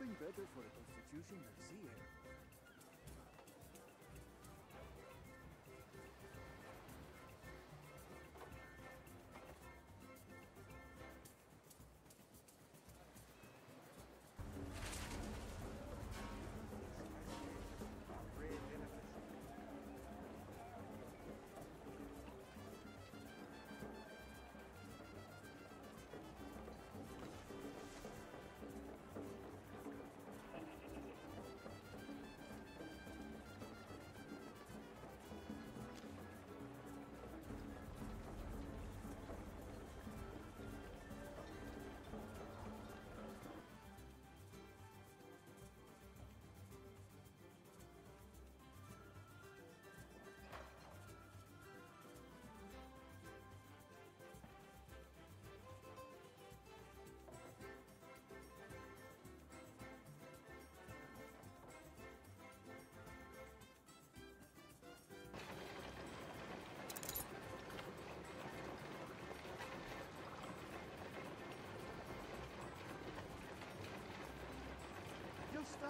something better for a constitution than sea air.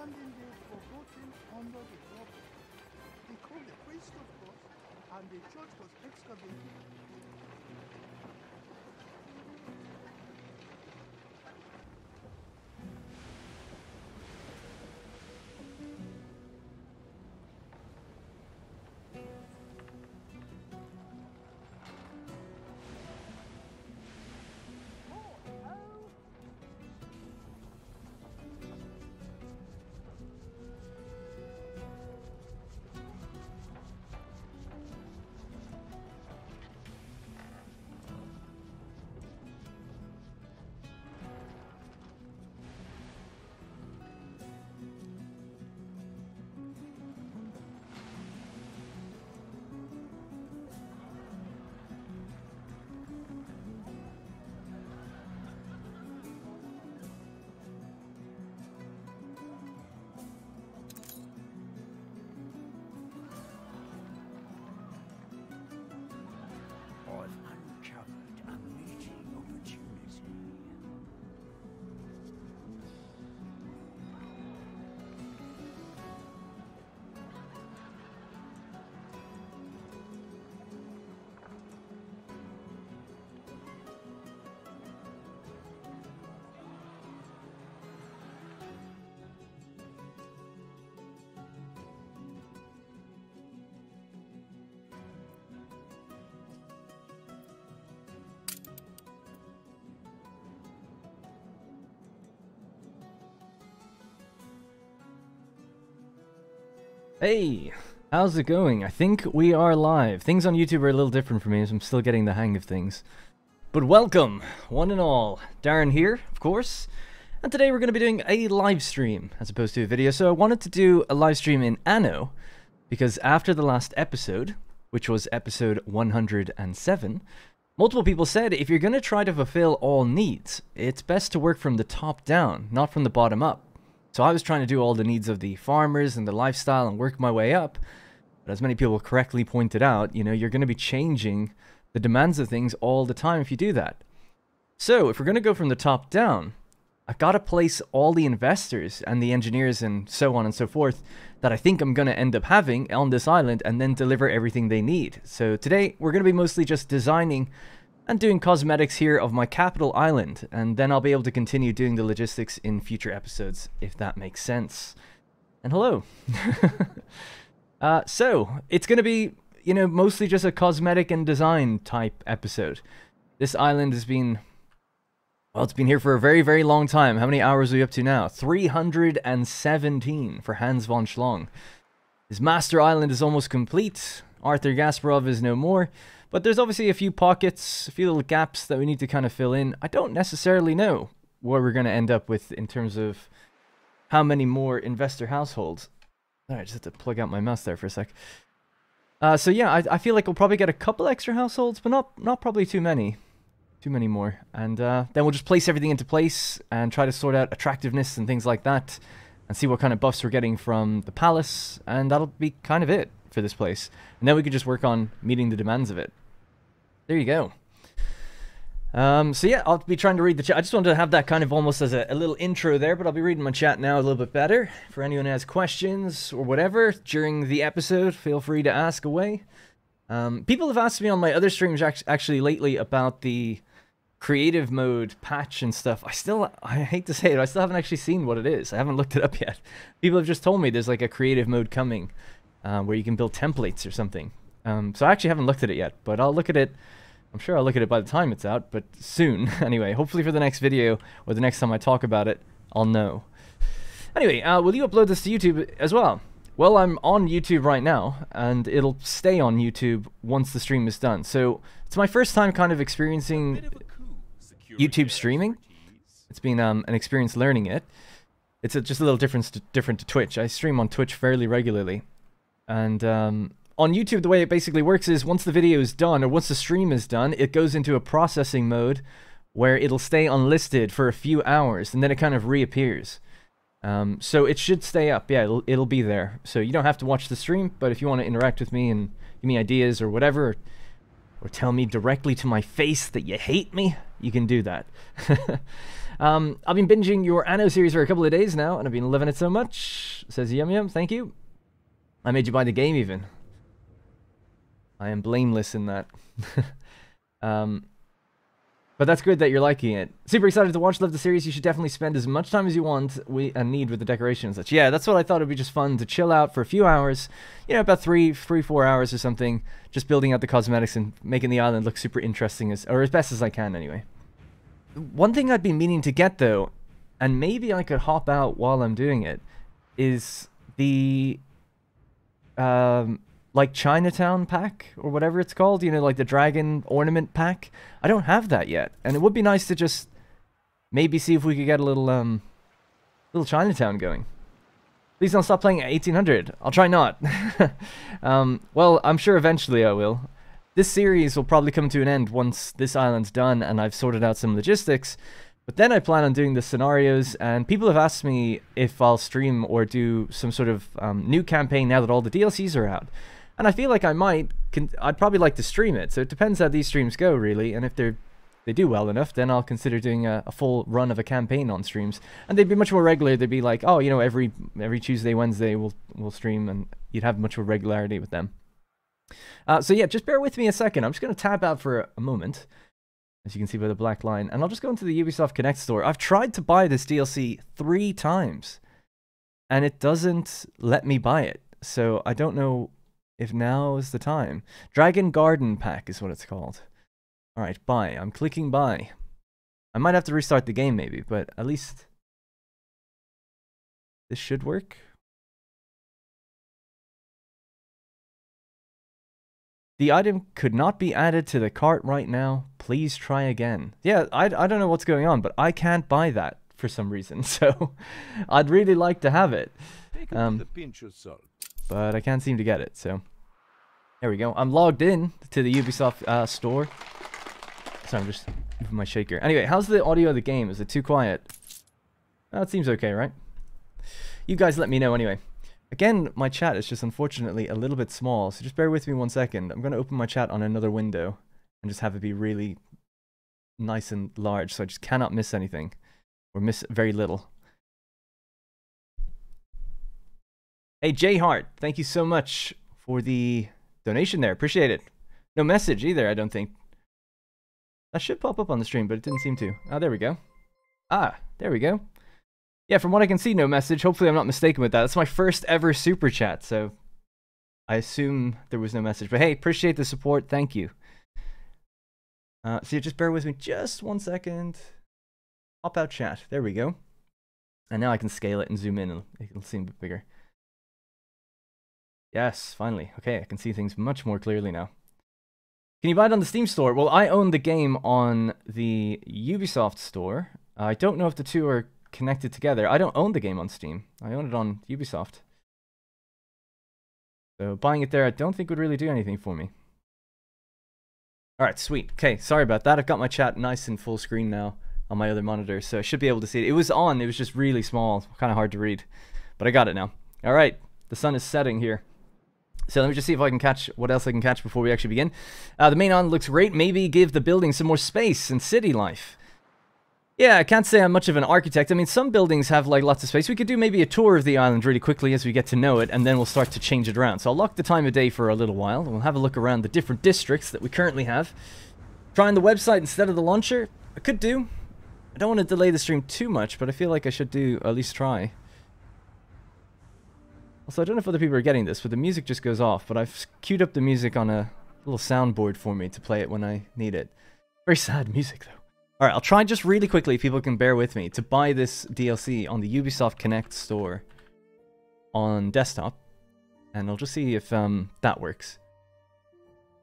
Standing there forgotten under the rubble. They called the priest, of course, and the church was excavated. Hey, how's it going? I think we are live. Things on YouTube are a little different for me as I'm still getting the hang of things. But welcome, one and all. Darren here, of course. And today we're going to be doing a live stream as opposed to a video. So I wanted to do a live stream in Anno because after the last episode, which was episode 107, multiple people said if you're going to try to fulfill all needs, it's best to work from the top down, not from the bottom up. So I was trying to do all the needs of the farmers and the lifestyle and work my way up. But as many people correctly pointed out, you know, you're going to be changing the demands of things all the time if you do that. So if we're going to go from the top down, I've got to place all the investors and the engineers and so on and so forth that I think I'm going to end up having on this island and then deliver everything they need. So today we're going to be mostly just designing and doing cosmetics here of my capital island, and then I'll be able to continue doing the logistics in future episodes, if that makes sense. And hello. uh, so, it's going to be, you know, mostly just a cosmetic and design type episode. This island has been, well, it's been here for a very, very long time. How many hours are we up to now? 317 for Hans von Schlong. His master island is almost complete. Arthur Gasparov is no more. But there's obviously a few pockets, a few little gaps that we need to kind of fill in. I don't necessarily know where we're going to end up with in terms of how many more investor households. Alright, just have to plug out my mouse there for a sec. Uh, so yeah, I, I feel like we'll probably get a couple extra households, but not not probably too many. Too many more. And uh, then we'll just place everything into place and try to sort out attractiveness and things like that and see what kind of buffs we're getting from the palace. And that'll be kind of it for this place. And then we could just work on meeting the demands of it. There you go. Um, so yeah, I'll be trying to read the chat. I just wanted to have that kind of almost as a, a little intro there, but I'll be reading my chat now a little bit better. For anyone who has questions or whatever during the episode, feel free to ask away. Um, people have asked me on my other streams actually lately about the creative mode patch and stuff. I still, I hate to say it, I still haven't actually seen what it is. I haven't looked it up yet. People have just told me there's like a creative mode coming uh, where you can build templates or something. Um, so I actually haven't looked at it yet, but I'll look at it I'm sure I'll look at it by the time it's out, but soon. anyway, hopefully for the next video or the next time I talk about it, I'll know. Anyway, uh, will you upload this to YouTube as well? Well, I'm on YouTube right now, and it'll stay on YouTube once the stream is done. So it's my first time kind of experiencing YouTube streaming. It's been um, an experience learning it. It's a, just a little different to, different to Twitch. I stream on Twitch fairly regularly, and um, on YouTube, the way it basically works is once the video is done, or once the stream is done, it goes into a processing mode where it'll stay unlisted for a few hours, and then it kind of reappears. Um, so it should stay up. Yeah, it'll, it'll be there. So you don't have to watch the stream, but if you want to interact with me and give me ideas or whatever, or, tell me directly to my face that you hate me, you can do that. um, I've been binging your Anno series for a couple of days now, and I've been loving it so much. Says Yum Yum, thank you. I made you buy the game even. I am blameless in that. um, but that's good that you're liking it. Super excited to watch Love the series. You should definitely spend as much time as you want we, and need with the decoration and such. Yeah, that's what I thought. It'd be just fun to chill out for a few hours. You know, about three, three, four hours or something. Just building out the cosmetics and making the island look super interesting, as, or as best as I can anyway. One thing I'd be meaning to get though, and maybe I could hop out while I'm doing it, is the um, like Chinatown pack or whatever it's called, you know, like the dragon ornament pack. I don't have that yet, and it would be nice to just maybe see if we could get a little um little Chinatown going. Please don't stop playing at 1800. I'll try not. um, well, I'm sure eventually I will. This series will probably come to an end once this island's done and I've sorted out some logistics. But then I plan on doing the scenarios, and people have asked me if I'll stream or do some sort of um, new campaign now that all the DLCs are out and I feel like I might. I'd probably like to stream it. So it depends how these streams go, really. And if they're they do well enough, then I'll consider doing a, a, full run of a campaign on streams, and they'd be much more regular. They'd be like, oh, you know, every every Tuesday, Wednesday, we'll we'll stream, and you'd have much more regularity with them. Uh, so yeah, just bear with me a second. I'm just going to tab out for a, a moment, as you can see by the black line, and I'll just go into the Ubisoft Connect store. I've tried to buy this DLC three times, and it doesn't let me buy it. So I don't know if now is the time. Dragon Garden Pack is what it's called. Alright, buy. I'm clicking buy. I might have to restart the game maybe, but at least this should work. The item could not be added to the cart right now. Please try again. Yeah, I, I don't know what's going on, but I can't buy that for some reason. So I'd really like to have it. Take Um, but I can't seem to get it, so... There we go. I'm logged in to the Ubisoft uh, store. Sorry, I'm just moving my shaker. Anyway, how's the audio of the game? Is it too quiet? That seems okay, right? You guys let me know anyway. Again, my chat is just unfortunately a little bit small, so just bear with me one second. I'm going to open my chat on another window and just have it be really nice and large so I just cannot miss anything or miss very little. Hey, Jay Hart, thank you so much for the donation there. Appreciate it. No message either, I don't think. That should pop up on the stream, but it didn't seem to. Ah, oh, there we go. Ah, there we go. Yeah, from what I can see, no message. Hopefully I'm not mistaken with that. That's my first ever super chat, so I assume there was no message. But hey, appreciate the support. Thank you. Uh, so just bear with me just one second. Pop out chat. There we go. And now I can scale it and zoom in. It'll, it'll seem a bit bigger. Yes, finally. Okay, I can see things much more clearly now. Can you buy it on the Steam store? Well, I own the game on the Ubisoft store. I don't know if the two are connected together. I don't own the game on Steam. I own it on Ubisoft. So buying it there, I don't think would really do anything for me. Alright, sweet. Okay, sorry about that. I've got my chat nice and full screen now on my other monitor, so I should be able to see it. It was on, it was just really small, kind of hard to read. But I got it now. Alright, the sun is setting here. So let me just see if I can catch what else I can catch before we actually begin. Uh, the main island looks great. Maybe give the building some more space and city life. Yeah, I can't say I'm much of an architect. I mean, some buildings have like lots of space. We could do maybe a tour of the island really quickly as we get to know it, and then we'll start to change it around. So I'll lock the time of day for a little while. And we'll have a look around the different districts that we currently have. Trying the website instead of the launcher, I could do. I don't want to delay the stream too much, but I feel like I should do at least try. Also, I don't know if other people are getting this, but the music just goes off. But I've queued up the music on a little soundboard for me to play it when I need it. Very sad music, though. Alright, I'll try just really quickly, if people can bear with me, to buy this DLC on the Ubisoft Connect store on desktop. And I'll just see if um, that works.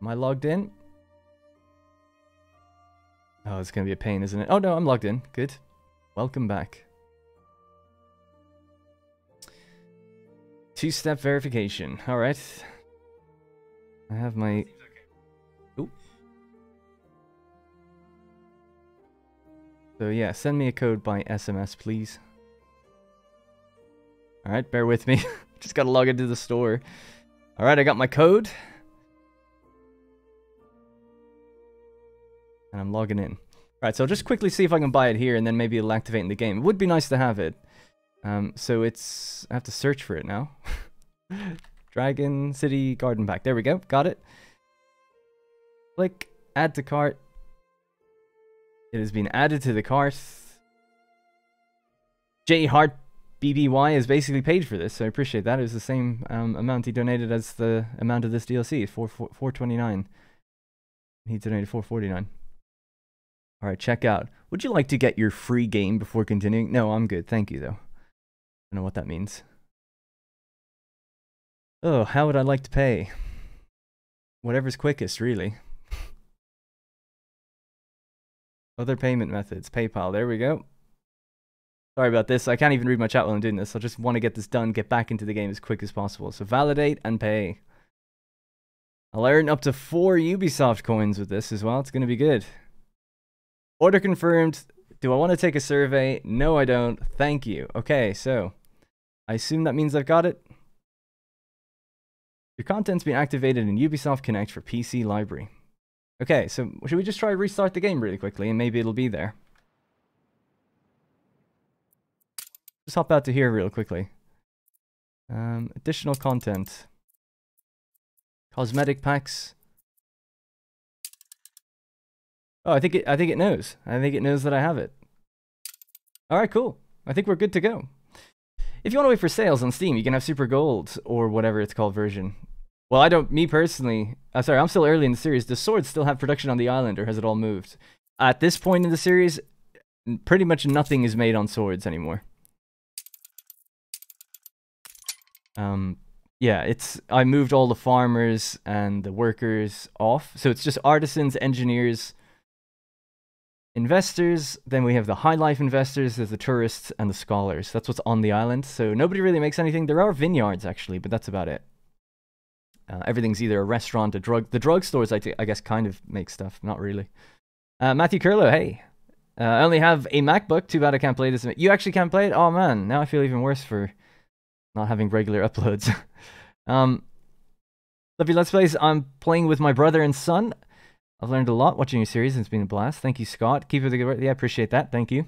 Am I logged in? Oh, it's going to be a pain, isn't it? Oh, no, I'm logged in. Good. Welcome back. Two-step verification. All right. I have my... Ooh. So yeah, send me a code by SMS, please. All right, bear with me. Just gotta log into the store. All right, I got my code. And I'm logging in. All right, so I'll just quickly see if I can buy it here, and then maybe it'll activate in the game. It would be nice to have it. Um, so it's... I have to search for it now. Dragon City Garden Pack. There we go. Got it. Click. Add to cart. It has been added to the cart. J Hart BBY has basically paid for this, so I appreciate that. It was the same um, amount he donated as the amount of this DLC, 4, 4, 429. He donated 449. All right, check out. Would you like to get your free game before continuing? No, I'm good. Thank you, though. I don't know what that means. Oh, how would I like to pay? Whatever's quickest, really. Other payment methods. PayPal. There we go. Sorry about this. I can't even read my chat while I'm doing this. I just want to get this done, get back into the game as quick as possible. So validate and pay. I'll earn up to four Ubisoft coins with this as well. It's going to be good. Order confirmed. Do I want to take a survey? No, I don't. Thank you. Okay, so I assume that means I've got it. Your content's been activated in Ubisoft Connect for PC Library. Okay, so should we just try restart the game really quickly and maybe it'll be there? Just hop out to here real quickly. Um, additional content. Cosmetic packs. Oh, I think it. I think it knows. I think it knows that I have it. All right, cool. I think we're good to go. If you want to wait for sales on Steam, you can have Super Gold or whatever it's called version. Well, I don't. Me personally, uh, sorry, I'm still early in the series. Does Swords still have production on the island, or has it all moved? At this point in the series, pretty much nothing is made on Swords anymore. Um, yeah, it's I moved all the farmers and the workers off, so it's just artisans, engineers, investors. Then we have the high life investors, there's the tourists and the scholars. That's what's on the island. So nobody really makes anything. There are vineyards actually, but that's about it. Uh, everything's either a restaurant, a drug. The drugstores, I, I guess, kind of make stuff. Not really. Uh, Matthew Curlow, hey. Uh, I only have a MacBook. Too bad I can't play this. You actually can't play it? Oh man, now I feel even worse for not having regular uploads. um, Lovely Let's Plays, I'm playing with my brother and son. I've learned a lot watching your series. And it's been a blast. Thank you, Scott. Keep it the. Yeah, I appreciate that. Thank you.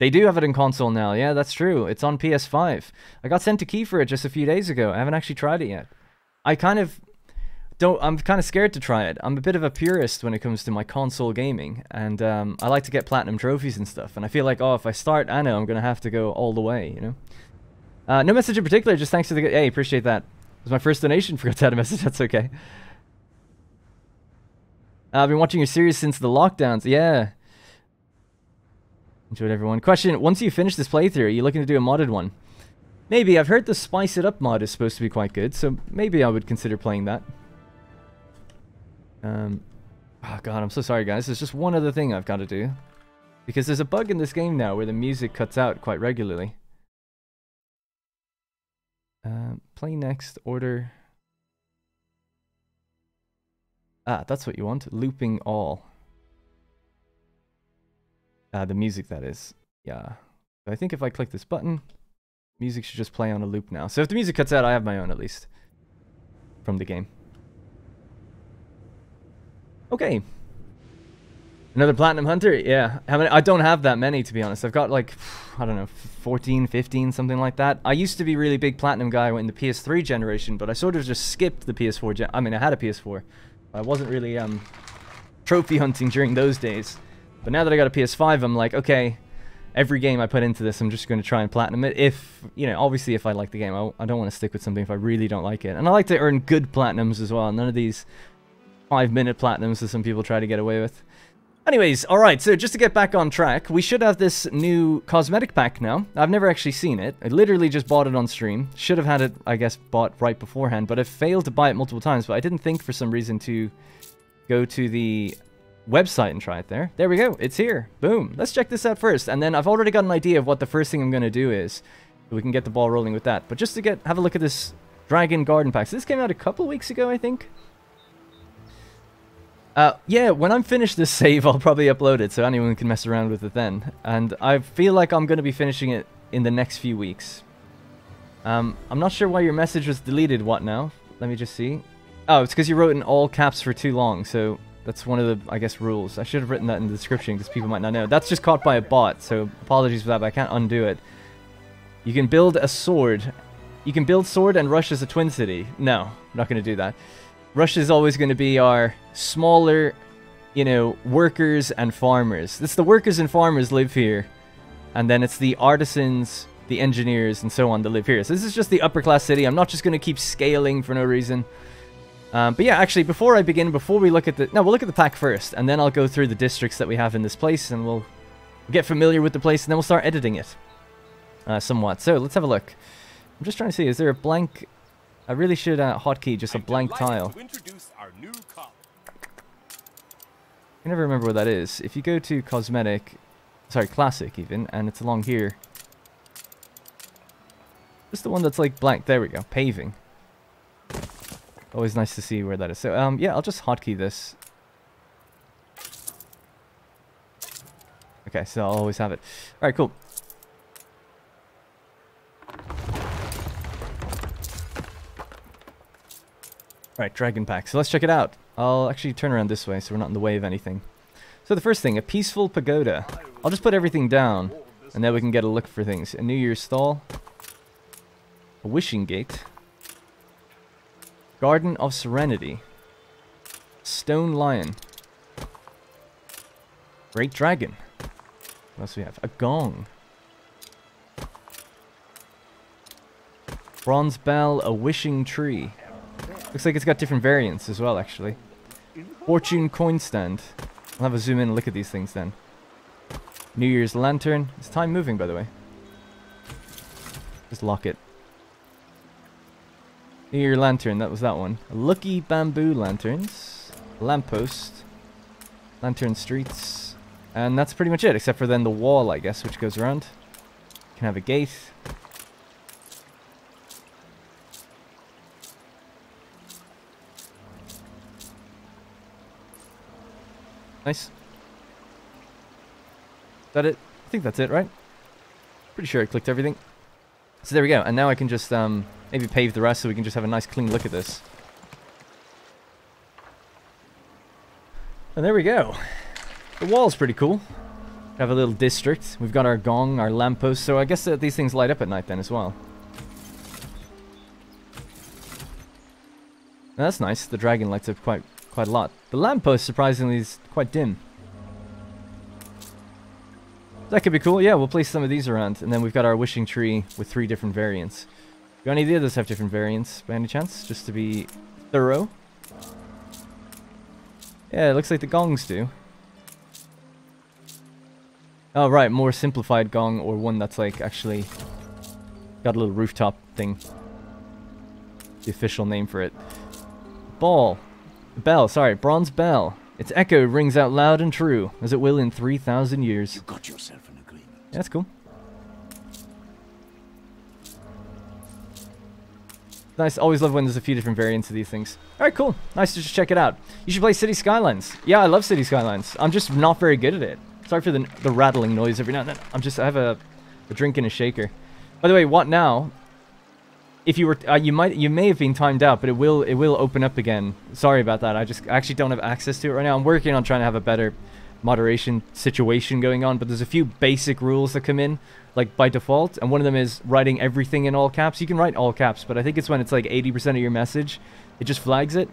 They do have it in console now. Yeah, that's true. It's on PS5. I got sent a key for it just a few days ago. I haven't actually tried it yet. I kind of don't. I'm kind of scared to try it. I'm a bit of a purist when it comes to my console gaming, and um, I like to get platinum trophies and stuff. And I feel like, oh, if I start Anno, I'm gonna have to go all the way. You know. Uh, no message in particular. Just thanks to the. Hey, appreciate that. Was my first donation. Forgot to add a message. That's okay. Uh, I've been watching your series since the lockdowns. Yeah. Enjoyed everyone. Question, once you finish this playthrough, are you looking to do a modded one? Maybe. I've heard the Spice It Up mod is supposed to be quite good, so maybe I would consider playing that. Um, oh god, I'm so sorry guys. There's just one other thing I've got to do. Because there's a bug in this game now where the music cuts out quite regularly. Um, play next, order... Ah, that's what you want. Looping all. Uh, the music, that is. Yeah. So I think if I click this button, Music should just play on a loop now. So if the music cuts out, I have my own at least. From the game. Okay. Another Platinum Hunter? Yeah. How many? I don't have that many, to be honest. I've got like, I don't know, 14, 15, something like that. I used to be really big Platinum guy in the PS3 generation, but I sort of just skipped the PS4 gen- I mean, I had a PS4. I wasn't really um, trophy hunting during those days. But now that I got a PS5, I'm like, okay, every game I put into this, I'm just going to try and platinum it. If, you know, obviously if I like the game, I, I don't want to stick with something if I really don't like it. And I like to earn good platinums as well. None of these five minute platinums that some people try to get away with. Anyways, alright, so just to get back on track, we should have this new cosmetic pack now. I've never actually seen it. I literally just bought it on stream. Should have had it, I guess, bought right beforehand, but I failed to buy it multiple times, but I didn't think for some reason to go to the website and try it there. There we go. It's here. Boom. Let's check this out first. And then I've already got an idea of what the first thing I'm going to do is. we can get the ball rolling with that. But just to get have a look at this Dragon Garden Pack. So this came out a couple weeks ago, I think. Uh, yeah, when I'm finished this save, I'll probably upload it so anyone can mess around with it then. And I feel like I'm going to be finishing it in the next few weeks. Um, I'm not sure why your message was deleted. What now? Let me just see. Oh, it's because you wrote in all caps for too long, so that's one of the, I guess, rules. I should have written that in the description because people might not know. That's just caught by a bot, so apologies for that, but I can't undo it. You can build a sword. You can build sword and rush as a twin city. No, I'm not going to do that. Rush is always going to be our smaller, you know, workers and farmers. It's the workers and farmers live here. And then it's the artisans, the engineers, and so on that live here. So this is just the upper class city. I'm not just going to keep scaling for no reason. Um, but yeah, actually, before I begin, before we look at the... No, we'll look at the pack first. And then I'll go through the districts that we have in this place. And we'll get familiar with the place. And then we'll start editing it. Uh, somewhat. So, let's have a look. I'm just trying to see, is there a blank I really should uh, hotkey just a blank tile. I never remember what that is. If you go to cosmetic, sorry, classic even, and it's along here. Just the one that's like blank. There we go. Paving. Always nice to see where that is. So, um, yeah, I'll just hotkey this. Okay, so I'll always have it. Alright, cool. Right, Dragon Pack. So let's check it out. I'll actually turn around this way so we're not in the way of anything. So the first thing, a peaceful pagoda. I'll just put everything down, and then we can get a look for things. A New Year's stall. A wishing gate. Garden of Serenity. Stone lion. Great dragon. What else do we have? A gong. Bronze bell, a wishing tree. Looks like it's got different variants as well, actually. Fortune coin stand. I'll have a zoom in and look at these things then. New Year's lantern. Is time moving, by the way? Just lock it. New Year lantern, that was that one. Lucky bamboo lanterns. Lamppost. Lantern streets. And that's pretty much it, except for then the wall, I guess, which goes around. Can have a gate. Nice. Is that it? I think that's it, right? Pretty sure I clicked everything. So there we go. And now I can just um, maybe pave the rest so we can just have a nice clean look at this. And there we go. The wall's pretty cool. We Have a little district. We've got our gong, our lamppost. So I guess that these things light up at night then as well. That's nice. The dragon lights up quite quite a lot. The lamppost, surprisingly, is quite dim. That could be cool. Yeah, we'll place some of these around. And then we've got our wishing tree with three different variants. Do any of the others have different variants, by any chance? Just to be thorough. Yeah, it looks like the gongs do. Oh, right, more simplified gong or one that's like actually got a little rooftop thing. The official name for it. Ball. Bell, sorry, bronze bell. Its echo rings out loud and true, as it will in 3,000 years. You got yourself an agreement. Yeah, that's cool. Nice, always love when there's a few different variants of these things. Alright, cool. Nice to just check it out. You should play City Skylines. Yeah, I love City Skylines. I'm just not very good at it. Sorry for the, the rattling noise every now and then. I'm just, I have a, a drink and a shaker. By the way, what now? If you were, uh, you might, you may have been timed out, but it will, it will open up again. Sorry about that. I just actually don't have access to it right now. I'm working on trying to have a better moderation situation going on, but there's a few basic rules that come in, like by default, and one of them is writing everything in all caps. You can write all caps, but I think it's when it's like 80% of your message, it just flags it.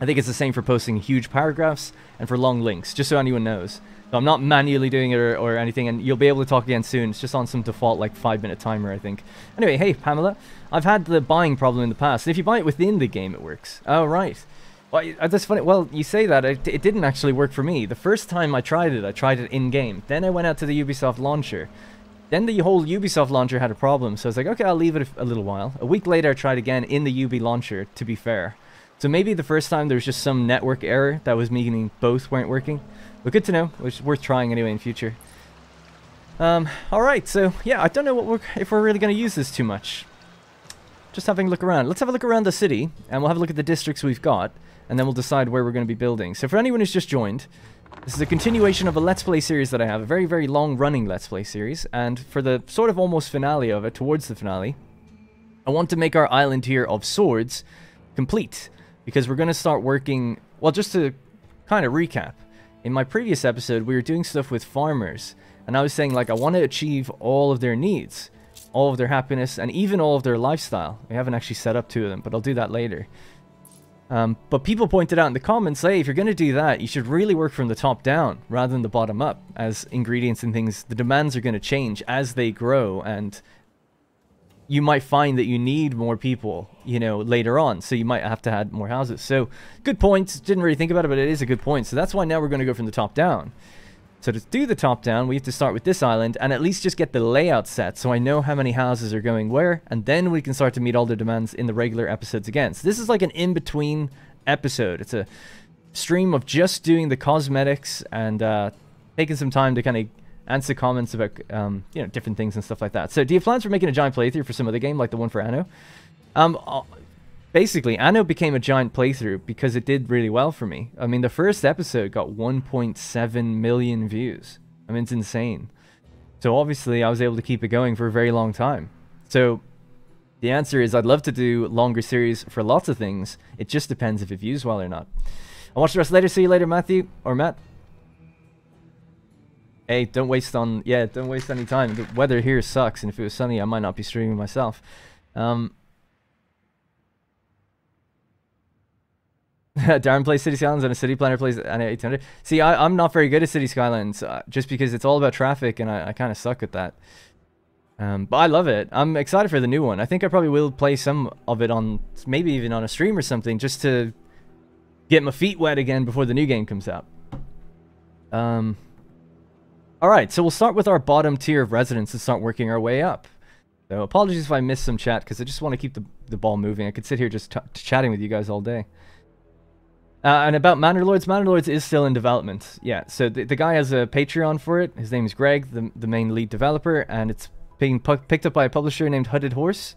I think it's the same for posting huge paragraphs and for long links, just so anyone knows. So I'm not manually doing it or, or, anything, and you'll be able to talk again soon. It's just on some default, like, five-minute timer, I think. Anyway, hey, Pamela. I've had the buying problem in the past. And if you buy it within the game, it works. Oh, right. Well, that's funny. Well, you say that. It, it didn't actually work for me. The first time I tried it, I tried it in-game. Then I went out to the Ubisoft launcher. Then the whole Ubisoft launcher had a problem, so I was like, okay, I'll leave it a, little while. A week later, I tried again in the Ubi launcher, to be fair. So maybe the first time there was just some network error that was meaning both weren't working. But good to know. It's worth trying anyway in future. Um, alright, so yeah, I don't know what we're, if we're really going to use this too much. Just having a look around. Let's have a look around the city, and we'll have a look at the districts we've got, and then we'll decide where we're going to be building. So for anyone who's just joined, this is a continuation of a Let's Play series that I have, a very, very long-running Let's Play series, and for the sort of almost finale of it, towards the finale, I want to make our island here of swords complete, because we're going to start working, well, just to kind of recap, in my previous episode, we were doing stuff with farmers, and I was saying, like, I want to achieve all of their needs, all of their happiness, and even all of their lifestyle. We haven't actually set up two of them, but I'll do that later. Um, but people pointed out in the comments, hey, if you're going to do that, you should really work from the top down rather than the bottom up, as ingredients and things, the demands are going to change as they grow, and you might find that you need more people, you know, later on. So you might have to add more houses. So good point. Didn't really think about it, but it is a good point. So that's why now we're going to go from the top down. So to do the top down, we have to start with this island and at least just get the layout set so I know how many houses are going where, and then we can start to meet all the demands in the regular episodes again. So this is like an in-between episode. It's a stream of just doing the cosmetics and uh, taking some time to kind of answer comments about um, you know different things and stuff like that. So do you have plans for making a giant playthrough for some other game like the one for Anno? Um, uh, basically, Anno became a giant playthrough because it did really well for me. I mean, the first episode got 1.7 million views. I mean, it's insane. So obviously, I was able to keep it going for a very long time. So the answer is I'd love to do longer series for lots of things. It just depends if it views well or not. I'll watch the rest later. See you later, Matthew or Matt. Hey, don't waste on yeah, don't waste any time. The weather here sucks, and if it was sunny, I might not be streaming myself. Um, Darren plays City Skylines and a City Planner plays an 800. See, I, am not very good at City Skylines uh, just because it's all about traffic and I, I kind of suck at that. Um, but I love it. I'm excited for the new one. I think I probably will play some of it on, maybe even on a stream or something, just to get my feet wet again before the new game comes out. Um, Alright, so we'll start with our bottom tier of residents and start working our way up. So apologies if I missed some chat, because I just want to keep the, the ball moving. I could sit here just chatting with you guys all day. Uh, and about Manor Lords, Manor Lords is still in development. Yeah, so the, the guy has a Patreon for it. His name is Greg, the, the main lead developer, and it's being picked up by a publisher named Hooded Horse.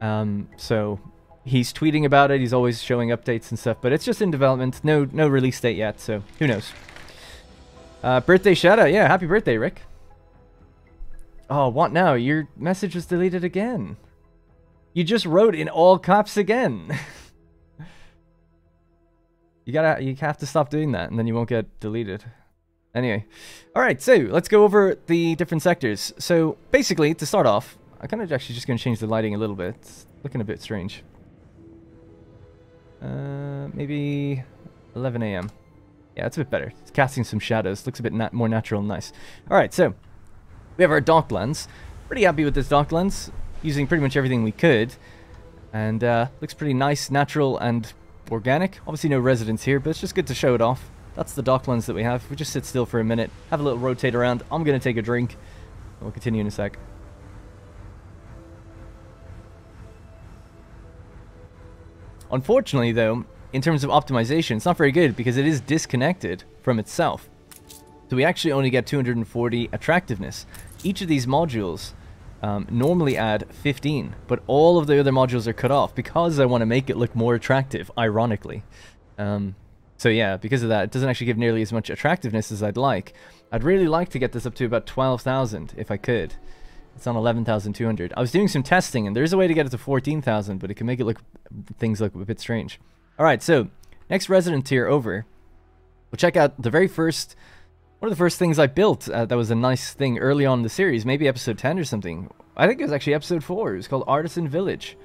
Um, so he's tweeting about it. He's always showing updates and stuff, but it's just in development. No, no release date yet, so who knows. Uh, birthday shout out. Yeah, happy birthday, Rick. Oh, what now? Your message was deleted again. You just wrote in all caps again. you gotta, you have to stop doing that, and then you won't get deleted. Anyway, all right. So let's go over the different sectors. So basically, to start off, I kind of actually just gonna change the lighting a little bit. It's looking a bit strange. Uh, maybe 11 a.m. Yeah, it's a bit better. It's casting some shadows. Looks a bit nat more natural and nice. Alright, so we have our docklands. Pretty happy with this docklands, Using pretty much everything we could. And uh, looks pretty nice, natural, and organic. Obviously no residents here, but it's just good to show it off. That's the docklands that we have. We just sit still for a minute, have a little rotate around. I'm going to take a drink. We'll continue in a sec. Unfortunately, though, in terms of optimization, it's not very good because it is disconnected from itself. So we actually only get 240 attractiveness. Each of these modules um, normally add 15, but all of the other modules are cut off because I want to make it look more attractive, ironically. Um, so yeah, because of that, it doesn't actually give nearly as much attractiveness as I'd like. I'd really like to get this up to about 12,000 if I could. It's on 11,200. I was doing some testing, and there's a way to get it to 14,000, but it can make it look things look a bit strange. All right, so next resident tier over. We'll check out the very first, one of the first things I built uh, that was a nice thing early on in the series, maybe episode 10 or something. I think it was actually episode 4. It was called Artisan Village.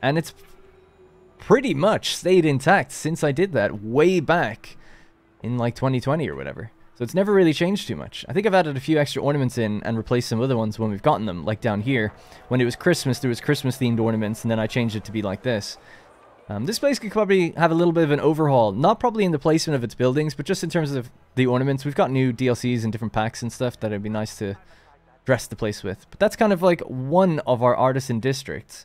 And it's pretty much stayed intact since I did that way back in like 2020 or whatever. So it's never really changed too much. I think I've added a few extra ornaments in and replaced some other ones when we've gotten them, like down here. When it was Christmas, there was Christmas-themed ornaments, and then I changed it to be like this. Um, this place could probably have a little bit of an overhaul, not probably in the placement of its buildings, but just in terms of the ornaments. We've got new DLCs and different packs and stuff that it'd be nice to dress the place with. But that's kind of like one of our artisan districts,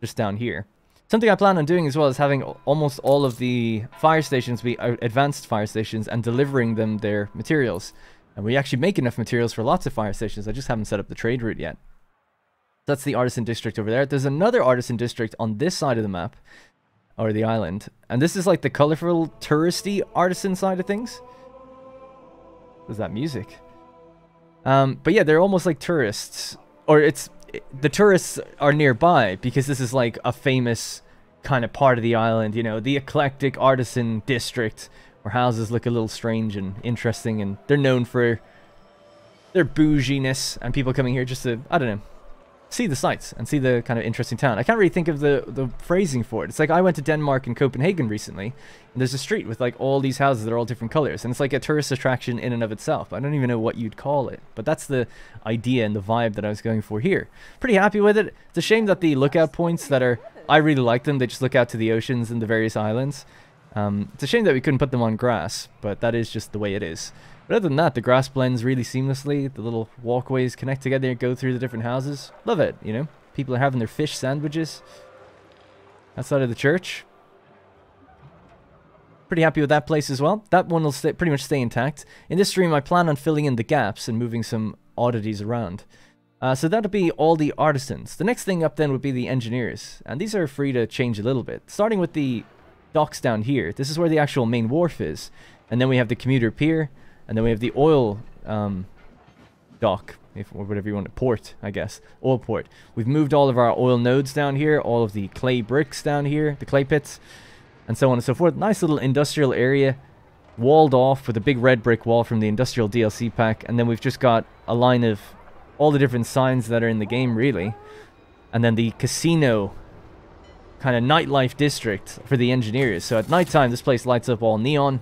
just down here. Something I plan on doing as well is having almost all of the fire stations be advanced fire stations and delivering them their materials. And we actually make enough materials for lots of fire stations. I just haven't set up the trade route yet. That's the artisan district over there. There's another artisan district on this side of the map, or the island. And this is like the colorful, touristy artisan side of things. What's that music? Um, but yeah, they're almost like tourists. Or it's the tourists are nearby because this is like a famous kind of part of the island, you know, the eclectic artisan district where houses look a little strange and interesting and they're known for their bouginess and people coming here just to, I don't know, see the sights and see the kind of interesting town. I can't really think of the, the phrasing for it. It's like I went to Denmark and Copenhagen recently, and there's a street with like all these houses that are all different colors, and it's like a tourist attraction in and of itself. I don't even know what you'd call it, but that's the idea and the vibe that I was going for here. Pretty happy with it. It's a shame that the lookout points that are, I really like them, they just look out to the oceans and the various islands. Um, it's a shame that we couldn't put them on grass, but that is just the way it is. But other than that, the grass blends really seamlessly. The little walkways connect together and go through the different houses. Love it, you know? People are having their fish sandwiches outside of the church. Pretty happy with that place as well. That one will stay, pretty much stay intact. In this stream, I plan on filling in the gaps and moving some oddities around. Uh, so that'll be all the artisans. The next thing up then would be the engineers. And these are free to change a little bit. Starting with the docks down here. This is where the actual main wharf is. And then we have the commuter pier. And then we have the oil um, dock, if, or whatever you want to, port, I guess, oil port. We've moved all of our oil nodes down here, all of the clay bricks down here, the clay pits, and so on and so forth. Nice little industrial area, walled off with a big red brick wall from the industrial DLC pack, and then we've just got a line of all the different signs that are in the game, really. And then the casino kind of nightlife district for the engineers. So at nighttime, this place lights up all neon.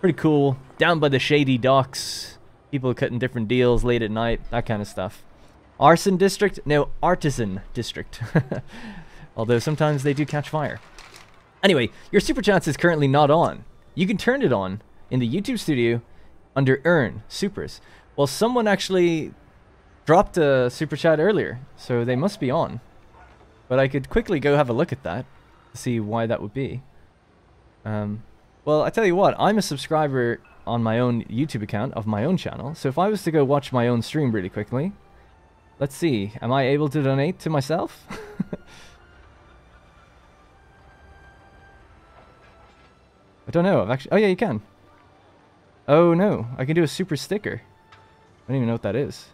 Pretty cool. Down by the shady docks. People cutting different deals late at night. That kind of stuff. Arson district? No, artisan district. Although sometimes they do catch fire. Anyway, your super chats is currently not on. You can turn it on in the YouTube studio under Earn Supers. Well, someone actually dropped a super chat earlier, so they must be on. But I could quickly go have a look at that to see why that would be. Um, well, I tell you what, I'm a subscriber on my own YouTube account of my own channel. So if I was to go watch my own stream really quickly, let's see, am I able to donate to myself? I don't know. I've actually. Oh yeah, you can. Oh no, I can do a super sticker. I don't even know what that is.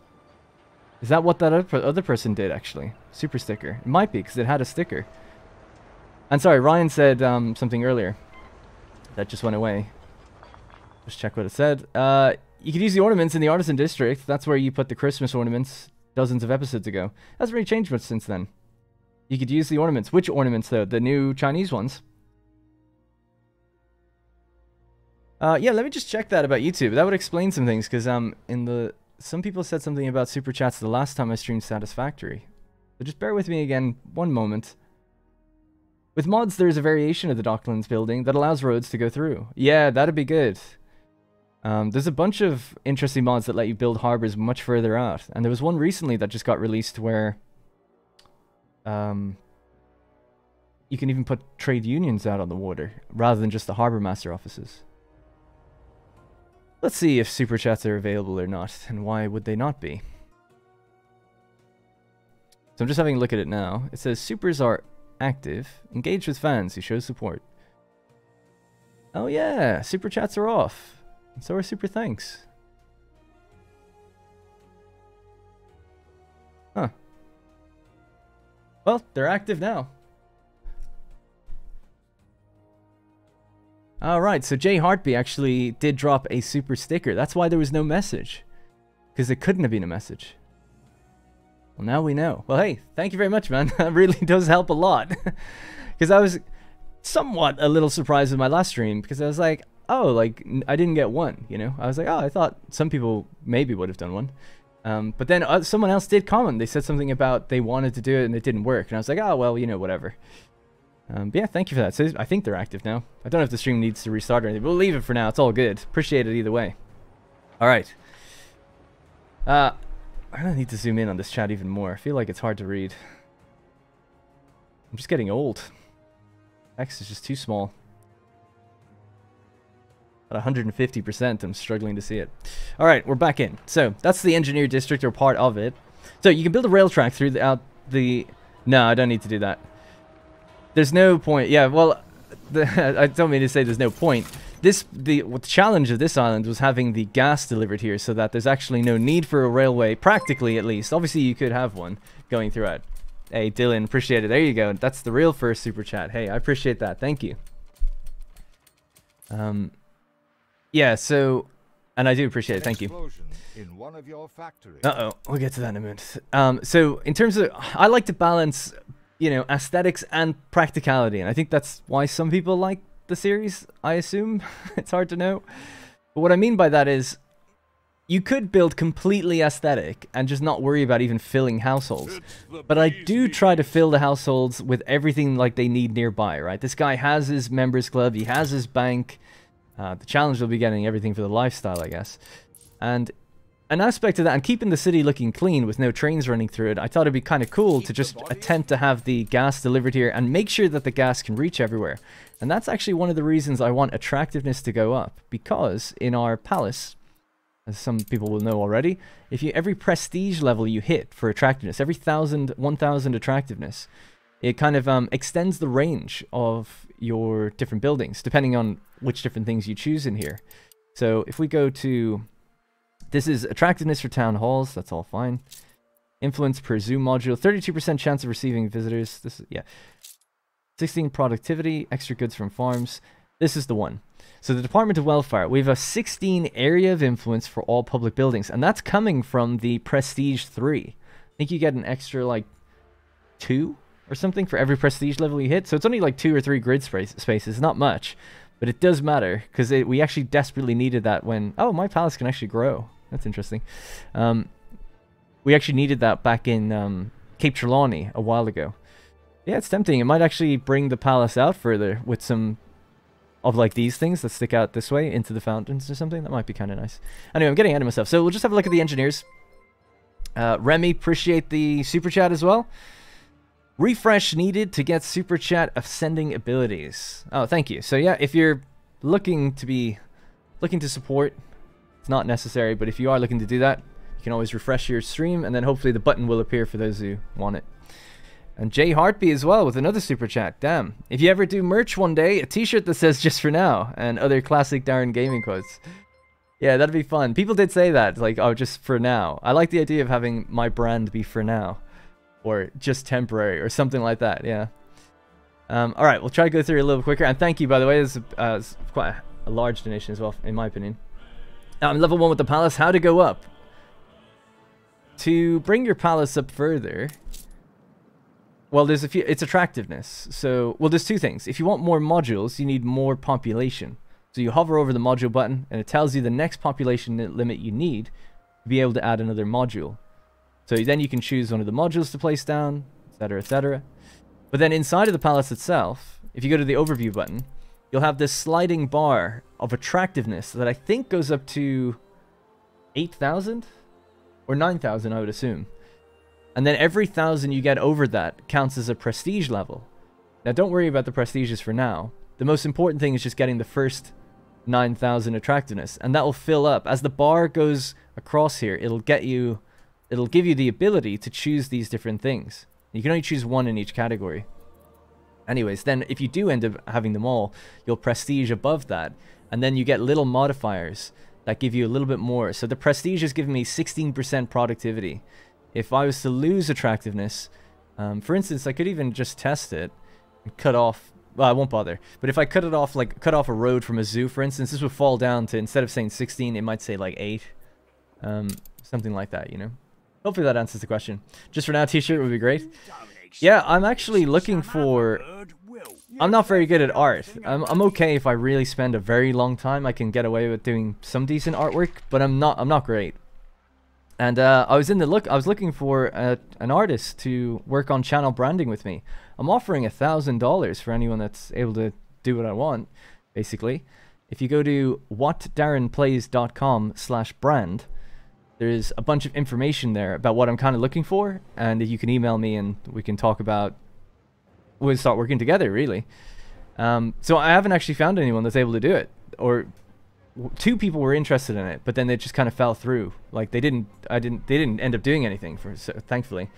Is that what that other person did actually? Super sticker. It might be because it had a sticker. And sorry, Ryan said um, something earlier that just went away. Just check what it said. Uh, you could use the ornaments in the Artisan District. That's where you put the Christmas ornaments dozens of episodes ago. Hasn't really changed much since then. You could use the ornaments. Which ornaments, though? The new Chinese ones? Uh, yeah, let me just check that about YouTube. That would explain some things, because um, in the some people said something about super chats the last time I streamed Satisfactory. So just bear with me again one moment. With mods, there's a variation of the Docklands building that allows roads to go through. Yeah, that'd be good. Um, there's a bunch of interesting mods that let you build harbors much further out. And there was one recently that just got released where um, you can even put trade unions out on the water rather than just the harbor master offices. Let's see if Super Chats are available or not, and why would they not be? So I'm just having a look at it now. It says Supers are active, engage with fans who show support. Oh yeah, Super Chats are off. And so are Super Thanks. Huh. Well, they're active now. Alright, so Jay Heartby actually did drop a super sticker. That's why there was no message. Because it couldn't have been a message. Well, now we know. Well, hey, thank you very much, man. that really does help a lot. Because I was somewhat a little surprised with my last stream. Because I was like, oh, like, I didn't get one, you know? I was like, oh, I thought some people maybe would have done one. Um, but then uh, someone else did comment. They said something about they wanted to do it and it didn't work. And I was like, oh, well, you know, whatever. Um, but yeah, thank you for that. So I think they're active now. I don't know if the stream needs to restart or anything. We'll leave it for now. It's all good. Appreciate it either way. All right. Uh, I don't need to zoom in on this chat even more. I feel like it's hard to read. I'm just getting old. X is just too small. At 150%, I'm struggling to see it. All right, we're back in. So that's the engineer district or part of it. So you can build a rail track throughout the... No, I don't need to do that. There's no point. Yeah, well, the, I don't mean to say there's no point. This the, the challenge of this island was having the gas delivered here, so that there's actually no need for a railway, practically at least. Obviously, you could have one going throughout. Hey, Dylan, appreciate it. There you go. That's the real first super chat. Hey, I appreciate that. Thank you. Um, yeah. So, and I do appreciate it. Thank you. In one of your factories. Uh oh, we'll get to that in a minute. Um, so in terms of, I like to balance you know, aesthetics and practicality. And I think that's why some people like the series, I assume. it's hard to know. But what I mean by that is you could build completely aesthetic and just not worry about even filling households. But I do try to fill the households with everything like they need nearby, right? This guy has his members club, he has his bank. Uh, the challenge will be getting everything for the lifestyle, I guess. And an aspect of that, and keeping the city looking clean with no trains running through it, I thought it'd be kind of cool to just attempt to have the gas delivered here and make sure that the gas can reach everywhere. And that's actually one of the reasons I want attractiveness to go up, because in our palace, as some people will know already, if you every prestige level you hit for attractiveness, every thousand, one thousand attractiveness, it kind of um, extends the range of your different buildings, depending on which different things you choose in here. So if we go to this is attractiveness for town halls. That's all fine. Influence per Zoo module. 32% chance of receiving visitors. This is, yeah. 16 productivity. Extra goods from farms. This is the one. So the Department of Welfare, we have a 16 area of influence for all public buildings, and that's coming from the Prestige 3. I think you get an extra, like, 2 or something for every Prestige level you hit. So it's only like 2 or 3 grid space spaces, not much. But it does matter, because we actually desperately needed that when... Oh, my palace can actually grow. That's interesting. Um, we actually needed that back in um, Cape Trelawney a while ago. Yeah, it's tempting. It might actually bring the palace out further with some of like these things that stick out this way into the fountains or something. That might be kind of nice. Anyway, I'm getting ahead of myself. So we'll just have a look at the engineers. Uh, Remy, appreciate the super chat as well. Refresh needed to get super chat ascending abilities. Oh, thank you. So yeah, if you're looking to be looking to support not necessary, but if you are looking to do that, you can always refresh your stream, and then hopefully the button will appear for those who want it. And Jay Heartby as well with another super chat. Damn. If you ever do merch one day, a t-shirt that says just for now and other classic Darren gaming quotes. Yeah, that'd be fun. People did say that, like, oh, just for now. I like the idea of having my brand be for now. Or just temporary, or something like that, yeah. Um, Alright, we'll try to go through a little quicker. And thank you, by the way, this is uh, quite a large donation as well, in my opinion. I'm level 1 with the palace. How to go up? To bring your palace up further... Well, there's a few... It's attractiveness. So, well, there's two things. If you want more modules, you need more population. So you hover over the module button, and it tells you the next population limit you need to be able to add another module. So then you can choose one of the modules to place down, etc., etc. But then inside of the palace itself, if you go to the overview button, you'll have this sliding bar of attractiveness that I think goes up to 8,000 or 9,000, I would assume. And then every thousand you get over that counts as a prestige level. Now, don't worry about the prestiges for now. The most important thing is just getting the first 9,000 attractiveness, and that will fill up. As the bar goes across here, it'll get you, it'll give you the ability to choose these different things. You can only choose one in each category. Anyways, then if you do end up having them all, you'll prestige above that. And then you get little modifiers that give you a little bit more. So the prestige is giving me 16% productivity. If I was to lose attractiveness, Um, for instance, I could even just test it and cut off. Well, I won't bother. But if I cut it off, like cut off a road from a zoo, for instance, this would fall down to instead of saying 16, it might say like 8, um, something like that. You know. Hopefully that answers the question. Just for now, t-shirt would be great. Yeah, I'm actually looking for. I'm not very good at art. I'm, I'm okay if I really spend a very long time. I can get away with doing some decent artwork, but I'm not. I'm not great. And uh, I was in the look. I was looking for a, an artist to work on channel branding with me. I'm offering a thousand dollars for anyone that's able to do what I want. Basically, if you go to whatdarrenplays.com/brand, there's a bunch of information there about what I'm kind of looking for, and you can email me and we can talk about. We'll start working together, really. Um, so I haven't actually found anyone that's able to do it, or two people were interested in it, but then they just kind of fell through. Like they didn't, I didn't, they didn't end up doing anything for, so, thankfully.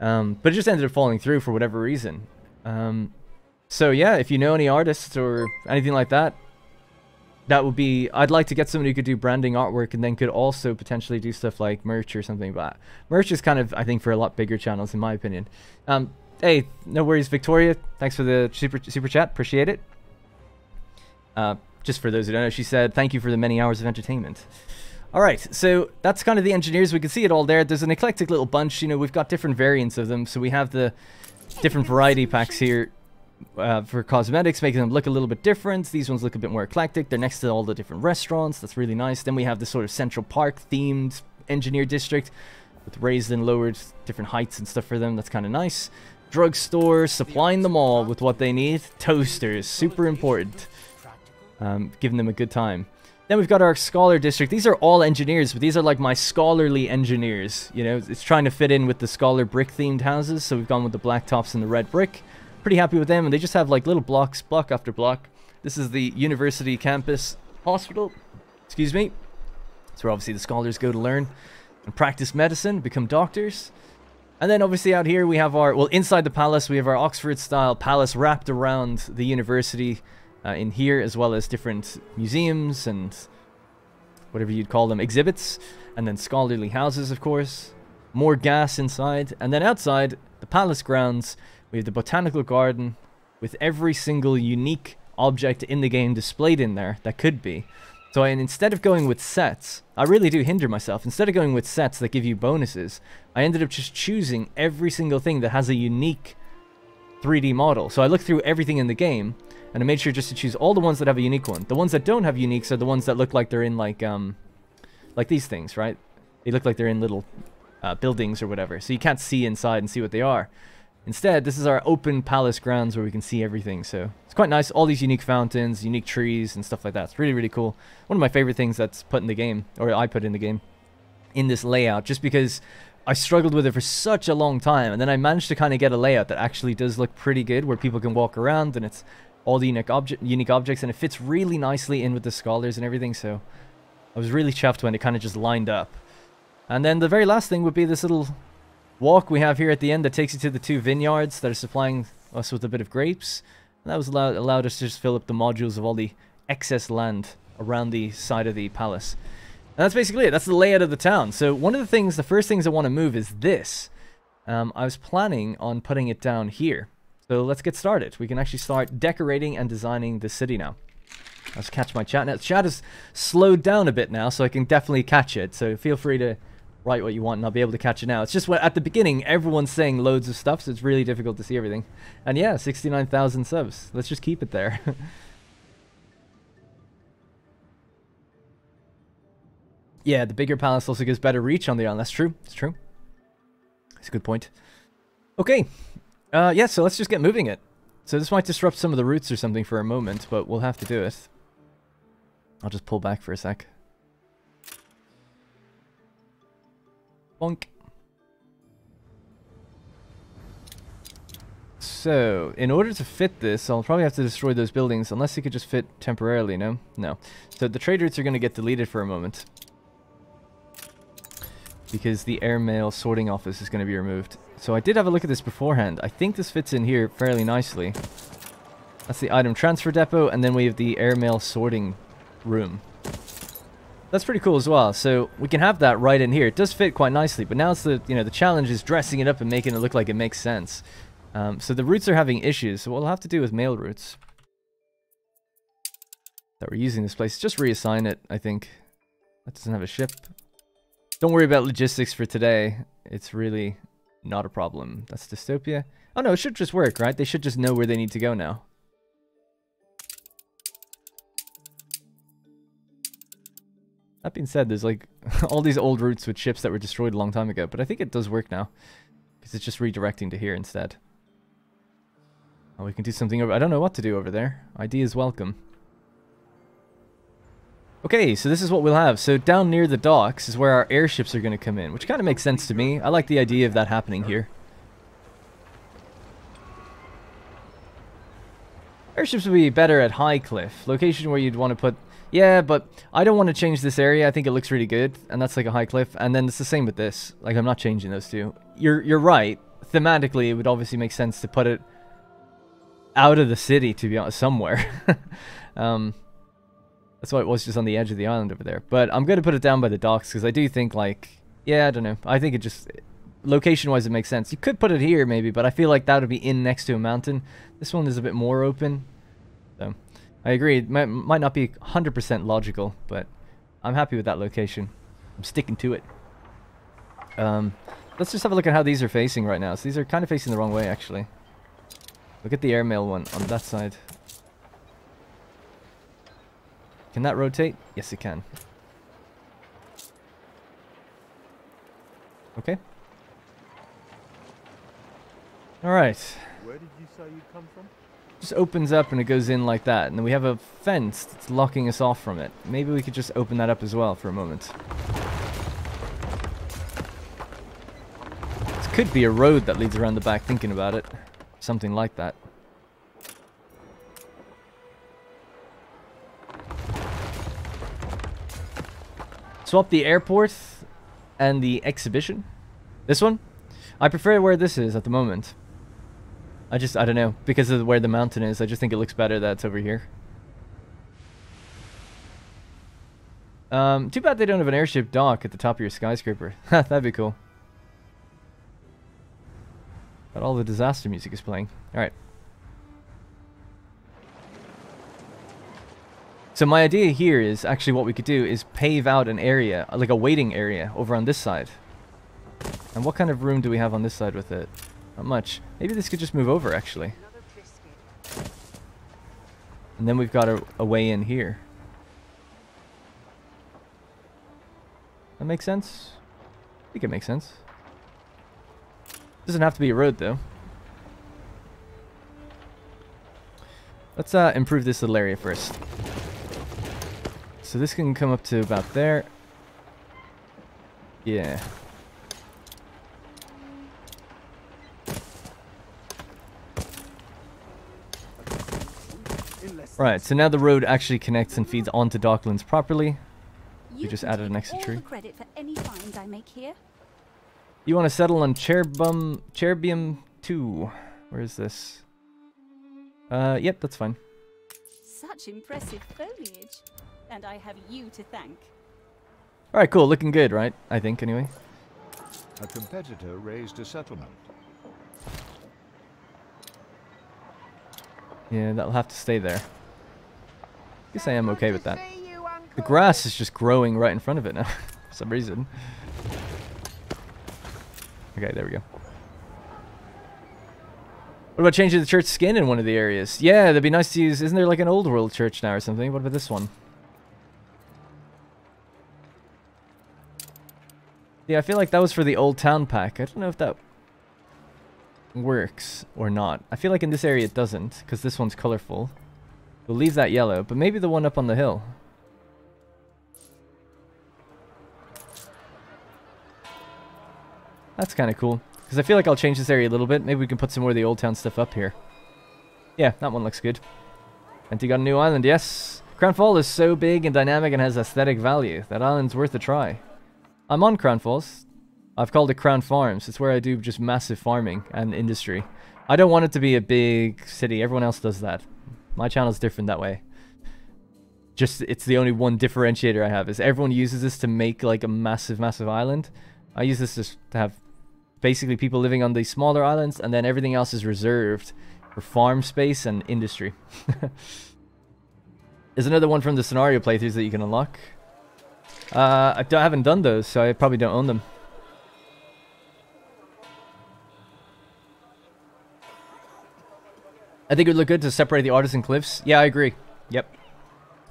Um, but it just ended up falling through for whatever reason. Um, so yeah, if you know any artists or anything like that, that would be, I'd like to get someone who could do branding artwork and then could also potentially do stuff like merch or something. But merch is kind of, I think, for a lot bigger channels, in my opinion. Um, hey, no worries, Victoria. Thanks for the super super chat. Appreciate it. Uh, just for those who don't know, she said, thank you for the many hours of entertainment. All right, so that's kind of the engineers. We can see it all there. There's an eclectic little bunch. You know, we've got different variants of them. So we have the different variety packs here uh, for cosmetics, making them look a little bit different. These ones look a bit more eclectic. They're next to all the different restaurants. That's really nice. Then we have the sort of Central Park themed engineer district with raised and lowered different heights and stuff for them. That's kind of nice. Drugstores, supplying them all with what they need. Toasters, super important um, giving them a good time. Then we've got our scholar district. These are all engineers, but these are like my scholarly engineers. You know, it's trying to fit in with the scholar brick themed houses. So we've gone with the black tops and the red brick. Pretty happy with them. And they just have like little blocks, block after block. This is the university campus hospital. Excuse me. It's where obviously the scholars go to learn and practice medicine, become doctors. And then obviously out here we have our, well inside the palace we have our Oxford style palace wrapped around the university uh, in here, as well as different museums and whatever you'd call them, exhibits, and then scholarly houses, of course. More gas inside, and then outside, the palace grounds, we have the botanical garden with every single unique object in the game displayed in there that could be. So instead of going with sets, I really do hinder myself. Instead of going with sets that give you bonuses, I ended up just choosing every single thing that has a unique 3D model. So I looked through everything in the game, and I made sure just to choose all the ones that have a unique one. The ones that don't have uniques are the ones that look like they're in like, um, like these things, right? They look like they're in little uh, buildings or whatever. So you can't see inside and see what they are. Instead, this is our open palace grounds where we can see everything. So it's quite nice. All these unique fountains, unique trees and stuff like that. It's really, really cool. One of my favorite things that's put in the game, or I put in the game, in this layout, just because I struggled with it for such a long time. And then I managed to kind of get a layout that actually does look pretty good, where people can walk around and it's all the unique, object, unique objects, and it fits really nicely in with the scholars and everything, so I was really chuffed when it kind of just lined up. And then the very last thing would be this little walk we have here at the end that takes you to the two vineyards that are supplying us with a bit of grapes. And that was allowed, allowed us to just fill up the modules of all the excess land around the side of the palace. And that's basically it. That's the layout of the town. So one of the things, the first things I want to move is this. Um, I was planning on putting it down here. So let's get started. We can actually start decorating and designing the city now. Let's catch my chat now. Chat has slowed down a bit now, so I can definitely catch it. So feel free to write what you want, and I'll be able to catch it now. It's just what at the beginning, everyone's saying loads of stuff, so it's really difficult to see everything. And yeah, 69,000 subs. Let's just keep it there. yeah, the bigger palace also gives better reach on the island. That's true. It's true. That's a good point. Okay, uh, yeah, so let's just get moving it. So this might disrupt some of the routes or something for a moment, but we'll have to do it. I'll just pull back for a sec. Bonk. So, in order to fit this, I'll probably have to destroy those buildings, unless he could just fit temporarily, no? No. So the trade routes are going to get deleted for a moment. Because the airmail sorting office is going to be removed. So I did have a look at this beforehand. I think this fits in here fairly nicely. That's the item transfer depot, and then we have the airmail sorting room. That's pretty cool as well. So we can have that right in here. It does fit quite nicely, but now it's the you know the challenge is dressing it up and making it look like it makes sense. Um, so the routes are having issues. So what we'll have to do with mail routes that we're using this place, just reassign it. I think that doesn't have a ship. Don't worry about logistics for today. It's really not a problem. That's dystopia. Oh no, it should just work, right? They should just know where they need to go now. That being said, there's like all these old routes with ships that were destroyed a long time ago, but I think it does work now. Because it's just redirecting to here instead. Oh, we can do something over... I don't know what to do over there. Ideas welcome. Okay, so this is what we'll have. So down near the docks is where our airships are going to come in, which kind of makes sense to me. I like the idea of that happening here. Airships would be better at High Cliff, location where you'd want to put... Yeah, but I don't want to change this area. I think it looks really good, and that's like a high cliff. And then it's the same with this. Like, I'm not changing those two. You're you're right. Thematically, it would obviously make sense to put it out of the city, to be honest, somewhere. um, that's why it was just on the edge of the island over there. But I'm going to put it down by the docks, because I do think, like... Yeah, I don't know. I think it just... Location-wise, it makes sense. You could put it here, maybe, but I feel like that would be in next to a mountain. This one is a bit more open. So, I agree. It might, might not be 100% logical, but I'm happy with that location. I'm sticking to it. Um, let's just have a look at how these are facing right now. So these are kind of facing the wrong way, actually. Look at the airmail one on that side. Can that rotate? Yes, it can. Okay. Alright. Where did you say you'd come from? Just opens up and it goes in like that. And then we have a fence that's locking us off from it. Maybe we could just open that up as well for a moment. This could be a road that leads around the back thinking about it. Something like that. Swap the airport and the exhibition. This one? I prefer where this is at the moment. I just, I don't know, because of where the mountain is, I just think it looks better that it's over here. Um, too bad they don't have an airship dock at the top of your skyscraper. That'd be cool. But all the disaster music is playing. Alright. So my idea here is actually what we could do is pave out an area, like a waiting area over on this side. And what kind of room do we have on this side with it? Not much. Maybe this could just move over, actually. And then we've got a, a way in here. That makes sense? I think it makes sense. Doesn't have to be a road, though. Let's uh, improve this little area first. So this can come up to about there. Yeah. Right, so now the road actually connects and feeds onto Docklands properly. You just added an extra tree. credit for any finds I make here. You want to settle on Cherubim, Cherubium 2. Where is this? Uh, yep, that's fine. Such impressive foliage. And I have you to thank. Alright, cool. Looking good, right? I think, anyway. A competitor raised a settlement. Yeah, that'll have to stay there. I Guess I am okay with that. The grass is just growing right in front of it now, for some reason. Okay, there we go. What about changing the church skin in one of the areas? Yeah, that'd be nice to use. Isn't there like an old world church now or something? What about this one? Yeah, I feel like that was for the old town pack. I don't know if that works or not. I feel like in this area it doesn't, because this one's colorful. We'll leave that yellow, but maybe the one up on the hill. That's kind of cool. Because I feel like I'll change this area a little bit. Maybe we can put some more of the old town stuff up here. Yeah, that one looks good. And you got a new island, yes. Crown Fall is so big and dynamic and has aesthetic value. That island's worth a try. I'm on Crown Falls. I've called it Crown Farms. It's where I do just massive farming and industry. I don't want it to be a big city. Everyone else does that. My channel's different that way. Just it's the only one differentiator I have is everyone uses this to make like a massive, massive island. I use this just to have basically people living on these smaller islands, and then everything else is reserved for farm space and industry. There's another one from the scenario playthroughs that you can unlock. Uh, I, I haven't done those, so I probably don't own them. I think it would look good to separate the artisan cliffs. Yeah, I agree. Yep.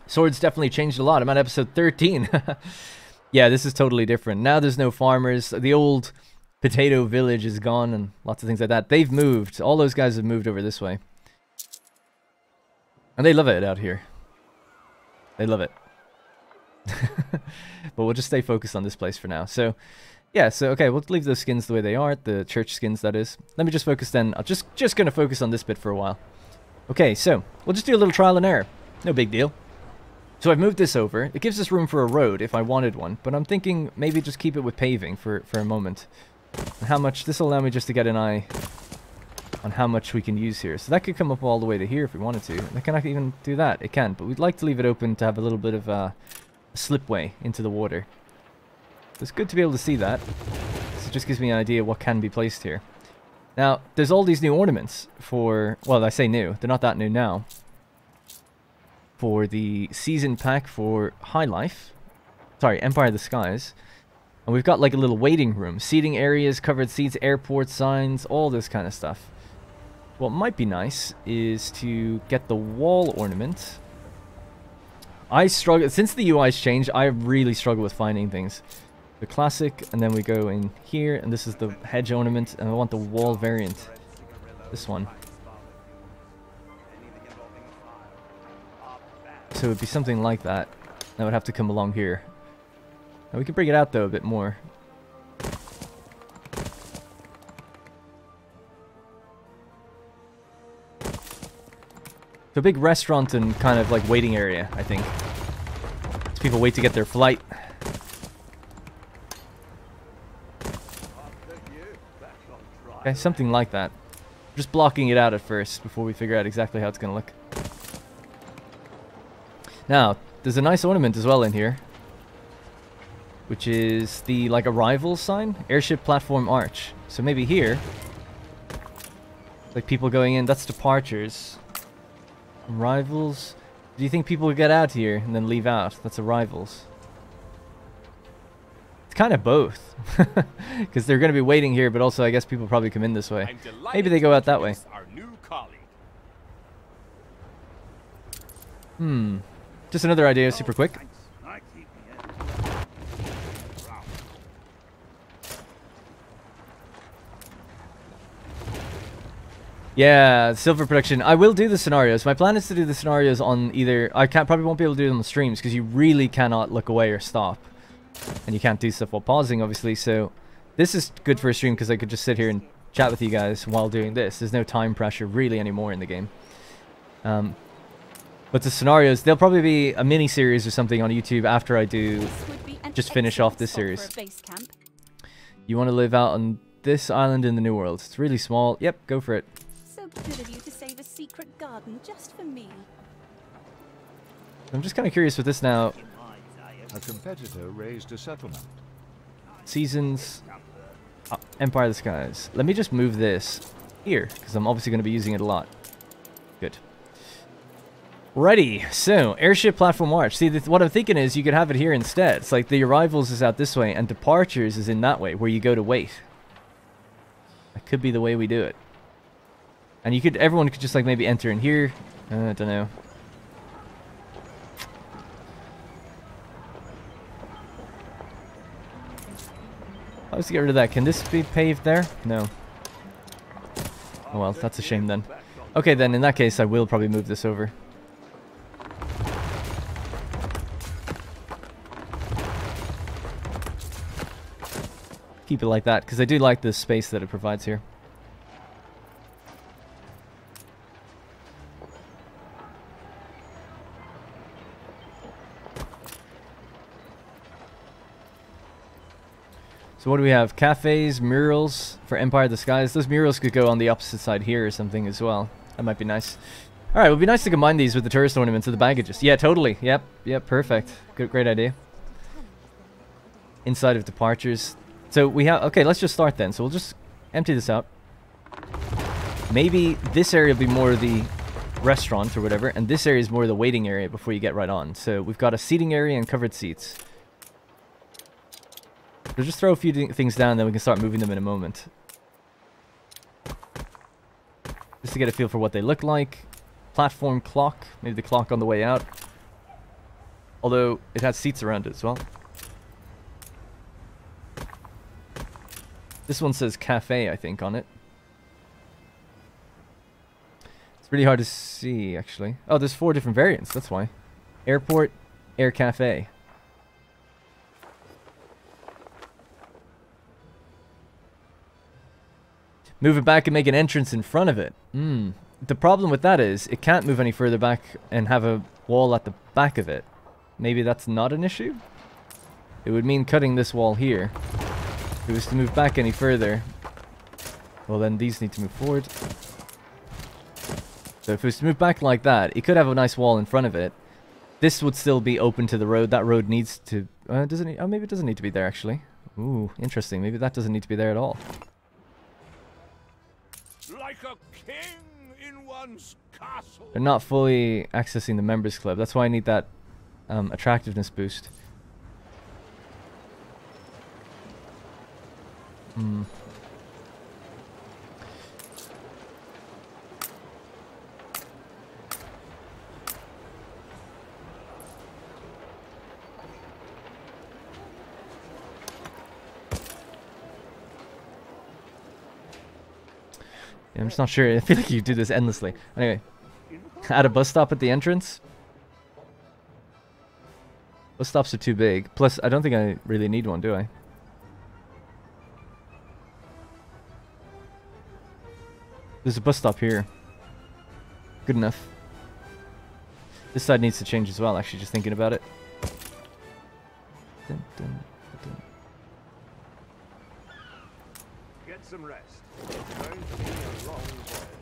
Swords definitely changed a lot. I'm at episode 13. yeah, this is totally different. Now there's no farmers. The old potato village is gone and lots of things like that. They've moved. All those guys have moved over this way. And they love it out here. They love it. but we'll just stay focused on this place for now. So, yeah, so okay, we'll leave those skins the way they are, the church skins that is. Let me just focus then. I'm just just going to focus on this bit for a while. Okay, so we'll just do a little trial and error. No big deal. So I've moved this over. It gives us room for a road if I wanted one, but I'm thinking maybe just keep it with paving for, for a moment. How much, this will allow me just to get an eye on how much we can use here. So that could come up all the way to here if we wanted to. And can I even do that? It can, but we'd like to leave it open to have a little bit of a slipway into the water. It's good to be able to see that. So it just gives me an idea what can be placed here. Now, there's all these new ornaments for, well, I say new, they're not that new now. For the season pack for High Life, sorry, Empire of the Skies. And we've got like a little waiting room, seating areas, covered seats, airport signs, all this kind of stuff. What might be nice is to get the wall ornament. I struggle, since the UI's changed, I really struggle with finding things. The classic, and then we go in here, and this is the hedge ornament, and I want the wall variant. This one. So it would be something like that. That would have to come along here. Now we can bring it out though a bit more. A big restaurant and kind of like waiting area, I think. As people wait to get their flight. Okay, something like that. Just blocking it out at first before we figure out exactly how it's going to look. Now, there's a nice ornament as well in here. Which is the, like, arrival sign? Airship platform arch. So maybe here... Like, people going in, that's departures. Arrivals... Do you think people would get out here and then leave out? That's arrivals. It's kind of both. Because they're going to be waiting here, but also I guess people probably come in this way. Maybe they go out that way. Hmm. Just another idea, super quick. Yeah, silver production. I will do the scenarios. My plan is to do the scenarios on either... I can't, probably won't be able to do them on the streams because you really cannot look away or stop. And you can't do stuff while pausing, obviously. So this is good for a stream because I could just sit here and chat with you guys while doing this. There's no time pressure really anymore in the game. Um, but the scenarios, they'll probably be a mini-series or something on YouTube after I do just finish off this series. You want to live out on this island in the New World. It's really small. Yep, go for it. So good of you to save a secret garden just for me. I'm just kind of curious with this now. A competitor raised a settlement. Seasons. Uh, Empire of the Skies. Let me just move this here, because I'm obviously going to be using it a lot. Good. Ready. So, airship platform march. See, what I'm thinking is you could have it here instead. It's like the arrivals is out this way, and departures is in that way, where you go to wait. That could be the way we do it. And you could, everyone could just like maybe enter in here. Uh, I don't know. Let's get rid of that. Can this be paved there? No. Oh well, that's a shame then. Okay then, in that case, I will probably move this over. Keep it like that, because I do like the space that it provides here. So what do we have? Cafes, murals for Empire of the Skies. Those murals could go on the opposite side here or something as well. That might be nice. Alright, it would be nice to combine these with the tourist ornaments of the baggages. Yeah, totally. Yep, yep, perfect. Good, great idea. Inside of departures. So we have... Okay, let's just start then. So we'll just empty this out. Maybe this area will be more the restaurant or whatever, and this area is more the waiting area before you get right on. So we've got a seating area and covered seats. We'll just throw a few things down, then we can start moving them in a moment. Just to get a feel for what they look like. Platform clock, maybe the clock on the way out. Although, it has seats around it as well. This one says cafe, I think, on it. It's really hard to see, actually. Oh, there's four different variants, that's why. Airport, Air Cafe. Move it back and make an entrance in front of it. Hmm. The problem with that is, it can't move any further back and have a wall at the back of it. Maybe that's not an issue? It would mean cutting this wall here. If it was to move back any further, well then these need to move forward. So if it was to move back like that, it could have a nice wall in front of it. This would still be open to the road. That road needs to... Uh, doesn't need, Oh, maybe it doesn't need to be there, actually. Ooh, interesting. Maybe that doesn't need to be there at all. Like a king in one's castle. They're not fully accessing the members club. That's why I need that um, attractiveness boost. Hmm. I'm just not sure. I feel like you do this endlessly. Anyway, add a bus stop at the entrance. Bus stops are too big. Plus, I don't think I really need one, do I? There's a bus stop here. Good enough. This side needs to change as well, actually, just thinking about it. Dun, dun, dun. Get some rest. It's going to be a long voyage.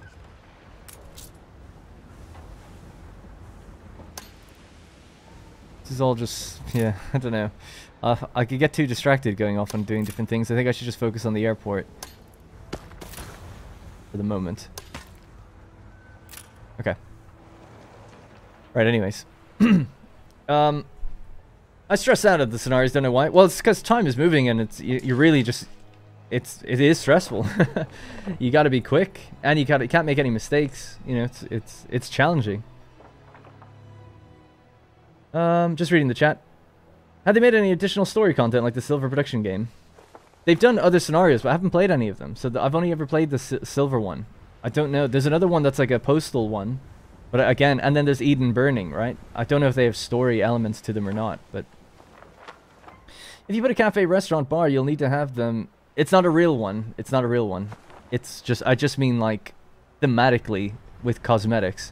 This is all just, yeah, I don't know. Uh, I could get too distracted going off and doing different things. I think I should just focus on the airport. For the moment. Okay. Right, anyways. um, I stress out at the scenarios, don't know why. Well, it's because time is moving and it's you, you're really just... It's it is stressful. you got to be quick, and you got you can't make any mistakes. You know, it's it's it's challenging. Um, just reading the chat. Have they made any additional story content like the Silver production game? They've done other scenarios, but I haven't played any of them. So the, I've only ever played the Silver one. I don't know. There's another one that's like a postal one. But again, and then there's Eden Burning, right? I don't know if they have story elements to them or not, but... If you put a cafe, restaurant, bar, you'll need to have them... It's not a real one. It's not a real one. It's just... I just mean, like, thematically with cosmetics.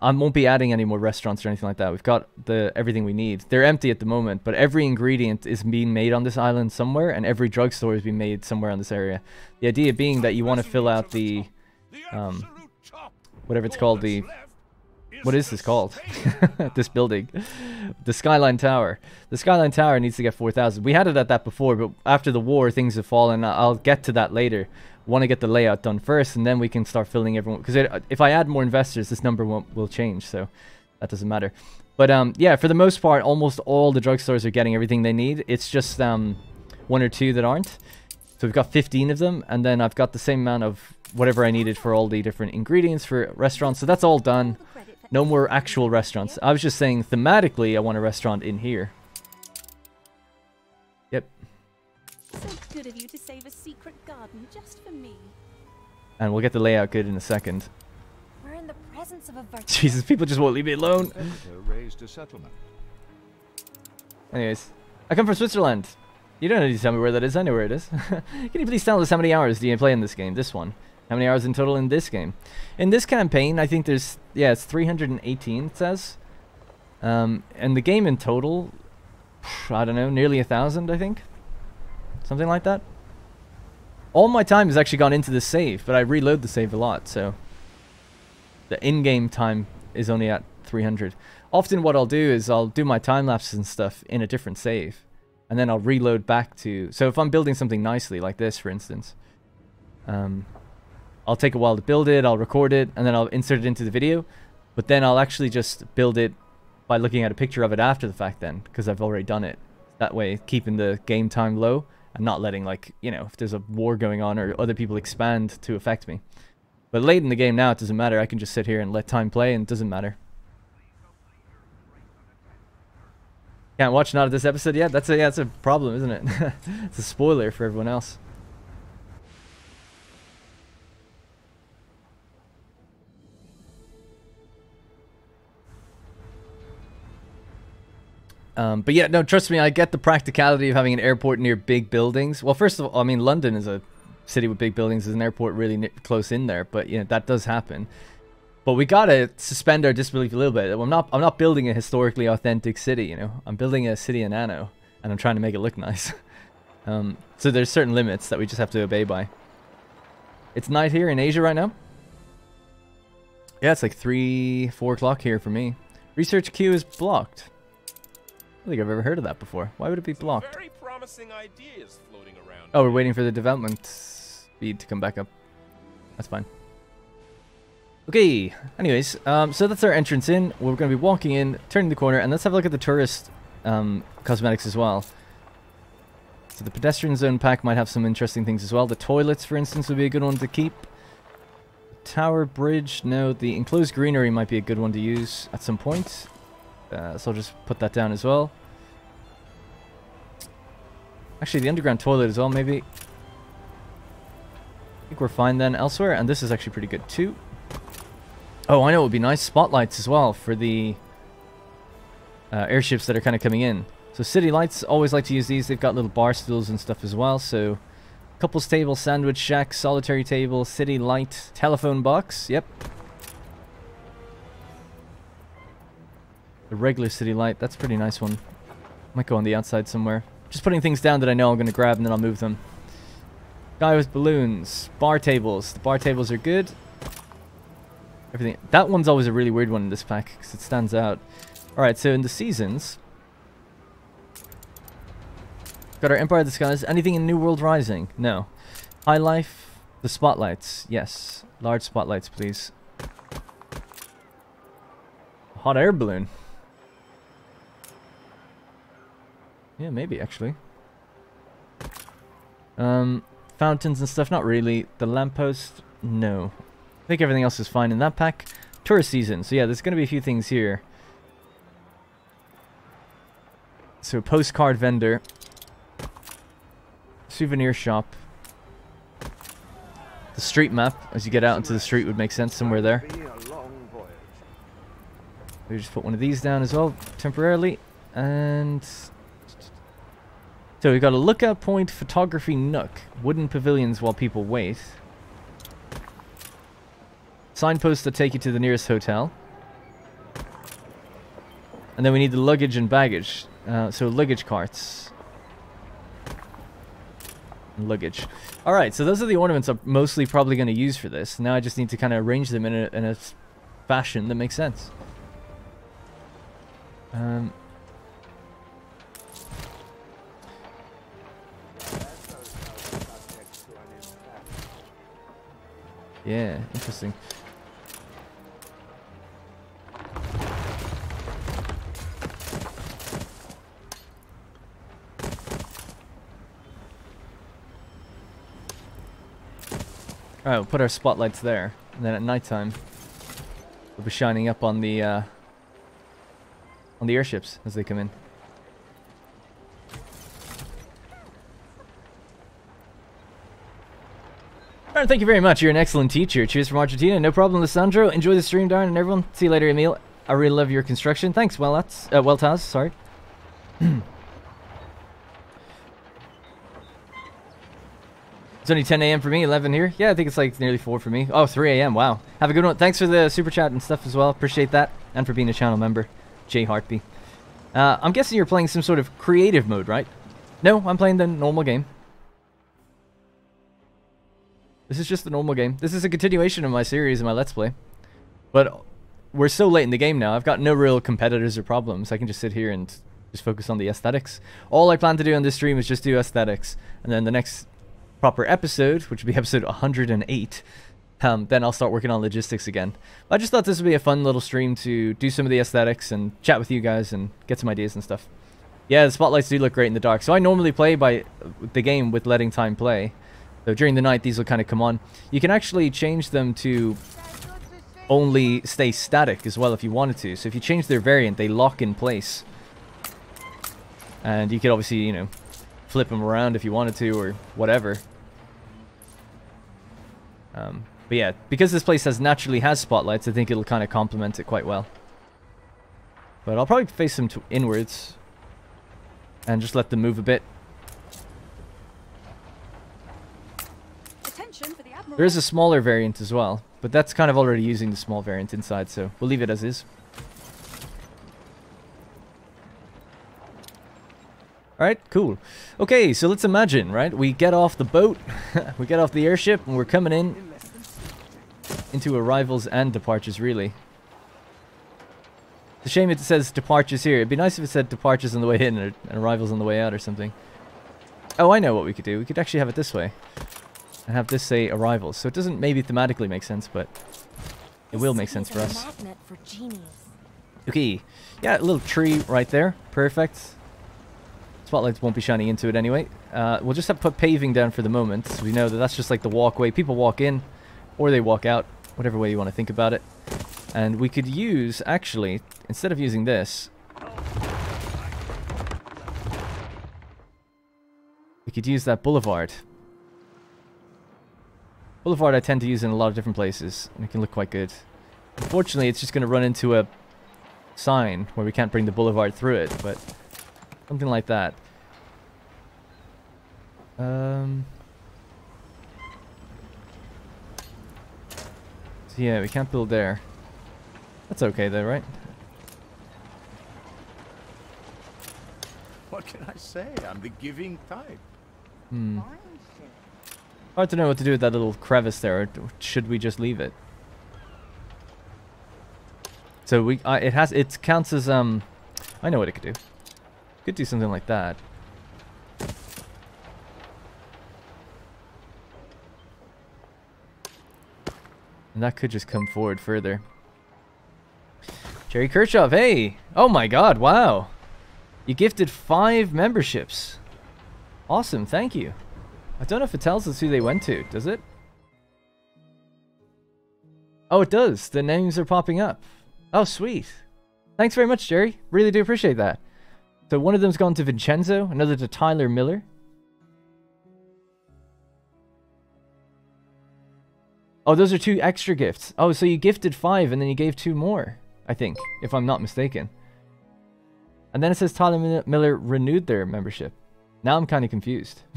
I won't be adding any more restaurants or anything like that. We've got the everything we need. They're empty at the moment, but every ingredient is being made on this island somewhere, and every drugstore is being made somewhere on this area. The idea being that you want to fill out the... Um, whatever it's called, the what is this called? this building. The Skyline Tower. The Skyline Tower needs to get 4,000. We had it at that before, but after the war, things have fallen. I'll get to that later. Want to get the layout done first, and then we can start filling everyone. Because if I add more investors, this number won't, will change, so that doesn't matter. But um, yeah, for the most part, almost all the drugstores are getting everything they need. It's just um, one or two that aren't. So we've got 15 of them, and then I've got the same amount of whatever I needed for all the different ingredients for restaurants. So that's all done. No more actual restaurants. I was just saying thematically I want a restaurant in here. Yep. So good of you to save a secret And we'll get the layout good in a second. We're in the presence of a Jesus, people just won't leave me alone. Raised a settlement. Anyways, I come from Switzerland. You don't need to tell me where that is. I know where it is. Can you please tell us how many hours do you play in this game? This one. How many hours in total in this game? In this campaign, I think there's, yeah, it's 318, it says. Um, and the game in total, I don't know, nearly a thousand, I think. Something like that. All my time has actually gone into the save, but I reload the save a lot, so. the in-game time is only at 300. Often what I'll do is I'll do my time lapses and stuff in a different save. And then I'll reload back to... So if I'm building something nicely, like this for instance, um, I'll take a while to build it, I'll record it, and then I'll insert it into the video. But then I'll actually just build it by looking at a picture of it after the fact then, because I've already done it. That way, keeping the game time low and not letting, like, you know, if there's a war going on or other people expand to affect me. But late in the game now, it doesn't matter. I can just sit here and let time play, and it doesn't matter. Can't watch not of this episode yet? That's a, yeah, that's a problem, isn't it? it's a spoiler for everyone else. Um, but yeah, no, trust me, I get the practicality of having an airport near big buildings. Well, first of all, I mean, London is a city with big buildings. There's an airport really close in there, but you know that does happen. But we gotta suspend our disbelief a little bit. I'm not, I'm not building a historically authentic city. You know, I'm building a city in Anno, and I'm trying to make it look nice. um, so there's certain limits that we just have to obey by. It's night here in Asia right now. Yeah, it's like three, four o'clock here for me. Research queue is blocked. I don't think I've ever heard of that before. Why would it be blocked? Very promising ideas floating around. Oh, we're waiting for the development speed to come back up. That's fine. Okay, anyways, um, so that's our entrance in. We're going to be walking in, turning the corner, and let's have a look at the tourist um, cosmetics as well. So the pedestrian zone pack might have some interesting things as well. The toilets, for instance, would be a good one to keep. Tower bridge, no. The enclosed greenery might be a good one to use at some point. Uh, so I'll just put that down as well. Actually, the underground toilet as well, maybe. I think we're fine then elsewhere, and this is actually pretty good too. Oh, I know it would be nice. Spotlights as well for the uh, airships that are kind of coming in. So city lights, always like to use these. They've got little bar stools and stuff as well. So couples table, sandwich shack, solitary table, city light, telephone box. Yep. The regular city light, that's a pretty nice one. Might go on the outside somewhere. Just putting things down that I know I'm going to grab and then I'll move them. Guy with balloons. Bar tables. The bar tables are good. Everything. That one's always a really weird one in this pack because it stands out. Alright, so in the seasons... Got our Empire of the Skies. Anything in New World Rising? No. High Life. The spotlights. Yes. Large spotlights, please. Hot air balloon. Yeah, maybe actually. Um, fountains and stuff, not really. The lamppost, no. I think everything else is fine in that pack. Tourist season, so yeah, there's going to be a few things here. So postcard vendor. Souvenir shop. The street map, as you get out into the street, would make sense somewhere there. We just put one of these down as well, temporarily. And... So we've got a lookout point, photography nook, wooden pavilions while people wait. Signposts that take you to the nearest hotel. And then we need the luggage and baggage. Uh, so luggage carts. Luggage. Alright, so those are the ornaments I'm mostly probably going to use for this. Now I just need to kind of arrange them in a, in a fashion that makes sense. Um, yeah, interesting. Alright, we'll put our spotlights there. And then at nighttime, we'll be shining up on the, uh, on the airships as they come in. Alright, thank you very much. You're an excellent teacher. Cheers from Argentina. No problem, Lissandro. Enjoy the stream, Darren, and everyone. See you later, Emil. I really love your construction. Thanks, Welats. Uh, Weltaz, sorry. It's only 10 a.m. for me, 11 here. Yeah, I think it's like nearly 4 for me. Oh, 3 a.m. Wow. Have a good one. Thanks for the super chat and stuff as well. Appreciate that. And for being a channel member. Jay Heartby. Uh, I'm guessing you're playing some sort of creative mode, right? No, I'm playing the normal game. This is just the normal game. This is a continuation of my series and my Let's Play. But we're so late in the game now. I've got no real competitors or problems. I can just sit here and just focus on the aesthetics. All I plan to do on this stream is just do aesthetics, and then the next proper episode, which will be episode 108, um, then I'll start working on logistics again. I just thought this would be a fun little stream to do some of the aesthetics and chat with you guys and get some ideas and stuff. Yeah, the spotlights do look great in the dark. So I normally play by the game with letting time play. So during the night, these will kind of come on. You can actually change them to only stay static as well if you wanted to. So if you change their variant, they lock in place. And you could obviously, you know, flip them around if you wanted to or whatever. Um, but yeah, because this place has naturally has spotlights, I think it'll kind of complement it quite well. But I'll probably face them to inwards and just let them move a bit. Attention for the Admiral. There is a smaller variant as well, but that's kind of already using the small variant inside, so we'll leave it as is. Alright, cool. Okay, so let's imagine, right? We get off the boat, we get off the airship, and we're coming in into arrivals and departures, really. It's a shame it says departures here. It'd be nice if it said departures on the way in and arrivals on the way out or something. Oh, I know what we could do. We could actually have it this way. And have this say arrivals. So it doesn't maybe thematically make sense, but it will make sense for us. For. Okay. Yeah, a little tree right there. Perfect. Spotlights won't be shining into it anyway. Uh, we'll just have to put paving down for the moment. So we know that that's just like the walkway. People walk in or they walk out. Whatever way you want to think about it. And we could use, actually, instead of using this, we could use that boulevard. Boulevard I tend to use in a lot of different places, and it can look quite good. Unfortunately, it's just going to run into a sign where we can't bring the boulevard through it, but something like that. Um... So yeah, we can't build there. That's okay though, right? What can I say? I'm the giving type. Hmm. Hard to know what to do with that little crevice there. Should we just leave it? So we, uh, it has, it counts as um, I know what it could do. Could do something like that. And that could just come forward further. Jerry Kirchhoff, hey! Oh my god, wow! You gifted five memberships. Awesome, thank you. I don't know if it tells us who they went to, does it? Oh, it does. The names are popping up. Oh, sweet. Thanks very much, Jerry. Really do appreciate that. So one of them's gone to Vincenzo, another to Tyler Miller. Oh, those are two extra gifts. Oh, so you gifted five and then you gave two more, I think, if I'm not mistaken. And then it says Tyler Miller renewed their membership. Now I'm kind of confused.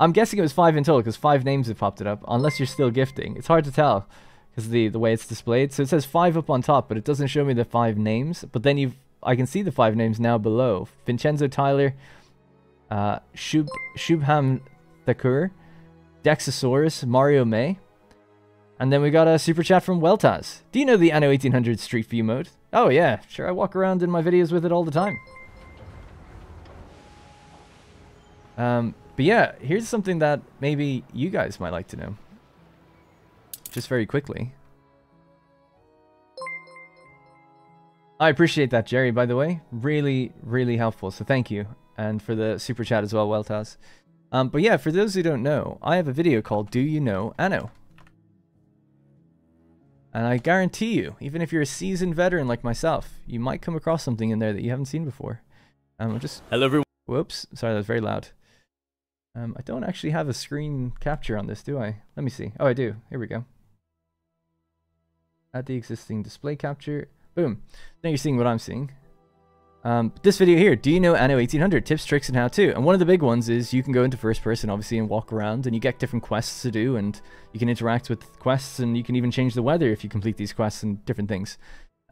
I'm guessing it was five in total because five names have popped it up, unless you're still gifting. It's hard to tell because the, the way it's displayed. So it says five up on top, but it doesn't show me the five names. But then you've I can see the five names now below. Vincenzo Tyler, uh, Shub, Shubham Thakur, Dexosaurus, Mario May. And then we got a super chat from Weltaz. Do you know the Anno 1800 Street View mode? Oh yeah, sure I walk around in my videos with it all the time. Um, but yeah, here's something that maybe you guys might like to know. Just very quickly. I appreciate that, Jerry, by the way. Really, really helpful, so thank you. And for the super chat as well, Weltaz. Um, but yeah, for those who don't know, I have a video called Do You Know Anno? And I guarantee you, even if you're a seasoned veteran like myself, you might come across something in there that you haven't seen before. Um, I'm just... Hello everyone. Whoops, sorry, that was very loud. Um, I don't actually have a screen capture on this, do I? Let me see. Oh, I do. Here we go. Add the existing display capture. Boom. Now you're seeing what I'm seeing. Um, this video here, do you know Anno 1800? Tips, tricks, and how to. And one of the big ones is you can go into first person, obviously, and walk around, and you get different quests to do, and you can interact with quests, and you can even change the weather if you complete these quests and different things.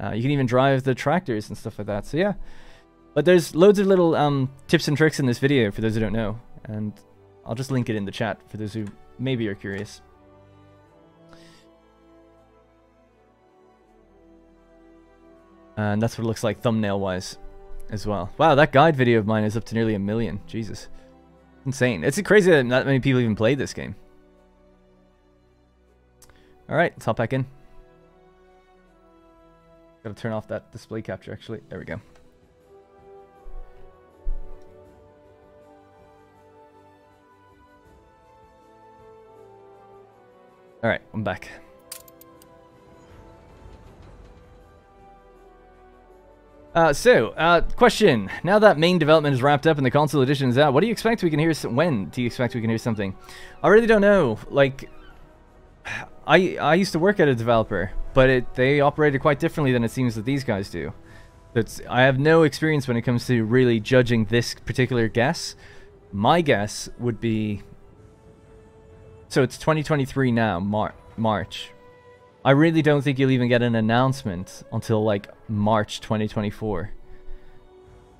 Uh, you can even drive the tractors and stuff like that. So yeah. But there's loads of little um, tips and tricks in this video for those who don't know, and I'll just link it in the chat for those who maybe are curious. And that's what it looks like thumbnail-wise as well. Wow, that guide video of mine is up to nearly a million. Jesus. Insane. It's crazy that not many people even played this game. Alright, let's hop back in. Gotta turn off that display capture, actually. There we go. Alright, I'm back. Uh, so, uh, question. Now that main development is wrapped up and the console edition is out, what do you expect we can hear? When do you expect we can hear something? I really don't know. Like, I I used to work at a developer, but it they operated quite differently than it seems that these guys do. It's, I have no experience when it comes to really judging this particular guess. My guess would be... So it's 2023 now, Mar March. I really don't think you'll even get an announcement until like March 2024.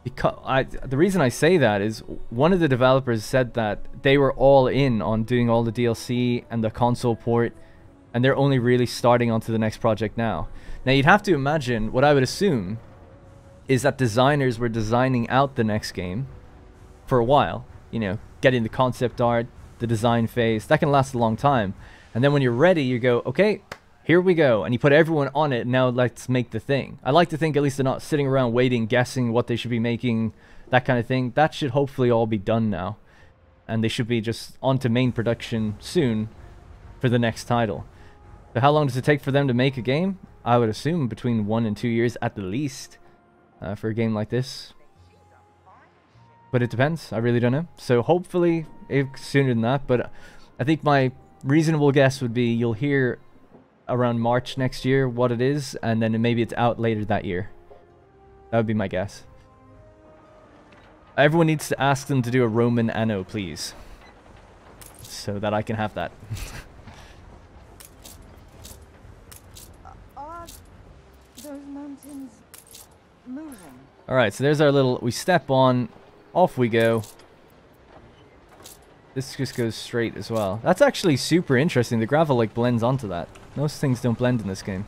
Because I, the reason I say that is one of the developers said that they were all in on doing all the DLC and the console port and they're only really starting onto the next project now. Now you'd have to imagine, what I would assume, is that designers were designing out the next game for a while. You know, getting the concept art, the design phase, that can last a long time. And then when you're ready, you go, okay, here we go. And you put everyone on it, now let's make the thing. I like to think at least they're not sitting around waiting, guessing what they should be making, that kind of thing. That should hopefully all be done now. And they should be just onto main production soon for the next title. So how long does it take for them to make a game? I would assume between one and two years at the least uh, for a game like this. But it depends. I really don't know. So hopefully sooner than that. But I think my reasonable guess would be you'll hear around March next year what it is, and then maybe it's out later that year. That would be my guess. Everyone needs to ask them to do a Roman Anno, please. So that I can have that. Are those mountains moving? Alright, so there's our little... We step on, off we go. This just goes straight as well. That's actually super interesting. The gravel like blends onto that. Most things don't blend in this game.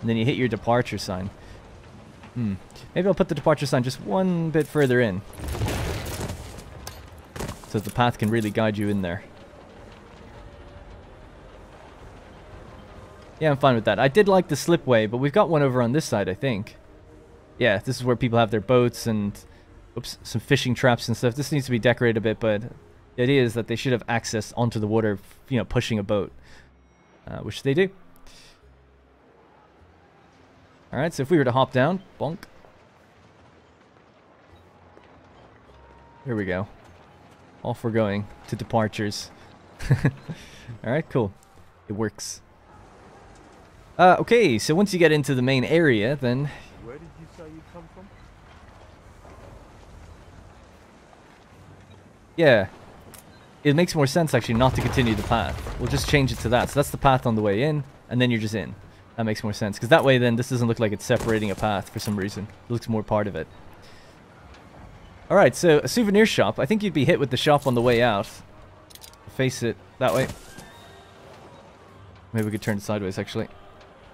And then you hit your departure sign. Hmm. Maybe I'll put the departure sign just one bit further in. So the path can really guide you in there. Yeah, I'm fine with that. I did like the slipway, but we've got one over on this side, I think. Yeah, this is where people have their boats and oops, some fishing traps and stuff. This needs to be decorated a bit, but the idea is that they should have access onto the water, you know, pushing a boat, uh, which they do. All right, so if we were to hop down, bonk. Here we go. Off we're going to departures. All right, cool. It works. Uh, okay, so once you get into the main area, then Where did you say you come from? Yeah. It makes more sense actually not to continue the path. We'll just change it to that. So that's the path on the way in, and then you're just in. That makes more sense. Because that way then this doesn't look like it's separating a path for some reason. It looks more part of it. Alright, so a souvenir shop. I think you'd be hit with the shop on the way out. Face it that way. Maybe we could turn it sideways actually.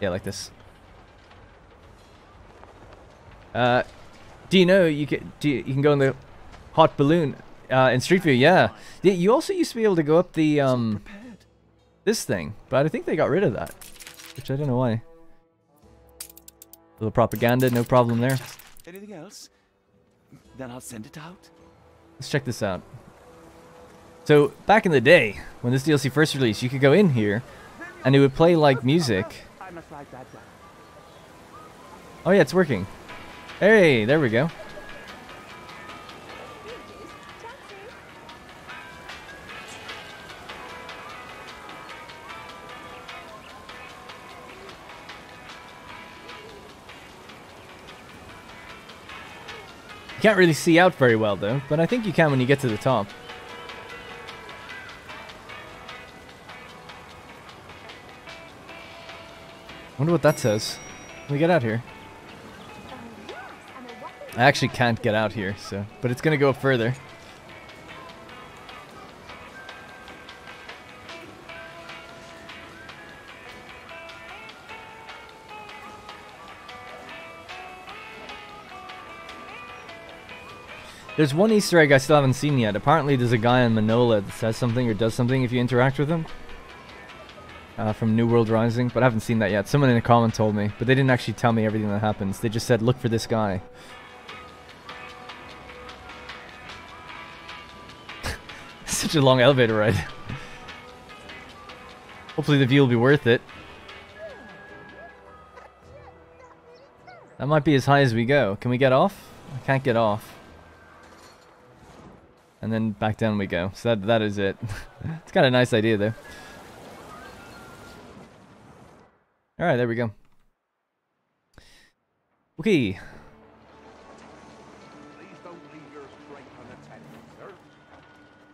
Yeah, like this. Uh, do you know you can do you, you can go in the hot balloon uh, in Street View? Yeah. Yeah, You also used to be able to go up the um this thing, but I think they got rid of that, which I don't know why. little propaganda, no problem there. Anything else? Then I'll send it out. Let's check this out. So back in the day, when this DLC first released, you could go in here, and it would play like music. I must write that down. Oh yeah, it's working. Hey, there we go. You can't really see out very well though, but I think you can when you get to the top. Wonder what that says. Can we get out here? I actually can't get out here, so but it's gonna go further. There's one Easter egg I still haven't seen yet. Apparently there's a guy in Manola that says something or does something if you interact with him. Uh, from New World Rising, but I haven't seen that yet. Someone in a comment told me, but they didn't actually tell me everything that happens. They just said, look for this guy. Such a long elevator ride. Hopefully the view will be worth it. That might be as high as we go. Can we get off? I can't get off. And then back down we go. So that that is it. it's got a nice idea though. Alright, there we go. Okay.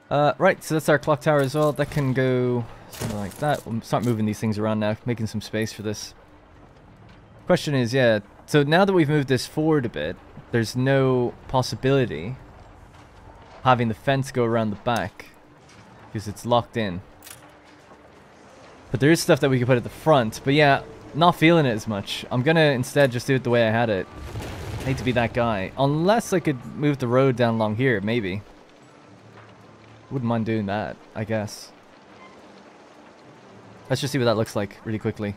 Uh, right, so that's our clock tower as well. That can go something like that. We'll start moving these things around now, making some space for this. Question is, yeah, so now that we've moved this forward a bit, there's no possibility having the fence go around the back because it's locked in. But there is stuff that we can put at the front. But yeah, not feeling it as much. I'm gonna instead just do it the way I had it. I hate to be that guy. Unless I could move the road down along here, maybe. Wouldn't mind doing that, I guess. Let's just see what that looks like really quickly.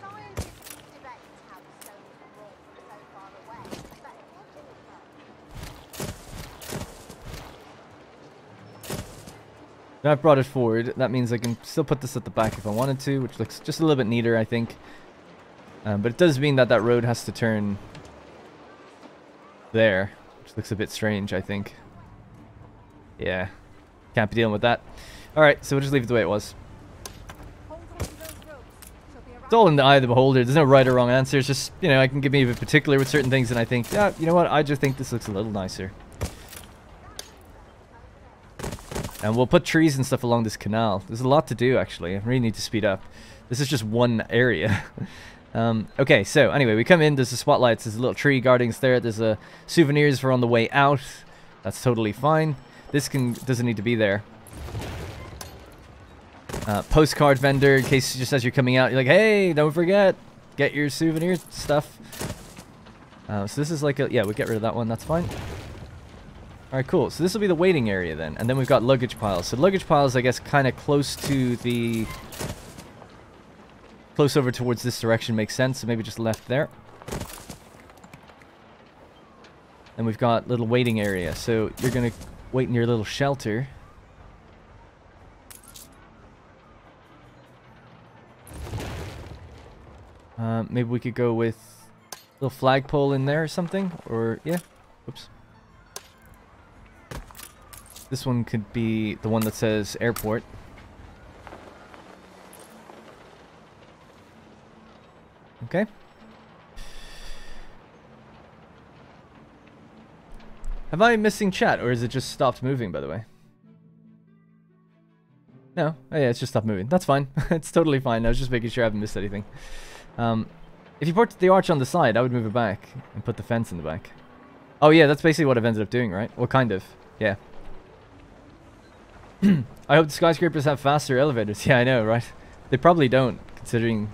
Scientists debate how the stones were brought from so far away, but it will do it Now I've brought it forward. That means I can still put this at the back if I wanted to, which looks just a little bit neater, I think. Um, but it does mean that that road has to turn there, which looks a bit strange, I think. Yeah, can't be dealing with that. Alright, so we'll just leave it the way it was. It's all in the eye of the beholder. There's no right or wrong answer. It's just, you know, I can give get maybe particular with certain things and I think, yeah, you know what, I just think this looks a little nicer. And we'll put trees and stuff along this canal. There's a lot to do, actually. I really need to speed up. This is just one area. um, okay, so anyway, we come in. There's the spotlights. There's a little tree guarding us there. There's a souvenirs for on the way out. That's totally fine. This can doesn't need to be there. Uh, postcard vendor, in case just as you're coming out, you're like, hey, don't forget, get your souvenir stuff. Uh, so this is like a, yeah, we get rid of that one. That's fine. Alright, cool. So this will be the waiting area then. And then we've got luggage piles. So luggage piles, I guess, kind of close to the... Close over towards this direction makes sense. So maybe just left there. And we've got little waiting area. So you're going to wait in your little shelter. Uh, maybe we could go with a little flagpole in there or something. Or, yeah. Oops. This one could be the one that says airport. Okay. Have I missing chat or is it just stopped moving by the way? No. Oh yeah, it's just stopped moving. That's fine. it's totally fine. I was just making sure I haven't missed anything. Um, if you put the arch on the side, I would move it back and put the fence in the back. Oh yeah, that's basically what I've ended up doing, right? Well, kind of. Yeah. I hope the skyscrapers have faster elevators. Yeah, I know, right? They probably don't, considering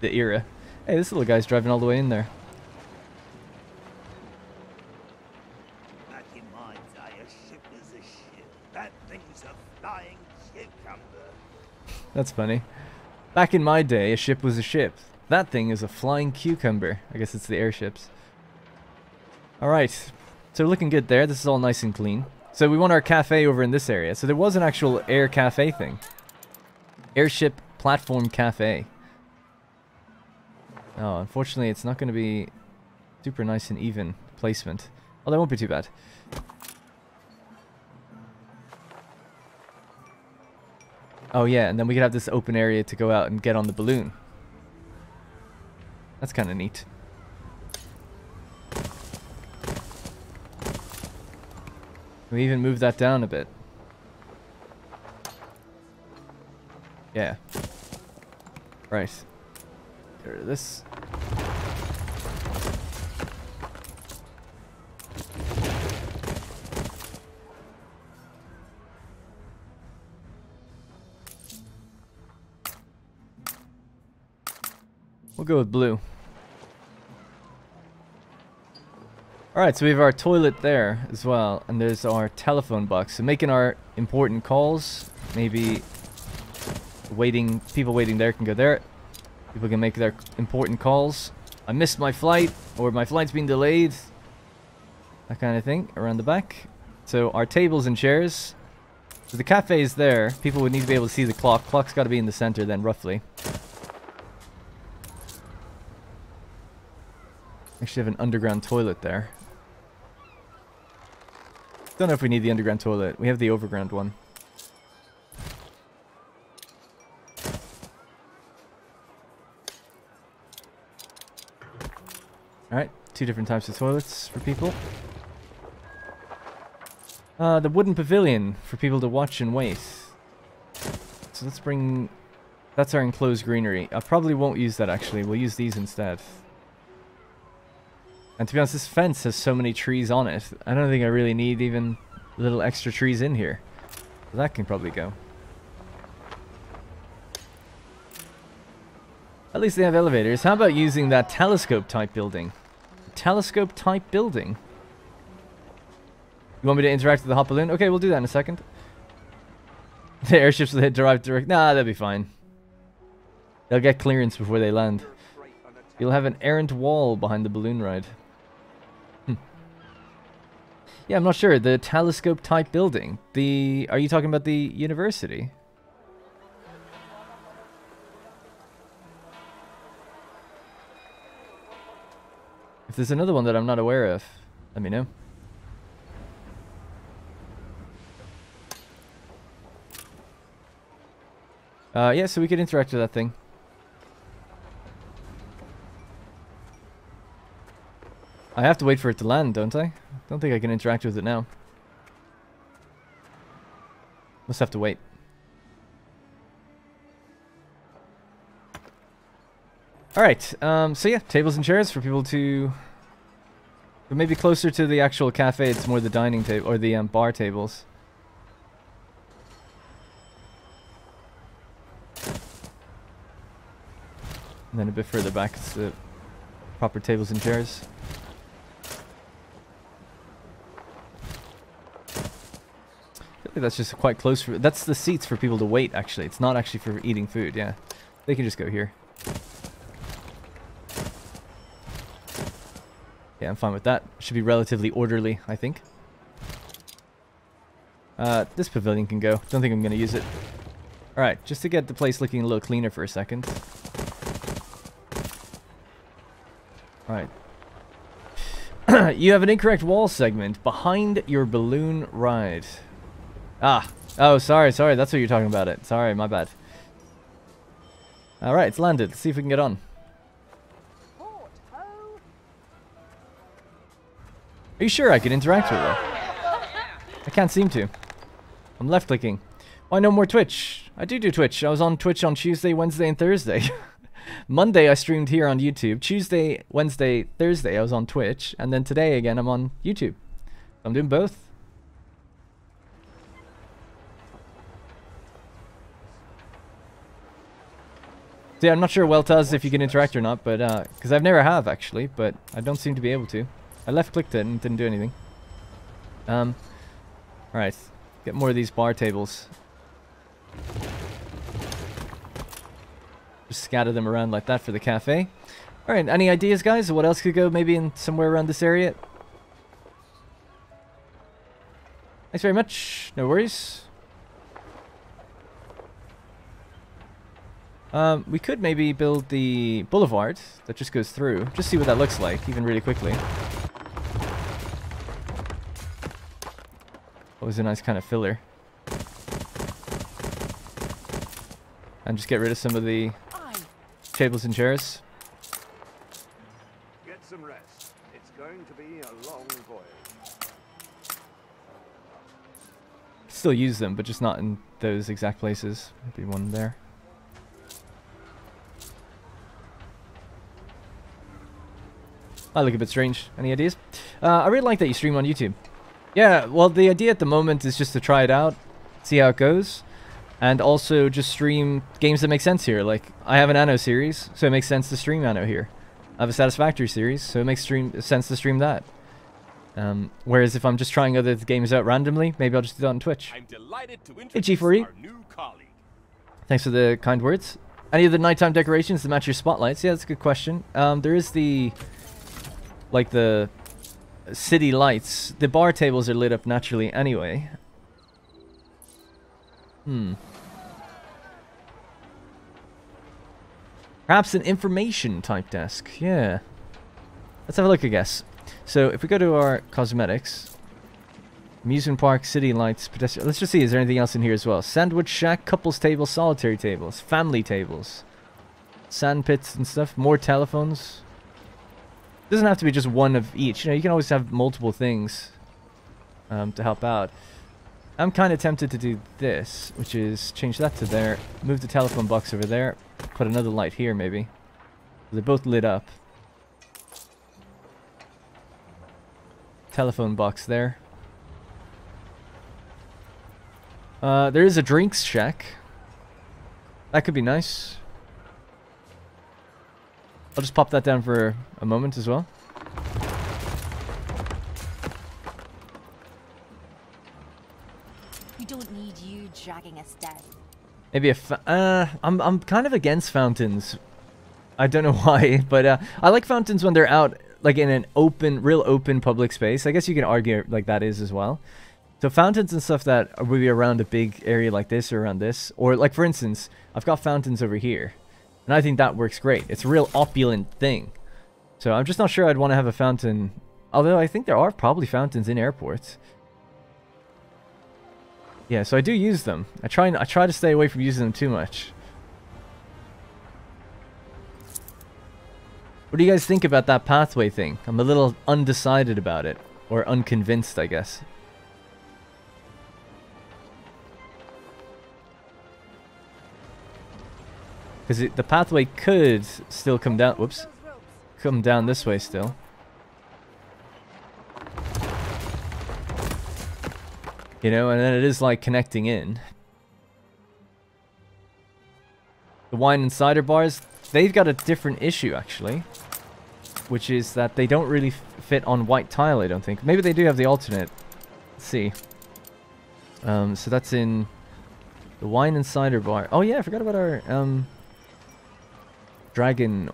the era. Hey, this little guy's driving all the way in there. Back in my day, a ship was a ship. That thing's a flying cucumber. That's funny. Back in my day, a ship was a ship. That thing is a flying cucumber. I guess it's the airships. Alright. So looking good there. This is all nice and clean. So we want our cafe over in this area. So there was an actual air cafe thing. Airship platform cafe. Oh, unfortunately it's not going to be super nice and even placement. Oh, that won't be too bad. Oh yeah, and then we could have this open area to go out and get on the balloon. That's kind of neat. We even move that down a bit. Yeah. Right. Get rid of this. We'll go with blue. Alright, so we have our toilet there as well, and there's our telephone box. So making our important calls, maybe waiting, people waiting there can go there. People can make their important calls. I missed my flight, or my flight's been delayed. That kind of thing, around the back. So our tables and chairs. So the cafe is there. People would need to be able to see the clock. Clock's got to be in the center then, roughly. Actually have an underground toilet there. Don't know if we need the underground toilet. We have the overground one. Alright, two different types of toilets for people. Uh, the wooden pavilion for people to watch and wait. So let's bring... That's our enclosed greenery. I probably won't use that actually. We'll use these instead. And to be honest, this fence has so many trees on it. I don't think I really need even little extra trees in here. So that can probably go. At least they have elevators. How about using that telescope type building? Telescope type building? You want me to interact with the hot balloon? Okay, we'll do that in a second. The airships will hit drive direct. Nah, they'll be fine. They'll get clearance before they land. You'll have an errant wall behind the balloon ride. Yeah, I'm not sure. The telescope type building. The are you talking about the university? If there's another one that I'm not aware of, let me know. Uh, yeah, so we could interact with that thing. I have to wait for it to land, don't I? Don't think I can interact with it now. Must have to wait. Alright, um, so yeah, tables and chairs for people to... But maybe closer to the actual cafe, it's more the dining table, or the um, bar tables. And then a bit further back, it's the proper tables and chairs. That's just quite close for that's the seats for people to wait actually. It's not actually for eating food yeah. They can just go here. Yeah I'm fine with that. Should be relatively orderly I think. Uh, this pavilion can go. Don't think I'm gonna use it. Alright just to get the place looking a little cleaner for a second. Alright. You have an incorrect wall segment behind your balloon ride Ah. Oh, sorry, sorry. That's what you're talking about it. Sorry, my bad. Alright, it's landed. Let's see if we can get on. Are you sure I can interact with it? I can't seem to. I'm left clicking. Why no more Twitch? I do do Twitch. I was on Twitch on Tuesday, Wednesday, and Thursday. Monday I streamed here on YouTube. Tuesday, Wednesday, Thursday I was on Twitch. And then today again I'm on YouTube. I'm doing both. So yeah, I'm not sure Weltaz if you can interact or not, but uh, because I've never have actually, but I don't seem to be able to. I left clicked it and didn't do anything. Um, all right, get more of these bar tables. Just scatter them around like that for the cafe. All right, any ideas, guys? What else could go maybe in somewhere around this area? Thanks very much. No worries. Um, we could maybe build the boulevard that just goes through. Just see what that looks like, even really quickly. Always a nice kind of filler. And just get rid of some of the tables and chairs. Get some rest. It's going to be a long voyage. Still use them, but just not in those exact places. Maybe one there. I look a bit strange. Any ideas? Uh, I really like that you stream on YouTube. Yeah, well, the idea at the moment is just to try it out, see how it goes. and also just stream games that make sense here. Like I have an Anno series, so it makes sense to stream Anno here. I have a Satisfactory series, so it makes stream sense to stream that. Um, whereas if I'm just trying other games out randomly, maybe I'll just do that on Twitch. I'm delighted to Hey, introduce G4E. our new colleague. Thanks for the kind words. Any of the nighttime decorations that match your spotlights? Yeah, that's a good question. Um, there is the, like the city lights. The bar tables are lit up naturally anyway. Hmm. Perhaps an information type desk. Yeah. Let's have a look, I guess. So if we go to our cosmetics, amusement park, city lights, pedestrian. Let's just see. Is there anything else in here as well? Sandwich shack, couples table, solitary tables, family tables, sand pits and stuff. More telephones. Doesn't have to be just one of each. You know, you can always have multiple things um, to help out. I'm kind of tempted to do this, which is change that to there, move the telephone box over there, put another light here maybe. They're both lit up. Telephone box there. Uh, there is a drinks shack. That could be nice. I'll just pop that down for a moment as well. We don't need you dragging us down. Maybe a fa- uh, I'm I'm kind of against fountains. I don't know why, but uh, I like fountains when they're out, like in an open, real open public space. I guess you can argue like that is as well. So fountains and stuff that would be around a big area like this or around this, or like for instance, I've got fountains over here, and I think that works great. It's a real opulent thing. So I'm just not sure I'd want to have a fountain. Although I think there are probably fountains in airports. Yeah, so I do use them. I try I try to stay away from using them too much. What do you guys think about that pathway thing? I'm a little undecided about it. Or unconvinced, I guess. Because the pathway could still come down... Whoops. Come down this way still. You know, and then it is like connecting in. The wine and cider bars, they've got a different issue actually. Which is that they don't really fit on white tile, I don't think. Maybe they do have the alternate. Let's see. Um, so that's in the wine and cider bar. Oh yeah, I forgot about our um, dragon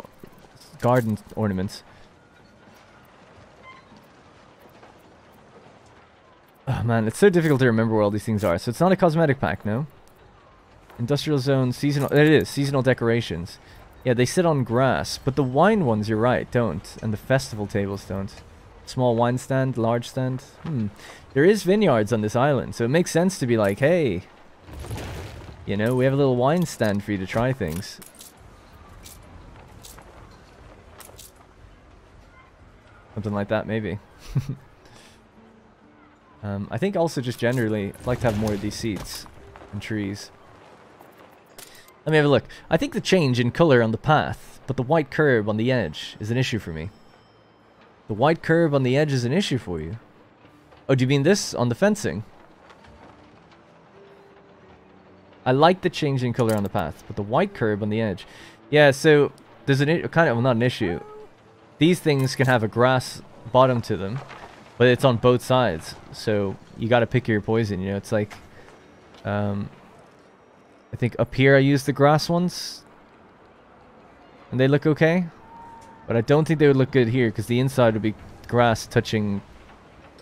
garden ornaments. Oh man, it's so difficult to remember where all these things are. So it's not a cosmetic pack, no? Industrial zone, seasonal. It is, seasonal decorations. Yeah, they sit on grass, but the wine ones, you're right, don't. And the festival tables don't. Small wine stand, large stand. Hmm. There is vineyards on this island, so it makes sense to be like, hey, you know, we have a little wine stand for you to try things. Something like that, maybe. um, I think also just generally, I'd like to have more of these seats and trees. Let me have a look. I think the change in color on the path, but the white curb on the edge is an issue for me. The white curb on the edge is an issue for you. Oh, do you mean this on the fencing? I like the change in color on the path, but the white curb on the edge. Yeah, so there's an kind of well, not an issue. These things can have a grass bottom to them, but it's on both sides. So you got to pick your poison. You know, it's like, um, I think up here I used the grass ones, and they look okay. But I don't think they would look good here because the inside would be grass touching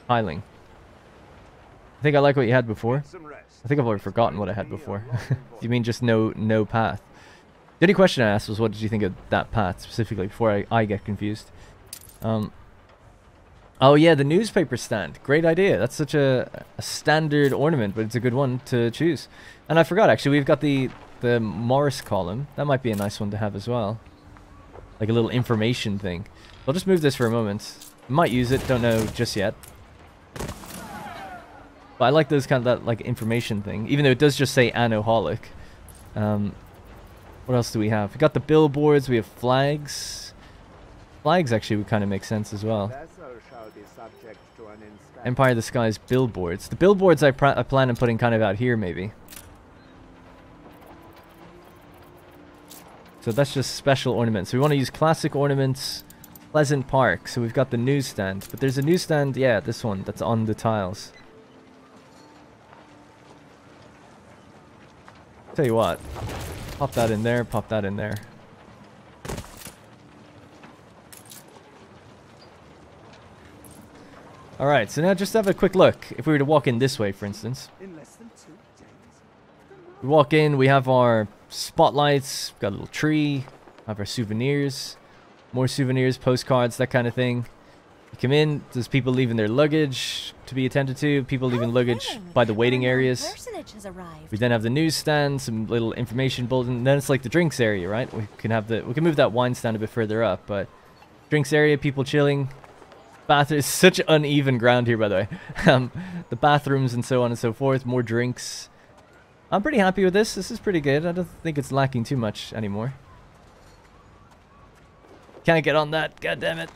tiling. I think I like what you had before. I think I've already forgotten what I had before. you mean just no no path? The only question I asked was what did you think of that path specifically before I, I get confused. Um, oh yeah, the newspaper stand. Great idea. That's such a, a standard ornament, but it's a good one to choose. And I forgot actually, we've got the the Morris column. That might be a nice one to have as well. Like a little information thing. I'll just move this for a moment. Might use it, don't know just yet. But I like those kind of that like information thing, even though it does just say Anoholic. Um, what else do we have? We got the billboards. We have flags. Flags actually would kind of make sense as well. Empire of the Skies billboards. The billboards I, I plan on putting kind of out here maybe. So that's just special ornaments. So we want to use classic ornaments, Pleasant Park. So we've got the newsstand. But there's a newsstand, yeah, this one, that's on the tiles. Tell you what, pop that in there, pop that in there. Alright, so now just have a quick look. If we were to walk in this way, for instance. In less than two days. We walk in, we have our spotlights, got a little tree, have our souvenirs, more souvenirs, postcards, that kind of thing. Come in, there's people leaving their luggage to be attended to, people leaving luggage by the waiting areas. Personage has arrived. We then have the newsstand, some little information bulletin. Then it's like the drinks area, right? We can have the we can move that wine stand a bit further up, but drinks area, people chilling. Bath is such uneven ground here, by the way. Um, the bathrooms and so on and so forth. More drinks. I'm pretty happy with this. This is pretty good. I don't think it's lacking too much anymore. Can't get on that. God damn it.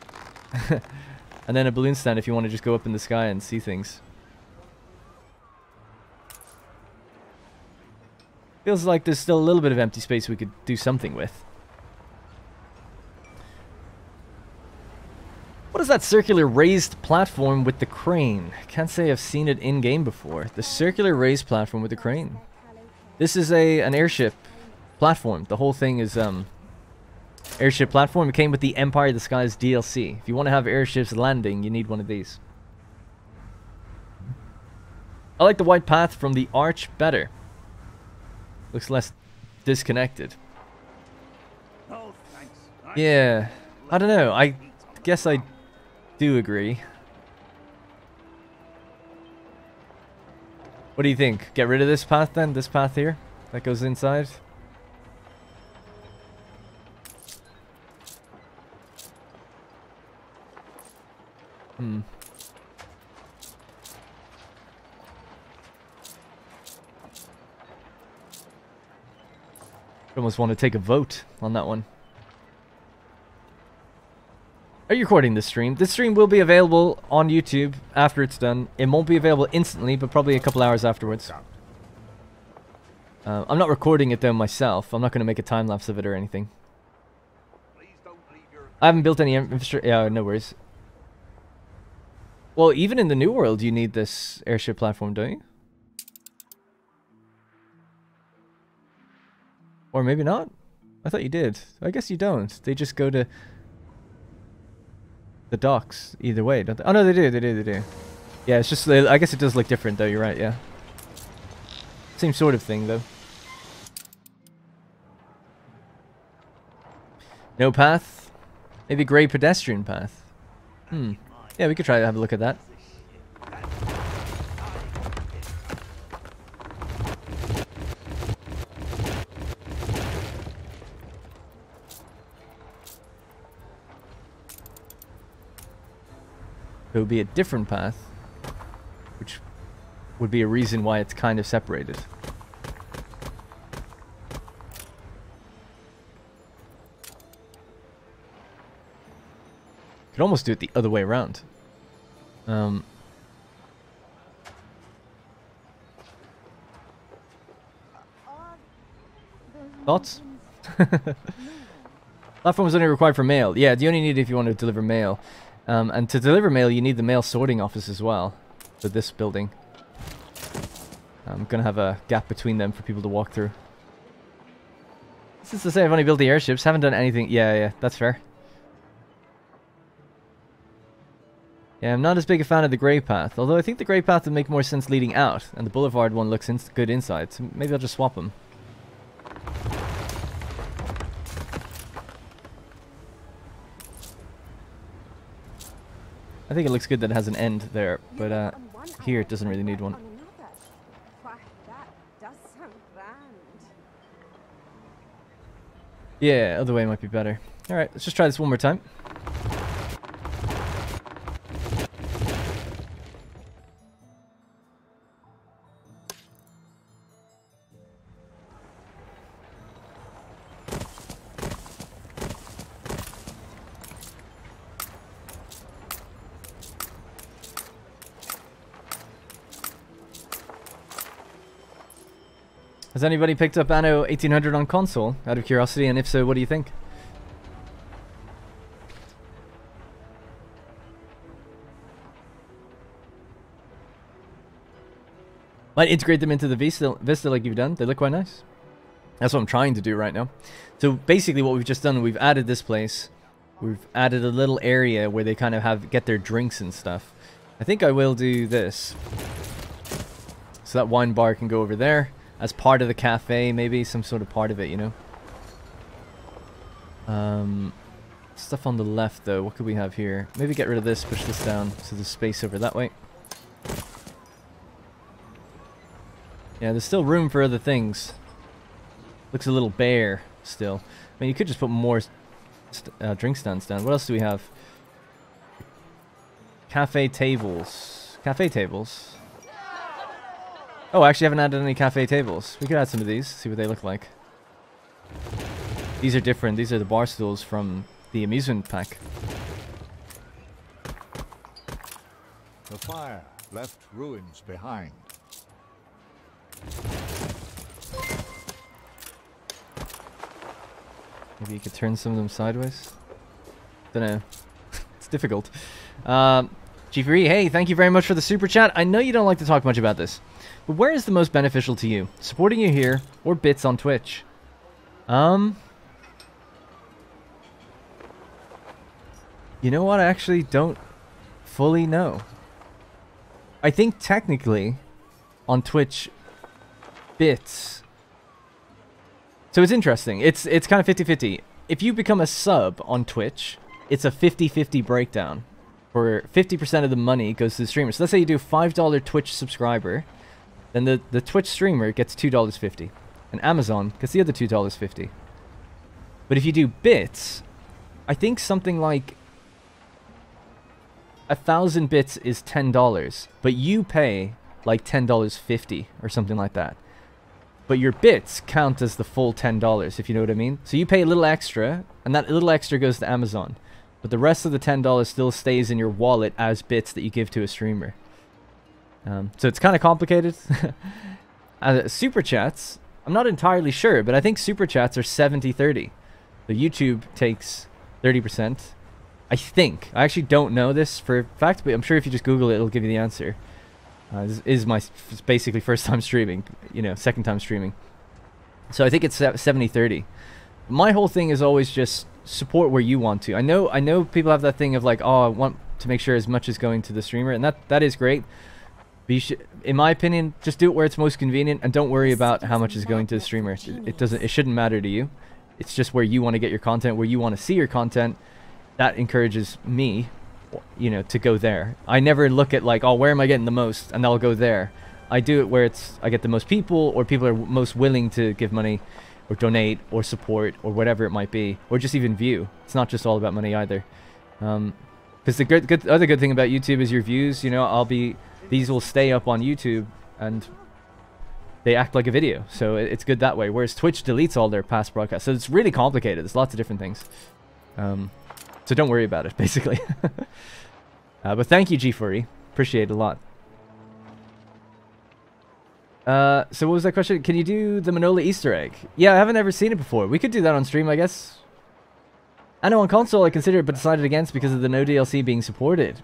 and then a balloon stand if you want to just go up in the sky and see things. Feels like there's still a little bit of empty space we could do something with. What is that circular raised platform with the crane? Can't say I've seen it in-game before. The circular raised platform with the crane. This is a an airship platform. The whole thing is um airship platform. It came with the Empire of the Skies DLC. If you want to have airships landing, you need one of these. I like the white path from the arch better. Looks less disconnected. Yeah. I don't know. I guess I do agree. What do you think? Get rid of this path then? This path here? That goes inside? Hmm. Almost want to take a vote on that one. Are you recording this stream? This stream will be available on YouTube after it's done. It won't be available instantly, but probably a couple hours afterwards. Uh, I'm not recording it though myself. I'm not going to make a time lapse of it or anything. I haven't built any infrastructure. Yeah, no worries. Well, even in the new world, you need this airship platform, don't you? Or maybe not. I thought you did. I guess you don't. They just go to the docks either way, don't they? Oh no, they do. They do. They do. Yeah, it's just. I guess it does look different, though. You're right. Yeah. Same sort of thing, though. No path. Maybe grey pedestrian path. Hmm. Yeah, we could try to have a look at that. It would be a different path, which would be a reason why it's kind of separated. Could almost do it the other way around. Um, thoughts? Platform is only required for mail. Yeah, you only need it if you want to deliver mail. Um, and to deliver mail, you need the mail sorting office as well for this building. I'm gonna have a gap between them for people to walk through. This is to say I've only built the airships, haven't done anything. Yeah, yeah, that's fair. Yeah, I'm not as big a fan of the grey path, although I think the grey path would make more sense leading out, and the boulevard one looks ins good inside, so maybe I'll just swap them. I think it looks good that it has an end there, but uh, here it doesn't really need one. Yeah, other way might be better. Alright, let's just try this one more time. Has anybody picked up Anno 1800 on console? Out of curiosity, and if so, what do you think? Might integrate them into the Vista, Vista like you've done. They look quite nice. That's what I'm trying to do right now. So basically what we've just done, we've added this place. We've added a little area where they kind of have get their drinks and stuff. I think I will do this. So that wine bar can go over there as part of the cafe, maybe some sort of part of it, you know. Um, stuff on the left though. What could we have here? Maybe get rid of this, push this down, so there's space over that way. Yeah, there's still room for other things. Looks a little bare still. I mean, you could just put more st uh, drink stands down. What else do we have? Cafe tables. Cafe tables. Oh, I actually haven't added any cafe tables. We could add some of these, see what they look like. These are different. These are the bar stools from the amusement pack. The fire left ruins behind. Maybe you could turn some of them sideways. Don't know. it's difficult. Um, G3, hey, thank you very much for the super chat. I know you don't like to talk much about this, but where is the most beneficial to you? Supporting you here or bits on Twitch? Um. You know what? I actually don't fully know. I think technically on Twitch bits so it's interesting. It's it's kind of 50-50. If you become a sub on Twitch, it's a 50-50 breakdown. Where 50% of the money goes to the streamer. So let's say you do $5 Twitch subscriber, then the, the Twitch streamer gets $2.50. And Amazon gets the other $2.50. But if you do bits, I think something like a thousand bits is $10, but you pay like $10.50 or something like that. But your bits count as the full $10, if you know what I mean. So you pay a little extra, and that little extra goes to Amazon. But the rest of the $10 still stays in your wallet as bits that you give to a streamer. Um, so it's kind of complicated. uh, super chats, I'm not entirely sure, but I think super chats are 70-30. The YouTube takes 30%. I think. I actually don't know this for a fact, but I'm sure if you just Google it, it'll give you the answer. Uh, this is my basically first time streaming, you know, second time streaming. So I think it's 70-30. My whole thing is always just support where you want to. I know I know people have that thing of like, oh, I want to make sure as much is going to the streamer, and that that is great. But should, in my opinion, just do it where it's most convenient, and don't worry about how much is going to the streamer. It, it doesn't. It shouldn't matter to you. It's just where you want to get your content, where you want to see your content. That encourages me you know, to go there. I never look at like, oh, where am I getting the most, and I'll go there. I do it where it's I get the most people, or people are most willing to give money, or donate, or support, or whatever it might be, or just even view. It's not just all about money either. Um, because the good, good, other good thing about YouTube is your views. You know, I'll be these will stay up on YouTube, and they act like a video, so it, it's good that way. Whereas Twitch deletes all their past broadcasts, so it's really complicated. There's lots of different things. Um, so don't worry about it, basically. uh, but thank you, G4E. Appreciate it a lot. Uh, so what was that question? Can you do the Manola Easter egg? Yeah, I haven't ever seen it before. We could do that on stream, I guess. I know on console I considered it, but decided against because of the no DLC being supported.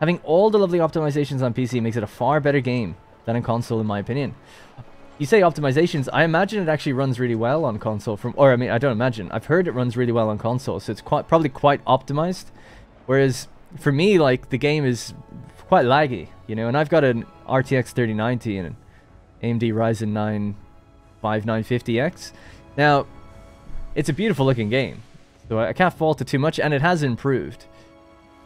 Having all the lovely optimizations on PC makes it a far better game than on console, in my opinion. You say optimizations, I imagine it actually runs really well on console from, or I mean, I don't imagine, I've heard it runs really well on console, so it's quite, probably quite optimized. Whereas, for me, like, the game is quite laggy, you know, and I've got an RTX 3090 and an AMD Ryzen 9 5950X. Now, it's a beautiful looking game, so I can't fault it too much, and it has improved.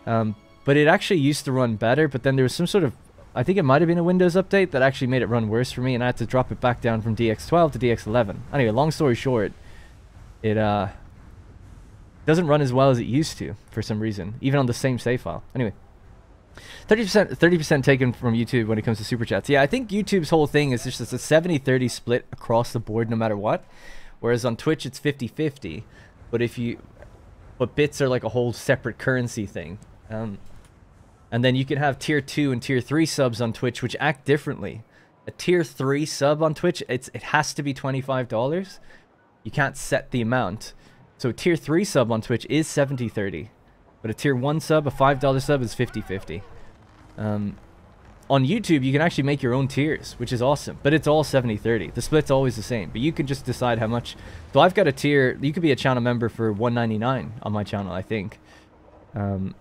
Um, but it actually used to run better, but then there was some sort of I think it might have been a Windows update that actually made it run worse for me, and I had to drop it back down from DX12 to DX11. Anyway, long story short, it uh doesn't run as well as it used to for some reason, even on the same save file. Anyway, 30% 30% taken from YouTube when it comes to super chats. Yeah, I think YouTube's whole thing is just it's a 70-30 split across the board no matter what. Whereas on Twitch it's 50-50. But if you but bits are like a whole separate currency thing. Um and then you can have tier 2 and tier 3 subs on Twitch which act differently. a tier 3 sub on Twitch, it's it has to be $25. You can't set the amount. So tier 3 sub on Twitch is 70-30. But a tier 1 sub, a $5 sub is 50-50. Um, on YouTube, you can actually make your own tiers, which is awesome. But it's all 70-30. The split's always the same. But you can just decide how much. So I've got a tier. You could be a channel member for 199 on my channel, I think. Um,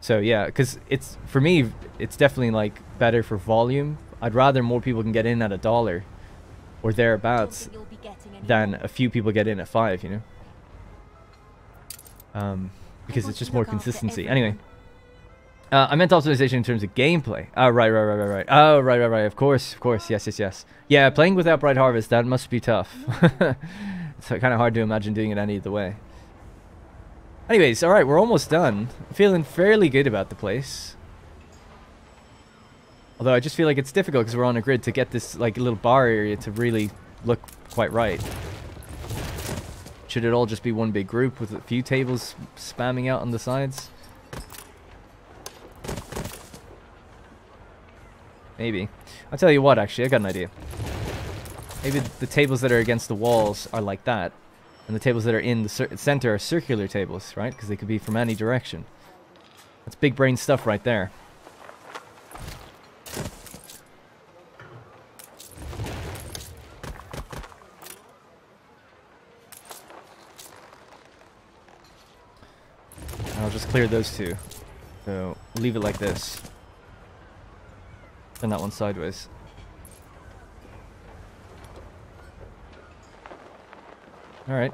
so yeah, because it's for me, it's definitely like better for volume. I'd rather more people can get in at a dollar or thereabouts You'll be getting any than a few people get in at five. You know. Um, because it's just more consistency. Anyway. Uh, I meant optimization in terms of gameplay. Oh, right, right, right, right, right. Oh, right, right, right. Of course, of course. Yes, yes, yes. Yeah, playing without Bright Harvest, that must be tough. it's kind of hard to imagine doing it any other way. Anyways, alright, we're almost done. Feeling fairly good about the place. Although I just feel like it's difficult because we're on a grid to get this like little bar area to really look quite right. Should it all just be one big group with a few tables spamming out on the sides? Maybe. I'll tell you what, actually, I got an idea. Maybe the tables that are against the walls are like that. And the tables that are in the center are circular tables, right? Because they could be from any direction. That's big brain stuff right there. I'll just clear those two. So, leave it like this. Turn that one sideways. Alright.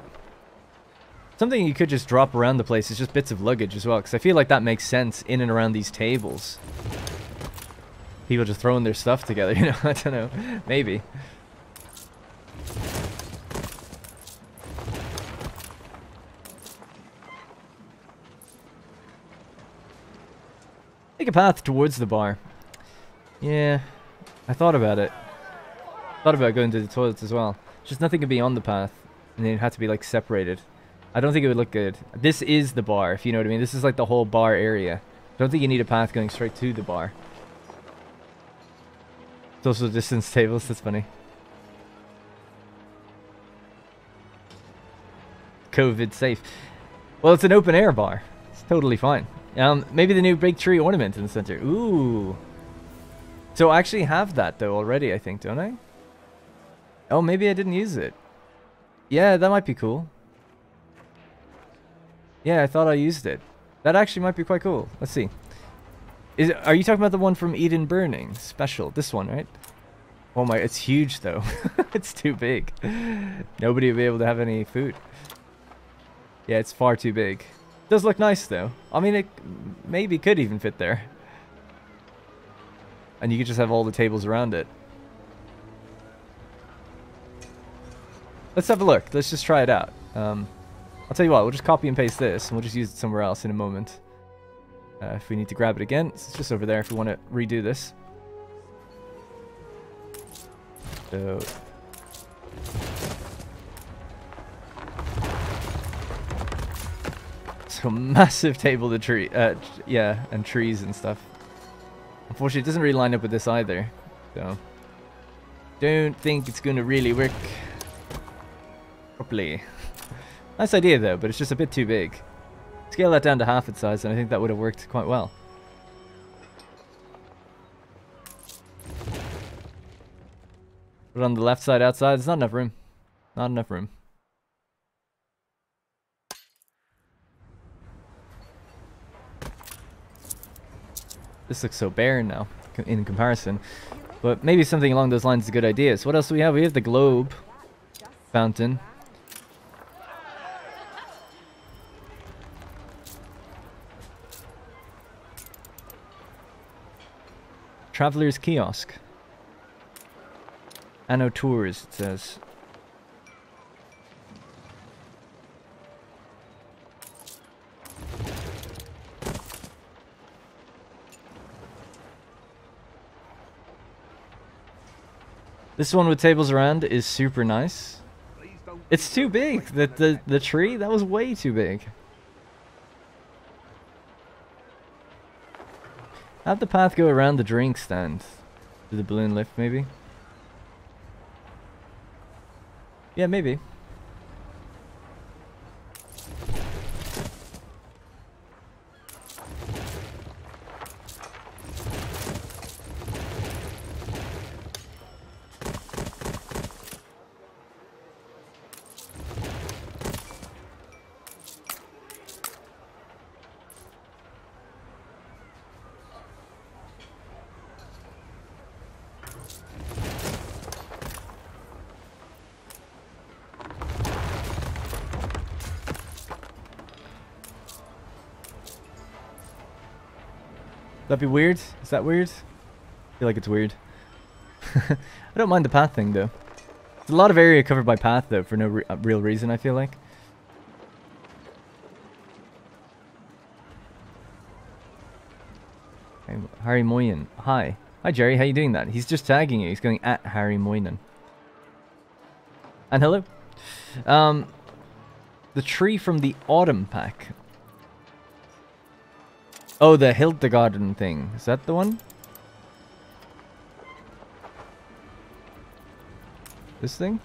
Something you could just drop around the place is just bits of luggage as well, because I feel like that makes sense in and around these tables. People just throwing their stuff together, you know? I don't know. Maybe. Take a path towards the bar. Yeah, I thought about it. Thought about going to the toilets as well. Just nothing could be on the path, and then it had to be like separated. I don't think it would look good. This is the bar, if you know what I mean. This is like the whole bar area. Don't think you need a path going straight to the bar. Social distance tables, that's funny. COVID safe. Well, it's an open air bar. It's totally fine. Um, maybe the new big tree ornament in the center. Ooh. So I actually have that though already, I think, don't I? Oh, maybe I didn't use it. Yeah, that might be cool. Yeah, I thought I used it. That actually might be quite cool. Let's see. Is are you talking about the one from Eden Burning special? This one, right? Oh my, it's huge though. it's too big. Nobody will be able to have any food. Yeah, it's far too big. Does look nice though. I mean, it maybe could even fit there. And you could just have all the tables around it. Let's have a look. Let's just try it out. Um, I'll tell you what, we'll just copy and paste this, and we'll just use it somewhere else in a moment. Uh, if we need to grab it again, it's just over there if we want to redo this. So... So massive table to tree, uh, yeah, and trees and stuff. Unfortunately, it doesn't really line up with this either. So, don't think it's gonna really work properly. nice idea though, but it's just a bit too big. Scale that down to half its size, and I think that would have worked quite well. But on the left side outside. There's not enough room. Not enough room. This looks so barren now in comparison. But maybe something along those lines is a good idea. So what else do we have? We have the globe fountain. Traveler's kiosk. Anno Tours, it says. This one with tables around is super nice. It's too big. The, the, the tree, that was way too big. Have the path go around the drink stand? Do the balloon lift, maybe? Yeah, maybe. That'd be weird. Is that weird? I feel like it's weird. I don't mind the path thing though. There's a lot of area covered by path though for no re uh, real reason. I feel like. Harry Moynihan. Hi. Hi Jerry, how you doing that? He's just tagging you. He's going at Harry Moynihan. And hello. Um, the tree from the autumn pack. Oh, the Hildegarden thing. Is that the one? This thing?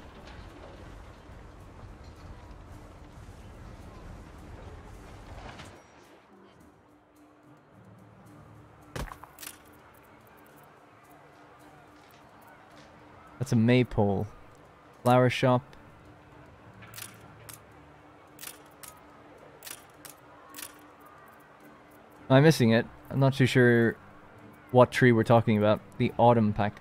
That's a maypole. Flower shop. I'm missing it. I'm not too sure what tree we're talking about. The autumn pack.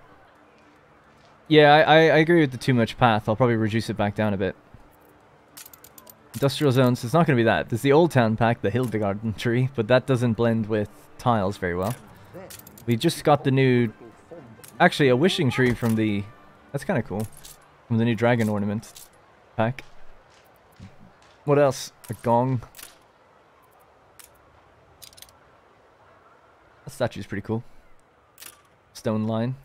Yeah, I, I, I agree with the too much path. I'll probably reduce it back down a bit. Industrial zones, it's not going to be that. There's the Old Town pack, the Hildegarden tree, but that doesn't blend with tiles very well. We just got the new... Actually, a wishing tree from the... That's kind of cool. From the new dragon ornament pack. What else? A gong. Statue's pretty cool. Stone line.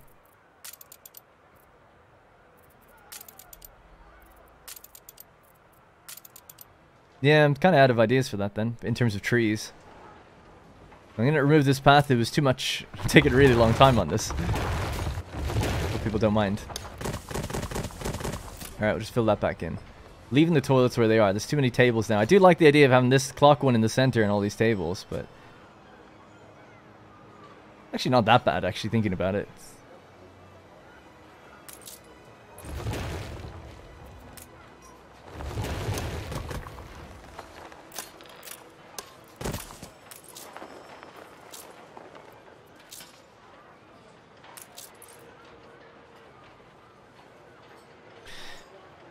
Yeah, I'm kind of out of ideas for that then, in terms of trees. I'm going to remove this path. It was too much. taking a really long time on this. Hope people don't mind. Alright, we'll just fill that back in. Leaving the toilets where they are. There's too many tables now. I do like the idea of having this clock one in the center and all these tables, but... Actually not that bad, actually, thinking about it.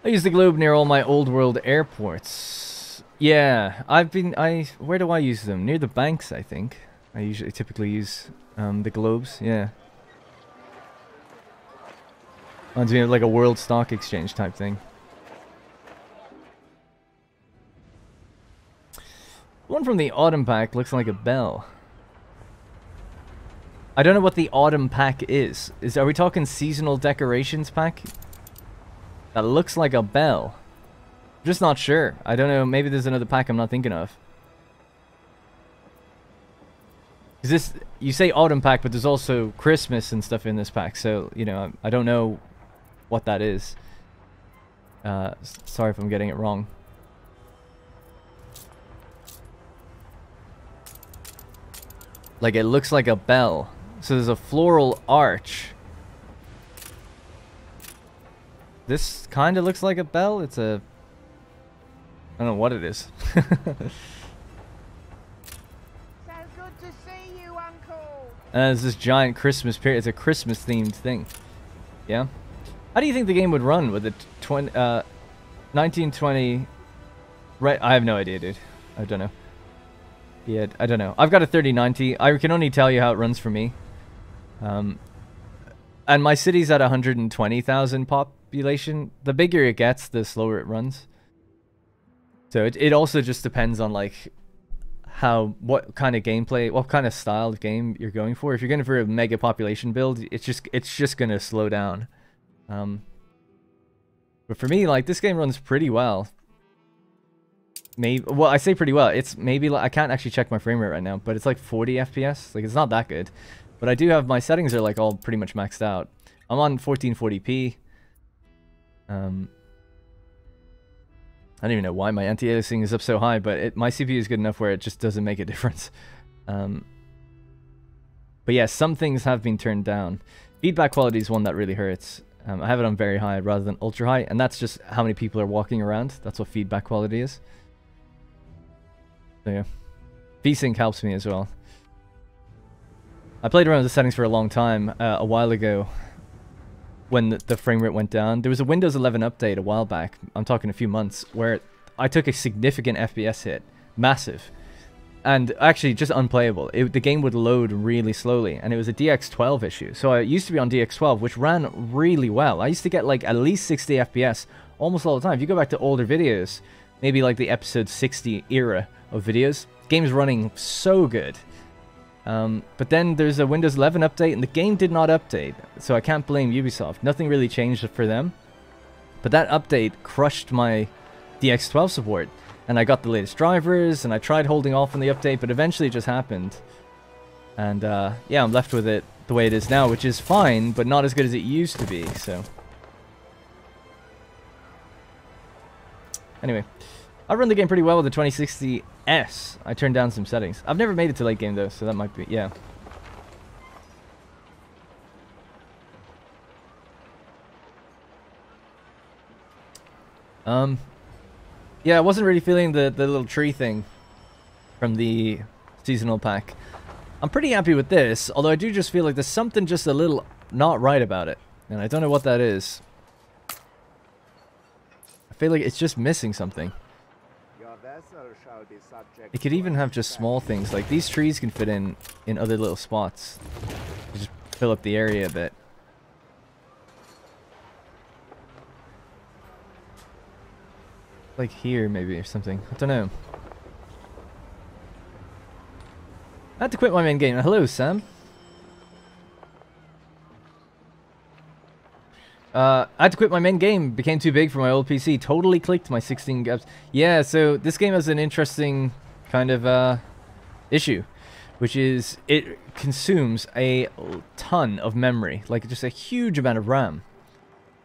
I use the globe near all my old world airports. Yeah, I've been, I, where do I use them? Near the banks, I think. I usually typically use um, the globes, yeah. Me of like a world stock exchange type thing. One from the autumn pack looks like a bell. I don't know what the autumn pack is. Is are we talking seasonal decorations pack? That looks like a bell. Just not sure. I don't know. Maybe there's another pack I'm not thinking of. Is this... You say autumn pack, but there's also Christmas and stuff in this pack. So, you know, I, I don't know what that is. Uh, sorry if I'm getting it wrong. Like, it looks like a bell. So there's a floral arch. This kind of looks like a bell. It's a... I don't know what it is. And there's this giant Christmas period. It's a Christmas themed thing. Yeah? How do you think the game would run with a 20, uh, 1920... Right, I have no idea, dude. I don't know. Yeah, I don't know. I've got a 3090. I can only tell you how it runs for me. Um, and my city's at 120,000 population. The bigger it gets, the slower it runs. So it, it also just depends on like how what kind of gameplay, what kind of style of game you're going for. If you're going for a mega population build, it's just it's just going to slow down. Um, but for me, like this game runs pretty well. Maybe well, I say pretty well. It's maybe like, I can't actually check my frame rate right now, but it's like 40 FPS. Like it's not that good. But I do have my settings are like all pretty much maxed out. I'm on 1440p. Um, I don't even know why my anti-aliasing is up so high, but it, my CPU is good enough where it just doesn't make a difference. Um, but yeah, some things have been turned down. Feedback quality is one that really hurts. Um, I have it on very high rather than ultra high, and that's just how many people are walking around. That's what feedback quality is. So yeah. VSync helps me as well. I played around with the settings for a long time, uh, a while ago, when the, the frame rate went down. There was a Windows 11 update a while back, I'm talking a few months, where I took a significant FPS hit. Massive. And actually, just unplayable. It, the game would load really slowly, and it was a DX12 issue. So I used to be on DX12, which ran really well. I used to get like at least 60 FPS almost all the time. If you go back to older videos, maybe like the episode 60 era of videos, game's running so good. Um, but then there's a Windows 11 update, and the game did not update, so I can't blame Ubisoft. Nothing really changed for them. But that update crushed my DX12 support, and I got the latest drivers, and I tried holding off on the update, but eventually it just happened. And uh, yeah, I'm left with it the way it is now, which is fine, but not as good as it used to be, so... Anyway, I run the game pretty well with the 2060S. I turned down some settings. I've never made it to late game though, so that might be, yeah. Um, yeah, I wasn't really feeling the, the little tree thing from the seasonal pack. I'm pretty happy with this, although I do just feel like there's something just a little not right about it. And I don't know what that is. I feel like it's just missing something. Your vessel shall be subject It could even have just small things, like these trees can fit in in other little spots. Just fill up the area a bit. Like here, maybe, or something. I don't know. I had to quit my main game. Hello, Sam. Uh, I had to quit my main game. Became too big for my old PC. Totally clicked my 16 gaps. Yeah, so this game has an interesting kind of uh, issue, which is it consumes a ton of memory, like just a huge amount of RAM.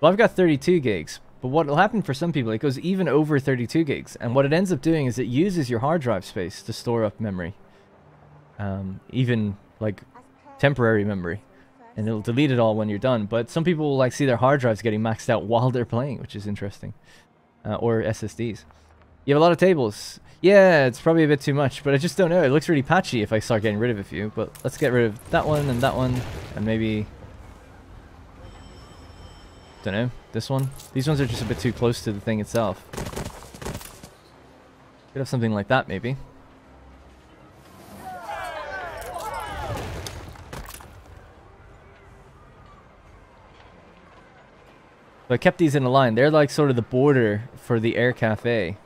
Well, I've got 32 gigs, but what will happen for some people, it goes even over 32 gigs, and what it ends up doing is it uses your hard drive space to store up memory, um, even like temporary memory and it'll delete it all when you're done. But some people will like see their hard drives getting maxed out while they're playing, which is interesting. Uh, or SSDs. You have a lot of tables. Yeah, it's probably a bit too much, but I just don't know. It looks really patchy if I start getting rid of a few. But let's get rid of that one and that one, and maybe... Don't know, this one? These ones are just a bit too close to the thing itself. Could have something like that, maybe. But I kept these in a line. They're like sort of the border for the air cafe.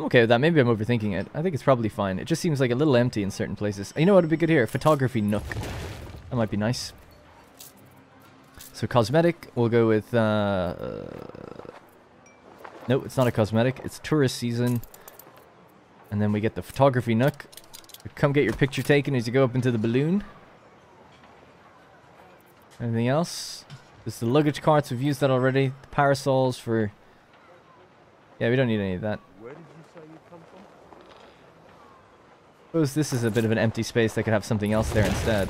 I'm okay with that. Maybe I'm overthinking it. I think it's probably fine. It just seems like a little empty in certain places. You know what would be good here? Photography nook. That might be nice. So cosmetic, we'll go with... Uh, uh, no, it's not a cosmetic. It's tourist season. And then we get the photography nook. Come get your picture taken as you go up into the balloon. Anything else? There's the luggage carts. We've used that already. The parasols for... Yeah, we don't need any of that. Where did you say you come from? Suppose this is a bit of an empty space that could have something else there instead.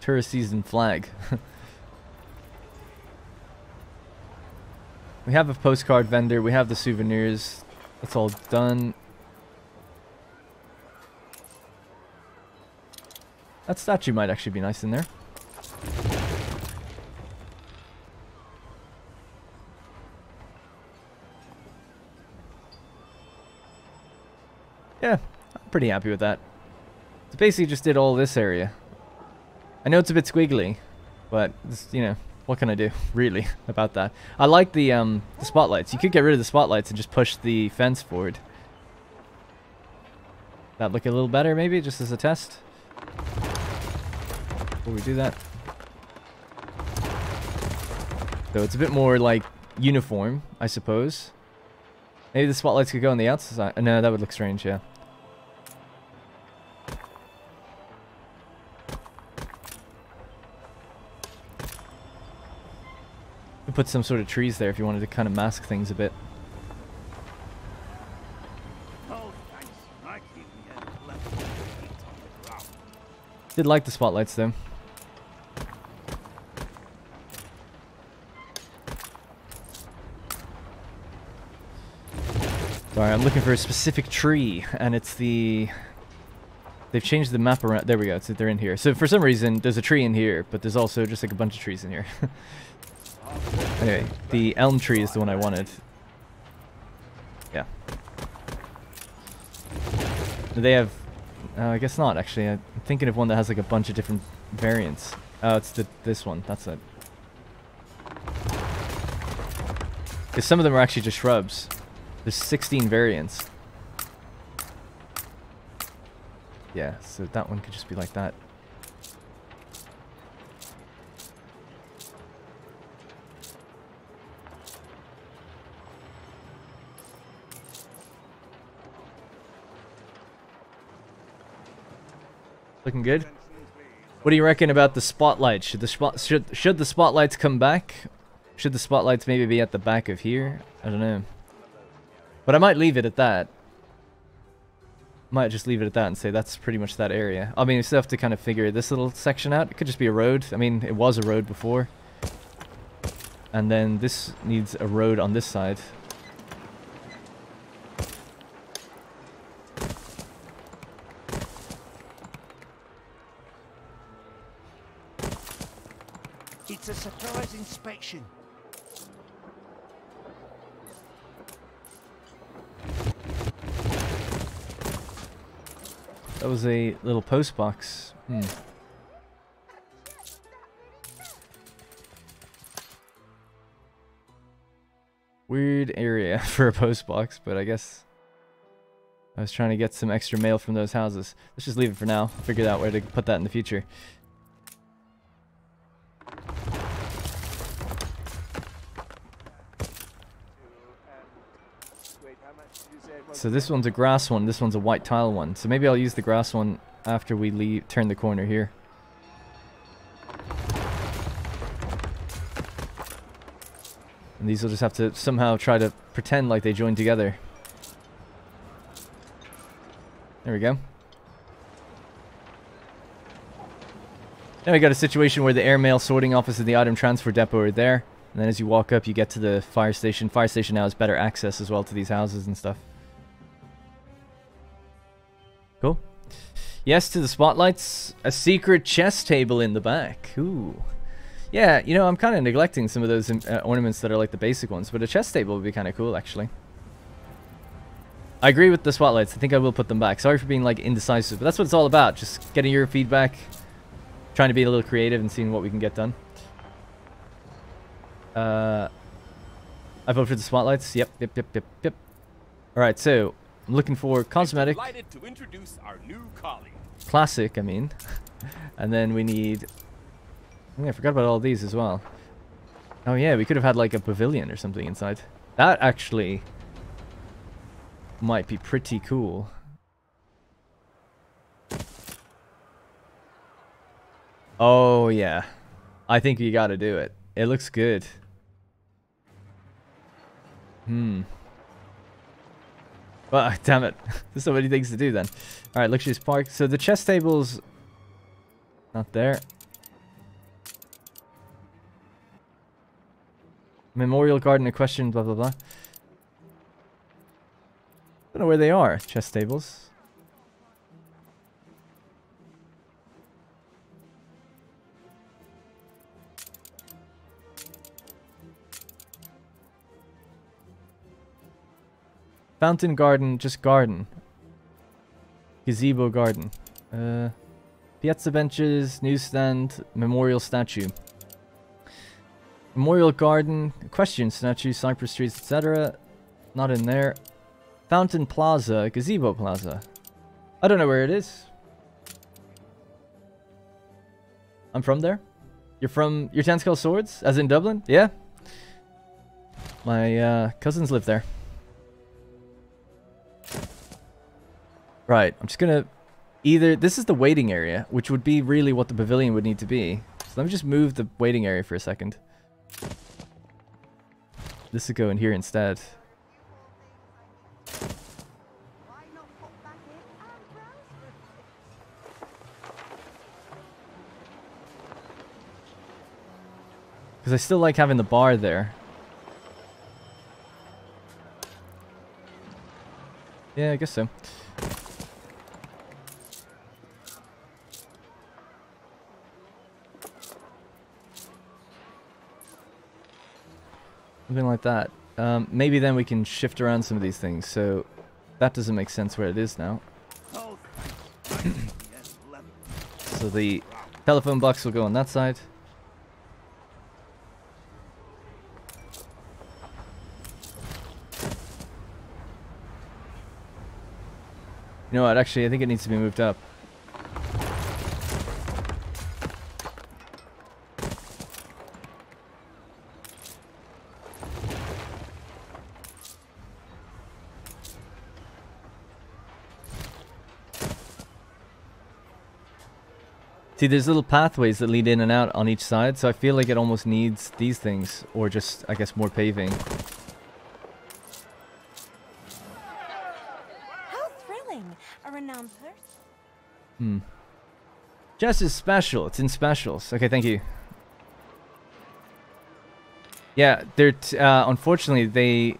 Tourist season flag. we have a postcard vendor. We have the souvenirs. That's all done. That statue might actually be nice in there. Yeah, I'm pretty happy with that. So basically just did all this area. I know it's a bit squiggly, but, you know, what can I do, really, about that? I like the, um, the spotlights. You could get rid of the spotlights and just push the fence forward. That look a little better, maybe, just as a test? Before we do that. So it's a bit more, like, uniform, I suppose. Maybe the spotlights could go on the outside. No, that would look strange, yeah. Put some sort of trees there if you wanted to kind of mask things a bit. Did like the spotlights though. Sorry, I'm looking for a specific tree, and it's the... They've changed the map around. There we go. So they're in here. So for some reason, there's a tree in here, but there's also just like a bunch of trees in here. anyway, the elm tree is the one I wanted. Yeah. Do they have... Uh, I guess not, actually. I'm thinking of one that has like a bunch of different variants. Oh, it's the this one. That's it. Because some of them are actually just shrubs. There's 16 variants. Yeah, so that one could just be like that. Looking good. What do you reckon about the spotlight? Should the spot should should the spotlights come back? Should the spotlights maybe be at the back of here? I don't know. But I might leave it at that. Might just leave it at that and say that's pretty much that area. I mean, we still have to kind of figure this little section out. It could just be a road. I mean, it was a road before. And then this needs a road on this side. It's a surprise inspection. That was a little post box. Hmm. Weird area for a post box, but I guess I was trying to get some extra mail from those houses. Let's just leave it for now. Figure out where to put that in the future. So this one's a grass one, this one's a white tile one. So maybe I'll use the grass one after we leave, turn the corner here. And these will just have to somehow try to pretend like they join together. There we go. Now we got a situation where the airmail sorting office and the item transfer depot are there. And then as you walk up, you get to the fire station. Fire station now has better access as well to these houses and stuff. Cool. Yes to the spotlights. A secret chess table in the back. Ooh. Yeah, you know, I'm kind of neglecting some of those uh, ornaments that are like the basic ones, but a chess table would be kind of cool, actually. I agree with the spotlights. I think I will put them back. Sorry for being, like, indecisive, but that's what it's all about. Just getting your feedback, trying to be a little creative and seeing what we can get done. Uh, I vote for the spotlights. Yep, yep, yep, yep, yep. All right, so I'm looking for cosmetic. To introduce our new colleague. Classic, I mean. and then we need... Yeah, I forgot about all these as well. Oh yeah, we could have had like a pavilion or something inside. That actually might be pretty cool. Oh yeah. I think you gotta do it. It looks good. Hmm. Well, damn it. There's so many things to do then. Alright, Luxurious Park. So the chess table's not there. Memorial Garden, a question, blah, blah, blah. Don't know where they are, chess tables. Fountain garden, just garden. Gazebo garden. Uh, piazza benches, newsstand, memorial statue. Memorial garden, question statue, cypress trees, etc. Not in there. Fountain plaza, gazebo plaza. I don't know where it is. I'm from there. You're from your Ten Skull Swords, as in Dublin? Yeah. My uh, cousins live there. Right, I'm just gonna either this is the waiting area, which would be really what the pavilion would need to be. So let me just move the waiting area for a second. this would go in here instead. Because I still like having the bar there. Yeah, I guess so. Something like that. Um, maybe then we can shift around some of these things. So that doesn't make sense where it is now. So the telephone box will go on that side. You know what? Actually, I think it needs to be moved up. See, there's little pathways that lead in and out on each side, so I feel like it almost needs these things, or just, I guess, more paving. How thrilling! A renowned person. Hmm. Jess is special. It's in specials. Okay, thank you. Yeah, they're t uh, unfortunately they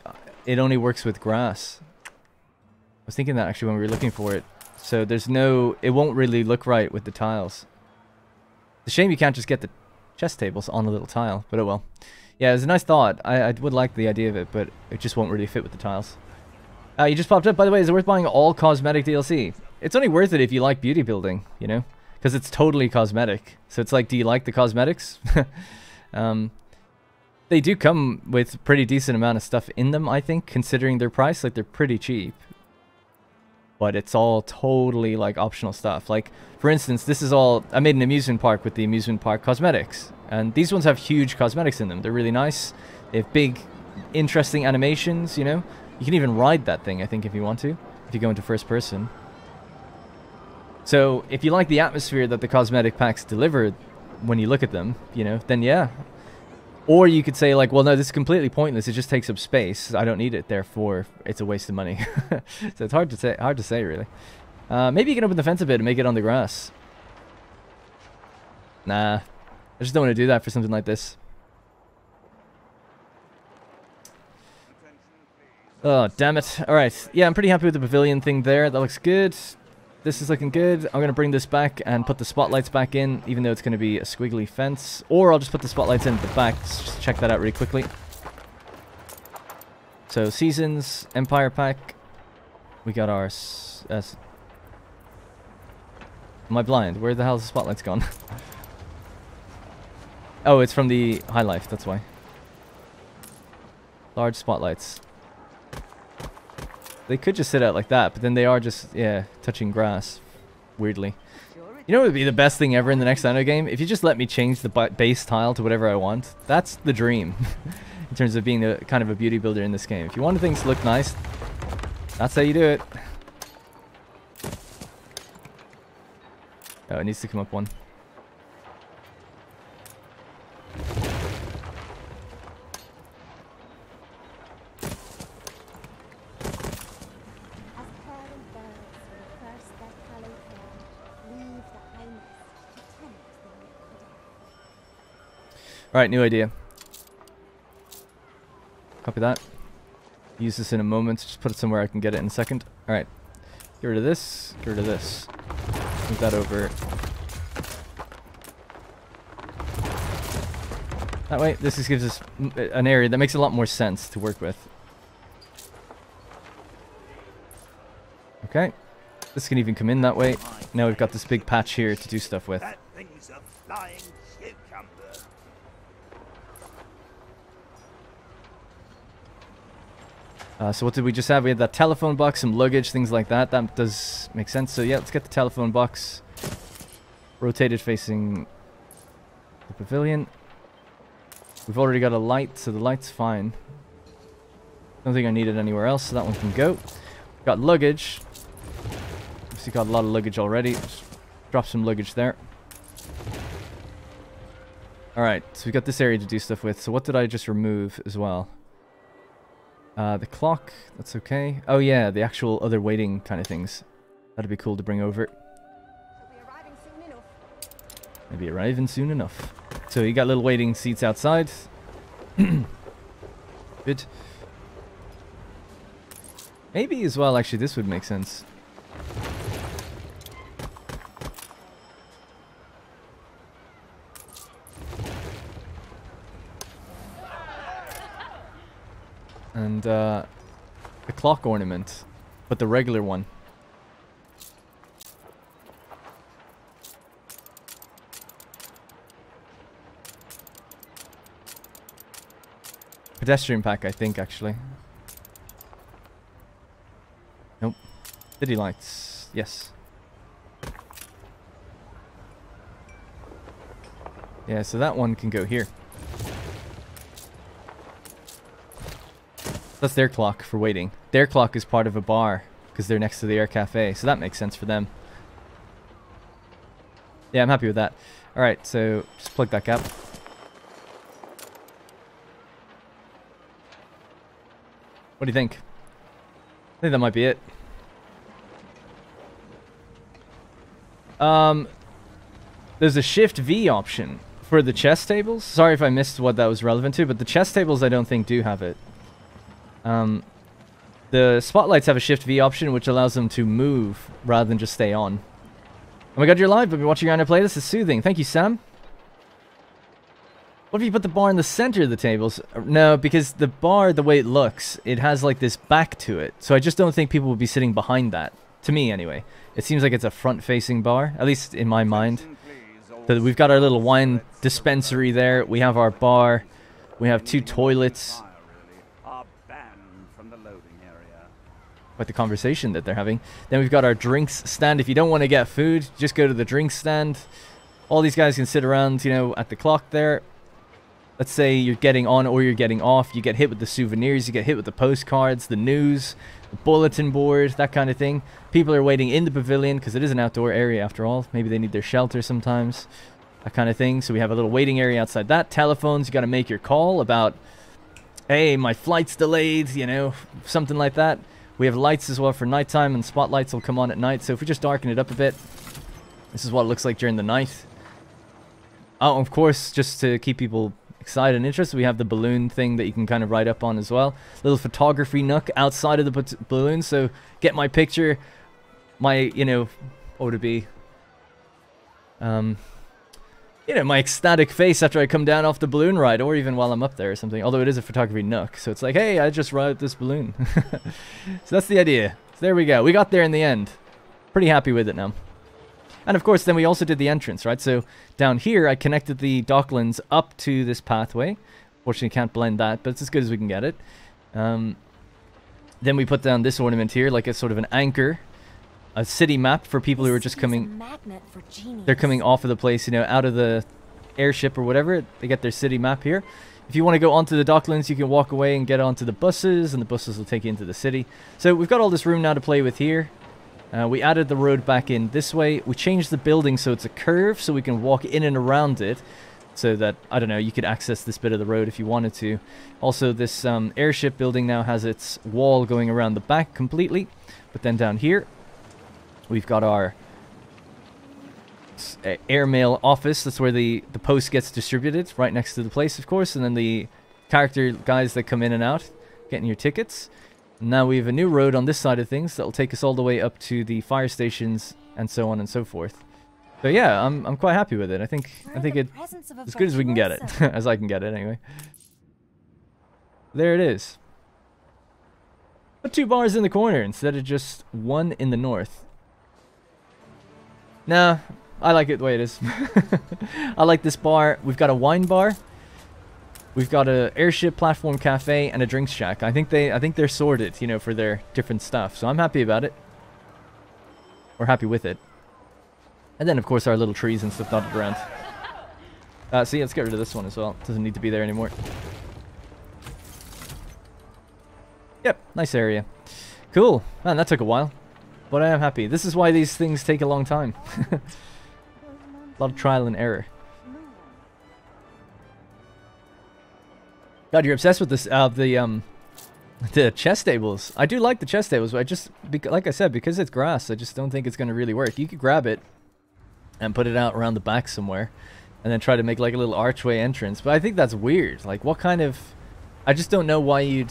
it only works with grass. I was thinking that actually when we were looking for it. So there's no it won't really look right with the tiles. It's a shame you can't just get the chess tables on a little tile, but oh well. Yeah, it's a nice thought. I, I would like the idea of it, but it just won't really fit with the tiles. Uh, you just popped up. By the way, is it worth buying all cosmetic DLC? It's only worth it if you like beauty building, you know? Because it's totally cosmetic. So it's like, do you like the cosmetics? um, they do come with pretty decent amount of stuff in them, I think, considering their price. Like, they're pretty cheap. But it's all totally, like, optional stuff. Like, for instance, this is all... I made an amusement park with the amusement park cosmetics. And these ones have huge cosmetics in them. They're really nice. They have big, interesting animations, you know? You can even ride that thing, I think, if you want to. If you go into first person. So, if you like the atmosphere that the cosmetic packs deliver when you look at them, you know, then yeah. Or you could say like, well, no, this is completely pointless. It just takes up space. I don't need it. Therefore, it's a waste of money. so it's hard to say. Hard to say, really. Uh, maybe you can open the fence a bit and make it on the grass. Nah, I just don't want to do that for something like this. Oh, damn it. Alright, yeah, I'm pretty happy with the pavilion thing there. That looks good. This is looking good. I'm going to bring this back and put the spotlights back in, even though it's going to be a squiggly fence. Or I'll just put the spotlights in at the back. Let's just check that out really quickly. So, Seasons, Empire Pack. We got our... s- Am I blind? Where the hell's the spotlights gone? oh, it's from the High Life, that's why. Large spotlights. They could just sit out like that, but then they are just, yeah, touching grass. Weirdly. You know what would be the best thing ever in the next Anno game? If you just let me change the base tile to whatever I want. That's the dream. in terms of being a kind of a beauty builder in this game. If you want things to look nice, that's how you do it. Oh, it needs to come up one. Alright, new idea. Copy that. Use this in a moment. Just put it somewhere I can get it in a second. Alright. Get rid of this. Get rid of this. Move that over. That way, this just gives us an area that makes a lot more sense to work with. Okay. This can even come in that way. Now we've got this big patch here to do stuff with. That thing's a flying cucumber. Uh, so what did we just have? We had that telephone box, some luggage, things like that. That does make sense. So yeah, let's get the telephone box rotated facing the pavilion. We've already got a light, so the light's fine. Don't think I need it anywhere else, so that one can go. Got luggage. Obviously got a lot of luggage already. Just drop some luggage there. Alright, so we've got this area to do stuff with. So what did I just remove as well? Uh, the clock, that's okay. Oh yeah, the actual other waiting kind of things. That'd be cool to bring over. Maybe arriving soon enough. So you got little waiting seats outside. Good. Maybe as well, actually, this would make sense. And uh, the clock ornament, but the regular one. Pedestrian pack, I think, actually. Nope. City lights. Yes. Yeah, so that one can go here. That's their clock for waiting. Their clock is part of a bar because they're next to the Air Cafe, so that makes sense for them. Yeah, I'm happy with that. Alright, so just plug that gap. What do you think? I think that might be it. Um, there's a Shift V option for the chess tables. Sorry if I missed what that was relevant to, but the chess tables I don't think do have it. Um, the spotlights have a Shift V option, which allows them to move rather than just stay on. Oh my god, you're live. I've been watching Anno play. This is soothing. Thank you, Sam. What if you put the bar in the center of the tables? Uh, No, because the bar, the way it looks, it has like this back to it. So I just don't think people would be sitting behind that. To me, anyway. It seems like it's a front-facing bar, at least in my mind. So we've got our little wine dispensary there. We have our bar. We have two toilets. Quite the conversation that they're having. Then we've got our drinks stand. If you don't want to get food, just go to the drinks stand. All these guys can sit around, you know, at the clock there. Let's say you're getting on or you're getting off. You get hit with the souvenirs. You get hit with the postcards, the news, the bulletin board, that kind of thing. People are waiting in the pavilion because it is an outdoor area after all. Maybe they need their shelter sometimes. That kind of thing. So we have a little waiting area outside that. Telephones, you got to make your call about, hey, my flight's delayed, you know, something like that. We have lights as well for nighttime and spotlights will come on at night. So if we just darken it up a bit, this is what it looks like during the night. Oh, of course, just to keep people excited and interested, we have the balloon thing that you can kind of ride up on as well. Little photography nook outside of the balloon, so get my picture, my, you know, what would it be? Um, you know, my ecstatic face after I come down off the balloon ride, or even while I'm up there or something. Although it is a photography nook, so it's like, hey, I just ride this balloon. so that's the idea. So there we go. We got there in the end. Pretty happy with it now. And of course, then we also did the entrance, right? So down here, I connected the Docklands up to this pathway. Fortunately, can't blend that, but it's as good as we can get it. Um, then we put down this ornament here, like a sort of an anchor, a city map for people who are just coming. magnet for genius. They're coming off of the place, you know, out of the airship or whatever. They get their city map here. If you want to go onto the Docklands, you can walk away and get onto the buses, and the buses will take you into the city. So we've got all this room now to play with here. Uh, we added the road back in this way. We changed the building so it's a curve so we can walk in and around it. So that, I don't know, you could access this bit of the road if you wanted to. Also, this um, airship building now has its wall going around the back completely. But then down here, we've got our airmail office. That's where the, the post gets distributed, right next to the place, of course. And then the character guys that come in and out, getting your tickets. Now we have a new road on this side of things that will take us all the way up to the fire stations and so on and so forth. So yeah, I'm I'm quite happy with it. I think I think it as good as we can get it, as I can get it anyway. There it is. Put two bars in the corner instead of just one in the north. Nah, I like it the way it is. I like this bar. We've got a wine bar. We've got a airship platform cafe and a drinks shack. I think they I think they're sorted, you know, for their different stuff. So I'm happy about it. We're happy with it. And then of course our little trees and stuff dotted around. Uh, see, let's get rid of this one as well. Doesn't need to be there anymore. Yep, nice area. Cool. Man, that took a while. But I am happy. This is why these things take a long time. a lot of trial and error. God, you're obsessed with this, uh, the, um, The chess tables. I do like the chess tables, but I just, like I said, because it's grass, I just don't think it's going to really work. You could grab it and put it out around the back somewhere, and then try to make like a little archway entrance. But I think that's weird. Like, what kind of? I just don't know why you'd,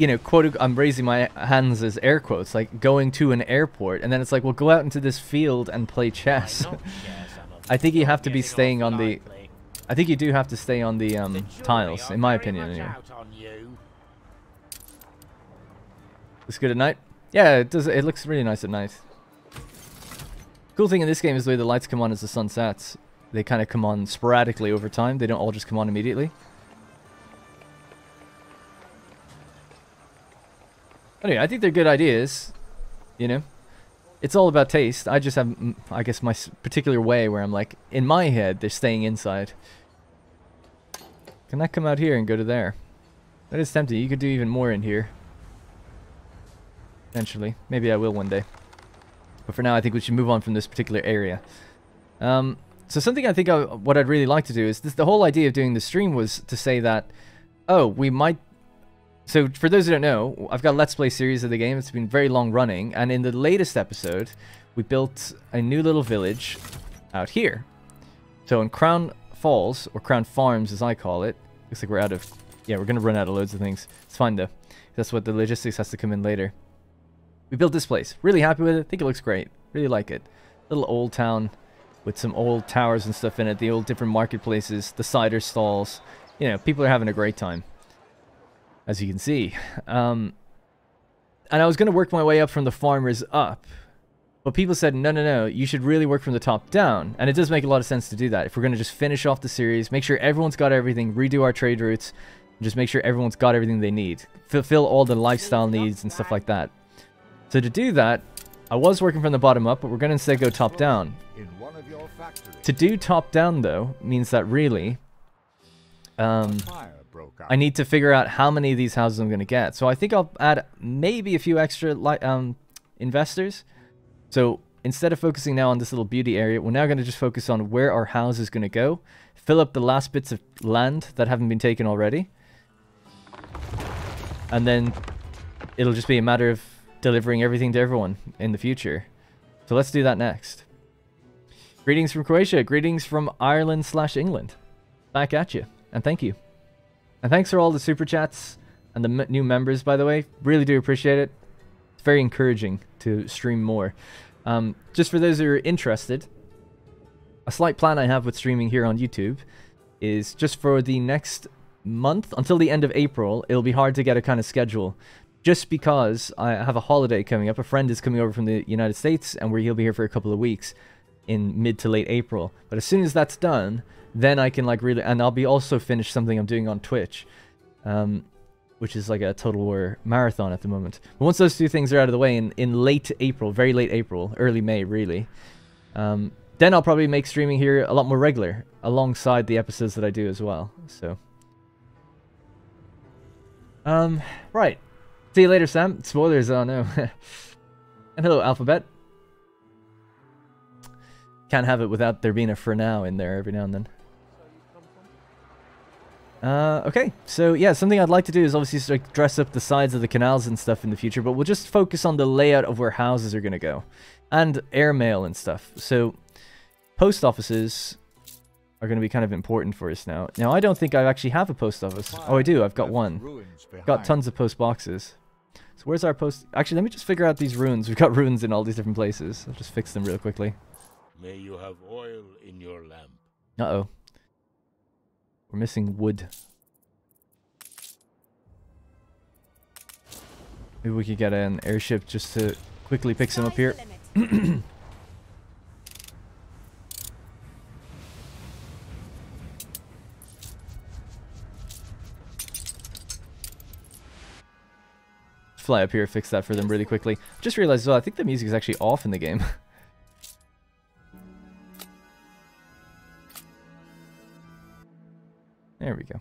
you know, quote. I'm raising my hands as air quotes, like going to an airport, and then it's like, well, go out into this field and play chess. I think you have to be staying on the. I think you do have to stay on the um, tiles, in my opinion. Anyway. Looks good at night. Yeah, it does. It looks really nice at night. Cool thing in this game is the way the lights come on as the sun sets. They kind of come on sporadically over time. They don't all just come on immediately. Anyway, I think they're good ideas. You know, it's all about taste. I just have, I guess, my particular way where I'm like, in my head, they're staying inside. Can I come out here and go to there? That is tempting. You could do even more in here. Eventually. Maybe I will one day. But for now, I think we should move on from this particular area. Um, so something I think I, what I'd really like to do is this, the whole idea of doing the stream was to say that, oh, we might. So for those who don't know, I've got a Let's Play series of the game. It's been very long running, and in the latest episode, we built a new little village out here. So in Crown Falls or Crown Farms, as I call it, looks like we're out of. Yeah, we're gonna run out of loads of things. It's fine though. That's what the logistics has to come in later. We built this place. Really happy with it. think it looks great. Really like it. Little old town with some old towers and stuff in it. The old different marketplaces, the cider stalls. You know, people are having a great time. As you can see. Um, and I was going to work my way up from the farmers up. But people said, no, no, no, you should really work from the top down. And it does make a lot of sense to do that. If we're going to just finish off the series, make sure everyone's got everything, redo our trade routes, just make sure everyone's got everything they need. Fulfill all the lifestyle needs and stuff like that. So to do that, I was working from the bottom up, but we're going to instead go top down. To do top down, though, means that really, um, out. I need to figure out how many of these houses I'm going to get. So I think I'll add maybe a few extra um, investors. So instead of focusing now on this little beauty area, we're now going to just focus on where our house is going to go. Fill up the last bits of land that haven't been taken already. And then it'll just be a matter of delivering everything to everyone in the future. So let's do that next. Greetings from Croatia. Greetings from Ireland slash England. Back at you. And thank you. And thanks for all the super chats and the new members, by the way. Really do appreciate it. It's very encouraging to stream more. Um, just for those who are interested, a slight plan I have with streaming here on YouTube is just for the next month until the end of April, it'll be hard to get a kind of schedule. Just because I have a holiday coming up. A friend is coming over from the United States and where he'll be here for a couple of weeks in mid to late April. But as soon as that's done, then I can like really, and I'll be also finished something I'm doing on Twitch, um, which is like a Total War marathon at the moment. But once those two things are out of the way in, in late April, very late April, early May really, um, then I'll probably make streaming here a lot more regular alongside the episodes that I do as well. So, um, right. See you later, Sam. Spoilers, oh no. and hello, Alphabet. Can't have it without there being a for now in there every now and then. Uh, okay, so yeah, something I'd like to do is obviously like dress up the sides of the canals and stuff in the future, but we'll just focus on the layout of where houses are going to go. And airmail and stuff. So, post offices are going to be kind of important for us now. Now, I don't think I actually have a post office. Oh, I do. I've got one. Got tons of post boxes. So where's our post? Actually, let me just figure out these runes. We've got runes in all these different places. I'll just fix them real quickly. May you have oil in your lamp. Uh-oh. We're missing wood. Maybe we could get an airship just to quickly pick some up here. Fly up here, fix that for them really quickly. Just realized as well, I think the music is actually off in the game. There we go.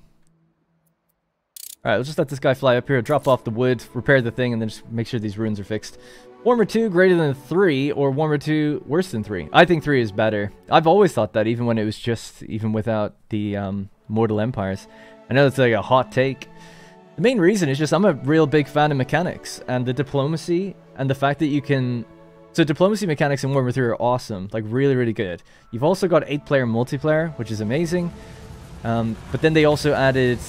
Alright, let's just let this guy fly up here, drop off the wood, repair the thing, and then just make sure these runes are fixed. Warhammer 2 greater than 3, or Warhammer 2 worse than 3? I think 3 is better. I've always thought that, even when it was just, even without the um, Mortal Empires. I know that's like a hot take. The main reason is just I'm a real big fan of mechanics and the diplomacy and the fact that you can. So diplomacy mechanics in Warhammer 3 are awesome, like really, really good. You've also got eight-player multiplayer, which is amazing. Um, but then they also added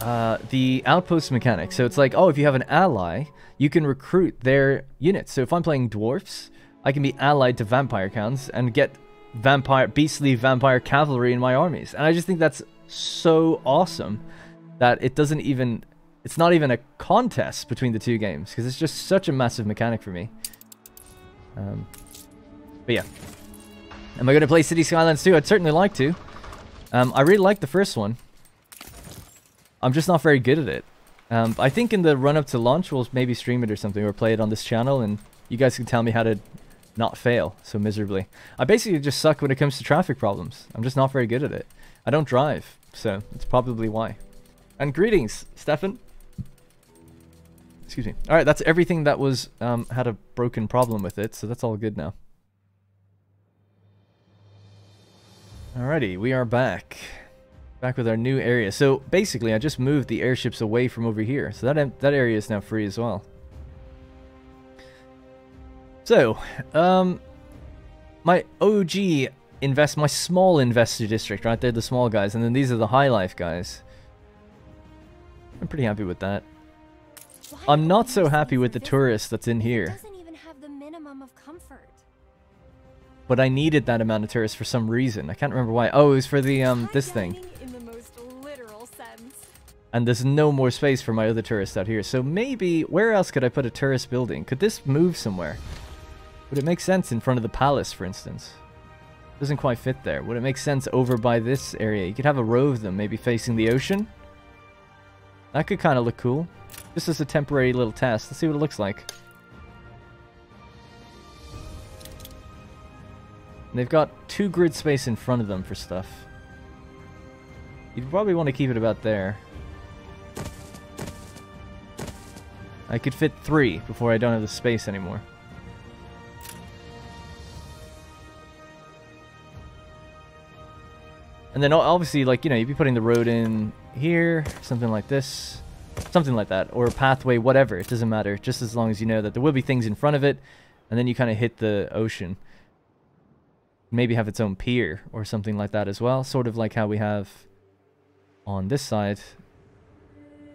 uh, the outpost mechanic. So it's like, oh, if you have an ally, you can recruit their units. So if I'm playing dwarfs, I can be allied to vampire counts and get vampire, beastly vampire cavalry in my armies. And I just think that's so awesome that it doesn't even, it's not even a contest between the two games because it's just such a massive mechanic for me. Um, but yeah. Am I going to play City Skylines 2? I'd certainly like to. Um, I really like the first one. I'm just not very good at it. Um, I think in the run-up to launch, we'll maybe stream it or something, or play it on this channel, and you guys can tell me how to not fail so miserably. I basically just suck when it comes to traffic problems. I'm just not very good at it. I don't drive, so it's probably why. And greetings, Stefan. Excuse me. All right, that's everything that was um, had a broken problem with it, so that's all good now. Alrighty, we are back. Back with our new area. So basically, I just moved the airships away from over here. So that, that area is now free as well. So, um, my OG invest, my small investor district, right? They're the small guys. And then these are the high life guys. I'm pretty happy with that. I'm not so happy with the tourist that's in here. Doesn't even have the minimum of comfort. But I needed that amount of tourists for some reason. I can't remember why. Oh, it was for the, um, this thing. In the most literal sense. And there's no more space for my other tourists out here. So maybe, where else could I put a tourist building? Could this move somewhere? Would it make sense in front of the palace, for instance? Doesn't quite fit there. Would it make sense over by this area? You could have a row of them, maybe facing the ocean. That could kind of look cool. This is a temporary little test. Let's see what it looks like. And they've got two grid space in front of them for stuff. You'd probably want to keep it about there. I could fit three before I don't have the space anymore. And then obviously, like, you know, you'd be putting the road in here, something like this, something like that, or a pathway, whatever. It doesn't matter, just as long as you know that there will be things in front of it, and then you kind of hit the ocean. Maybe have its own pier or something like that as well, sort of like how we have on this side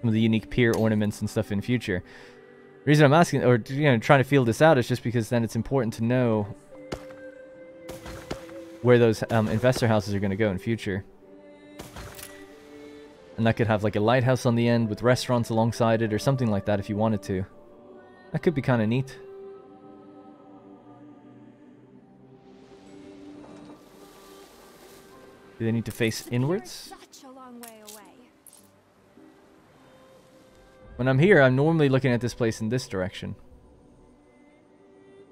some of the unique pier ornaments and stuff in future. The reason I'm asking, or you know, trying to feel this out is just because then it's important to know where those um, investor houses are going to go in future. And that could have like a lighthouse on the end with restaurants alongside it or something like that if you wanted to. That could be kind of neat. Do they need to face The pier is inwards? Such a long way away. When I'm here, I'm normally looking at this place in this direction.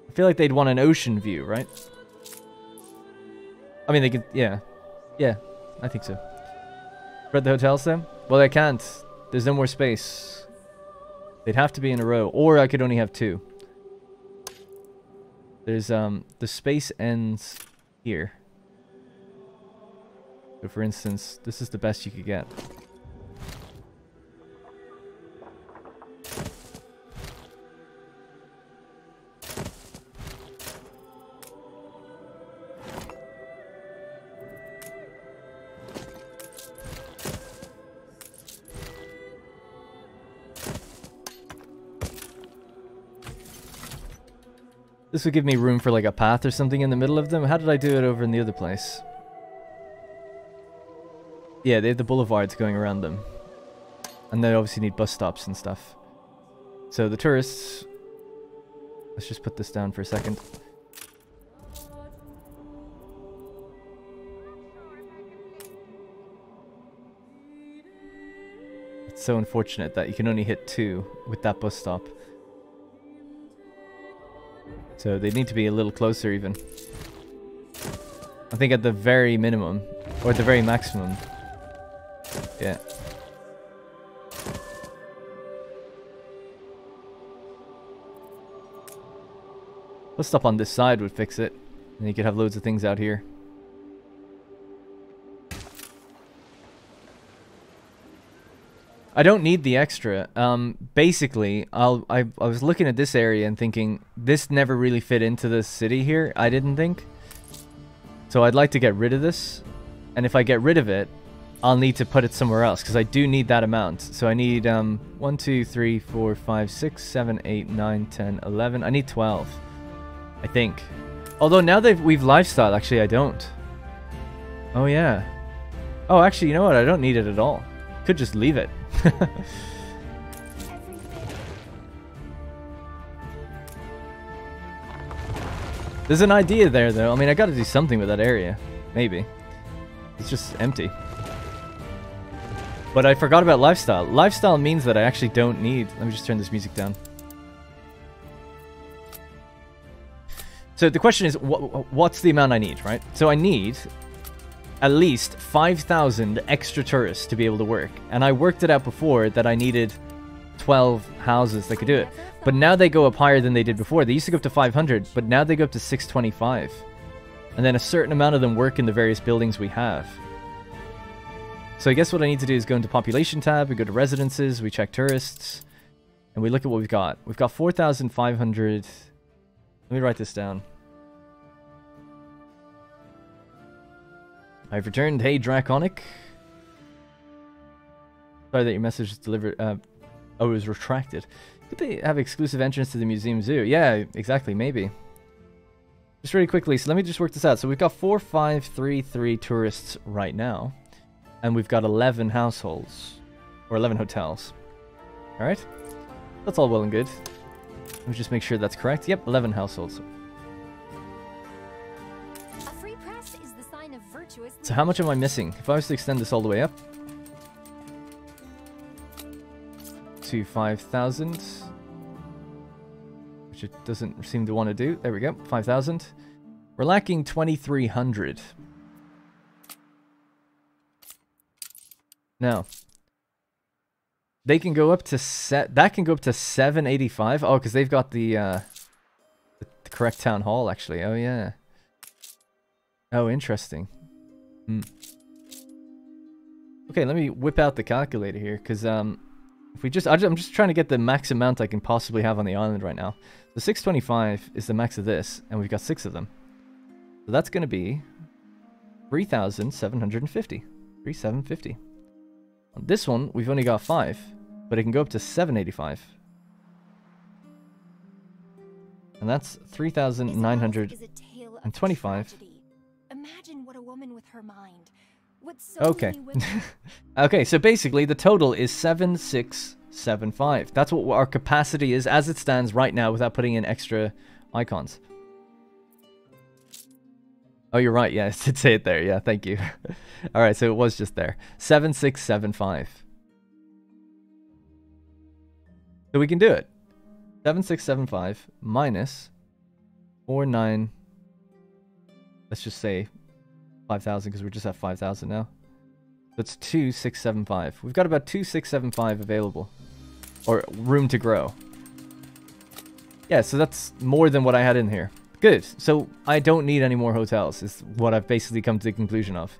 I feel like they'd want an ocean view, right? I mean, they could, yeah. Yeah, I think so. Spread the hotels then? Well, I can't. There's no more space. They'd have to be in a row, or I could only have two. There's, um, the space ends here. So for instance, this is the best you could get. This would give me room for like a path or something in the middle of them. How did I do it over in the other place? Yeah, they have the boulevards going around them. And they obviously need bus stops and stuff. So the tourists... Let's just put this down for a second. It's so unfortunate that you can only hit two with that bus stop. So they need to be a little closer even. I think at the very minimum, or at the very maximum. Yeah. Let's stop on this side would fix it. And you could have loads of things out here. I don't need the extra. Um, basically, I'll I I was looking at this area and thinking this never really fit into the city here. I didn't think. So I'd like to get rid of this, and if I get rid of it, I'll need to put it somewhere else because I do need that amount. So I need um one, two, three, four, five, six, seven, eight, nine, ten, eleven. I need twelve. I think. Although now that we've lifestyle, actually I don't. Oh yeah. Oh, actually, you know what? I don't need it at all. Could just leave it. There's an idea there, though. I mean, I gotta do something with that area. Maybe. It's just empty. But I forgot about lifestyle. Lifestyle means that I actually don't need... Let me just turn this music down. So the question is, wh what's the amount I need, right? So I need at least 5,000 extra tourists to be able to work. And I worked it out before that I needed 12 houses that could do it. But now they go up higher than they did before. They used to go up to 500, but now they go up to 625. And then a certain amount of them work in the various buildings we have. So I guess what I need to do is go into population tab, we go to residences, we check tourists, and we look at what we've got. We've got 4,500... Let me write this down. I've returned. Hey, Draconic. Sorry that your message was delivered. Uh, oh, it was retracted. Could they have exclusive entrance to the museum zoo? Yeah, exactly. Maybe. Just really quickly, so let me just work this out. So we've got 4533 tourists right now. And we've got 11 households. Or 11 hotels. Alright? That's all well and good. Let me just make sure that's correct. Yep, 11 households. A free press is the sign of virtuous So how much am I missing? If I was to extend this all the way up to 5,000, which it doesn't seem to want to do. There we go, 5,000. We're lacking 2,300. Now, they can go up to set. That can go up to 785. Oh, because they've got the uh, the correct town hall actually. Oh yeah. Oh, interesting. Hmm. Okay, let me whip out the calculator here, because um, if we just, I am just trying to get the max amount I can possibly have on the island right now. The 625 is the max of this, and we've got six of them. So that's going to be 3,750. 3,750. On this one, we've only got five, but it can go up to 785. And that's 3,925. Imagine what a woman with her mind. So Okay. okay, so basically the total is 7675. That's what our capacity is as it stands right now without putting in extra icons. Oh, you're right. Yeah, I did say it there. Yeah, thank you. All right, so it was just there. 7675. So we can do it. 7675 minus 49 let's just say 5,000 because we're just at 5,000 now. That's 2,675. We've got about 2,675 available. Or room to grow. Yeah, so that's more than what I had in here. Good. So I don't need any more hotels, is what I've basically come to the conclusion of.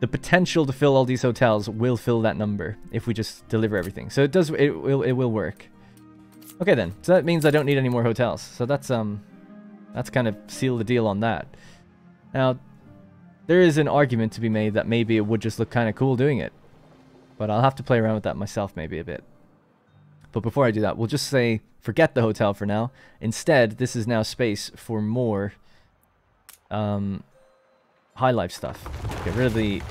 The potential to fill all these hotels will fill that number if we just deliver everything. So it does, it will, it will work. Okay then, so that means I don't need any more hotels. So that's, um, that's kind of seal the deal on that. Now, there is an argument to be made that maybe it would just look kind of cool doing it. But I'll have to play around with that myself maybe a bit. But before I do that, we'll just say, forget the hotel for now. Instead, this is now space for more um, high life stuff. Get rid of the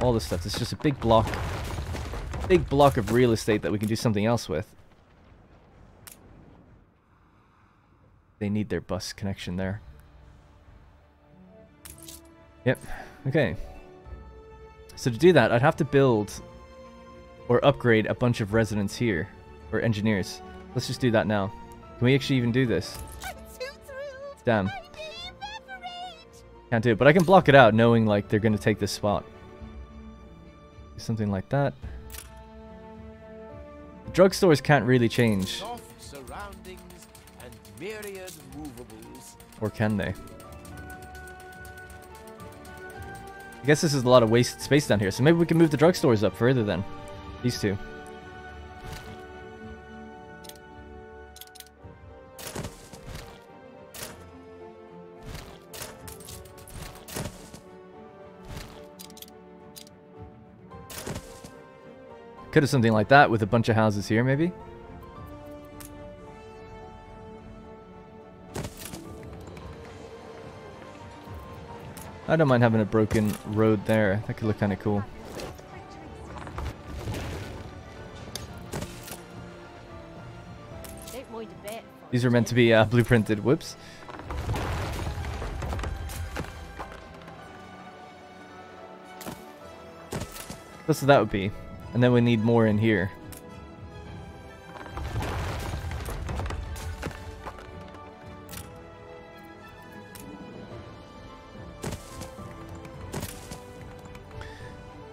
all this stuff. It's just a big block, big block of real estate that we can do something else with. They need their bus connection there. Yep. Okay. So to do that, I'd have to build or upgrade a bunch of residents here, or engineers. Let's just do that now. Can we actually even do this? Damn. Can't do it, but I can block it out knowing like they're going to take this spot. Something like that. The drugstores can't really change. Or can they? I guess this is a lot of wasted space down here, so maybe we can move the drugstores up further then. These two. Could have something like that with a bunch of houses here, maybe. I don't mind having a broken road there. That could look kind of cool. These are meant to be uh, blueprinted. Whoops. That's what that would be. And then we need more in here.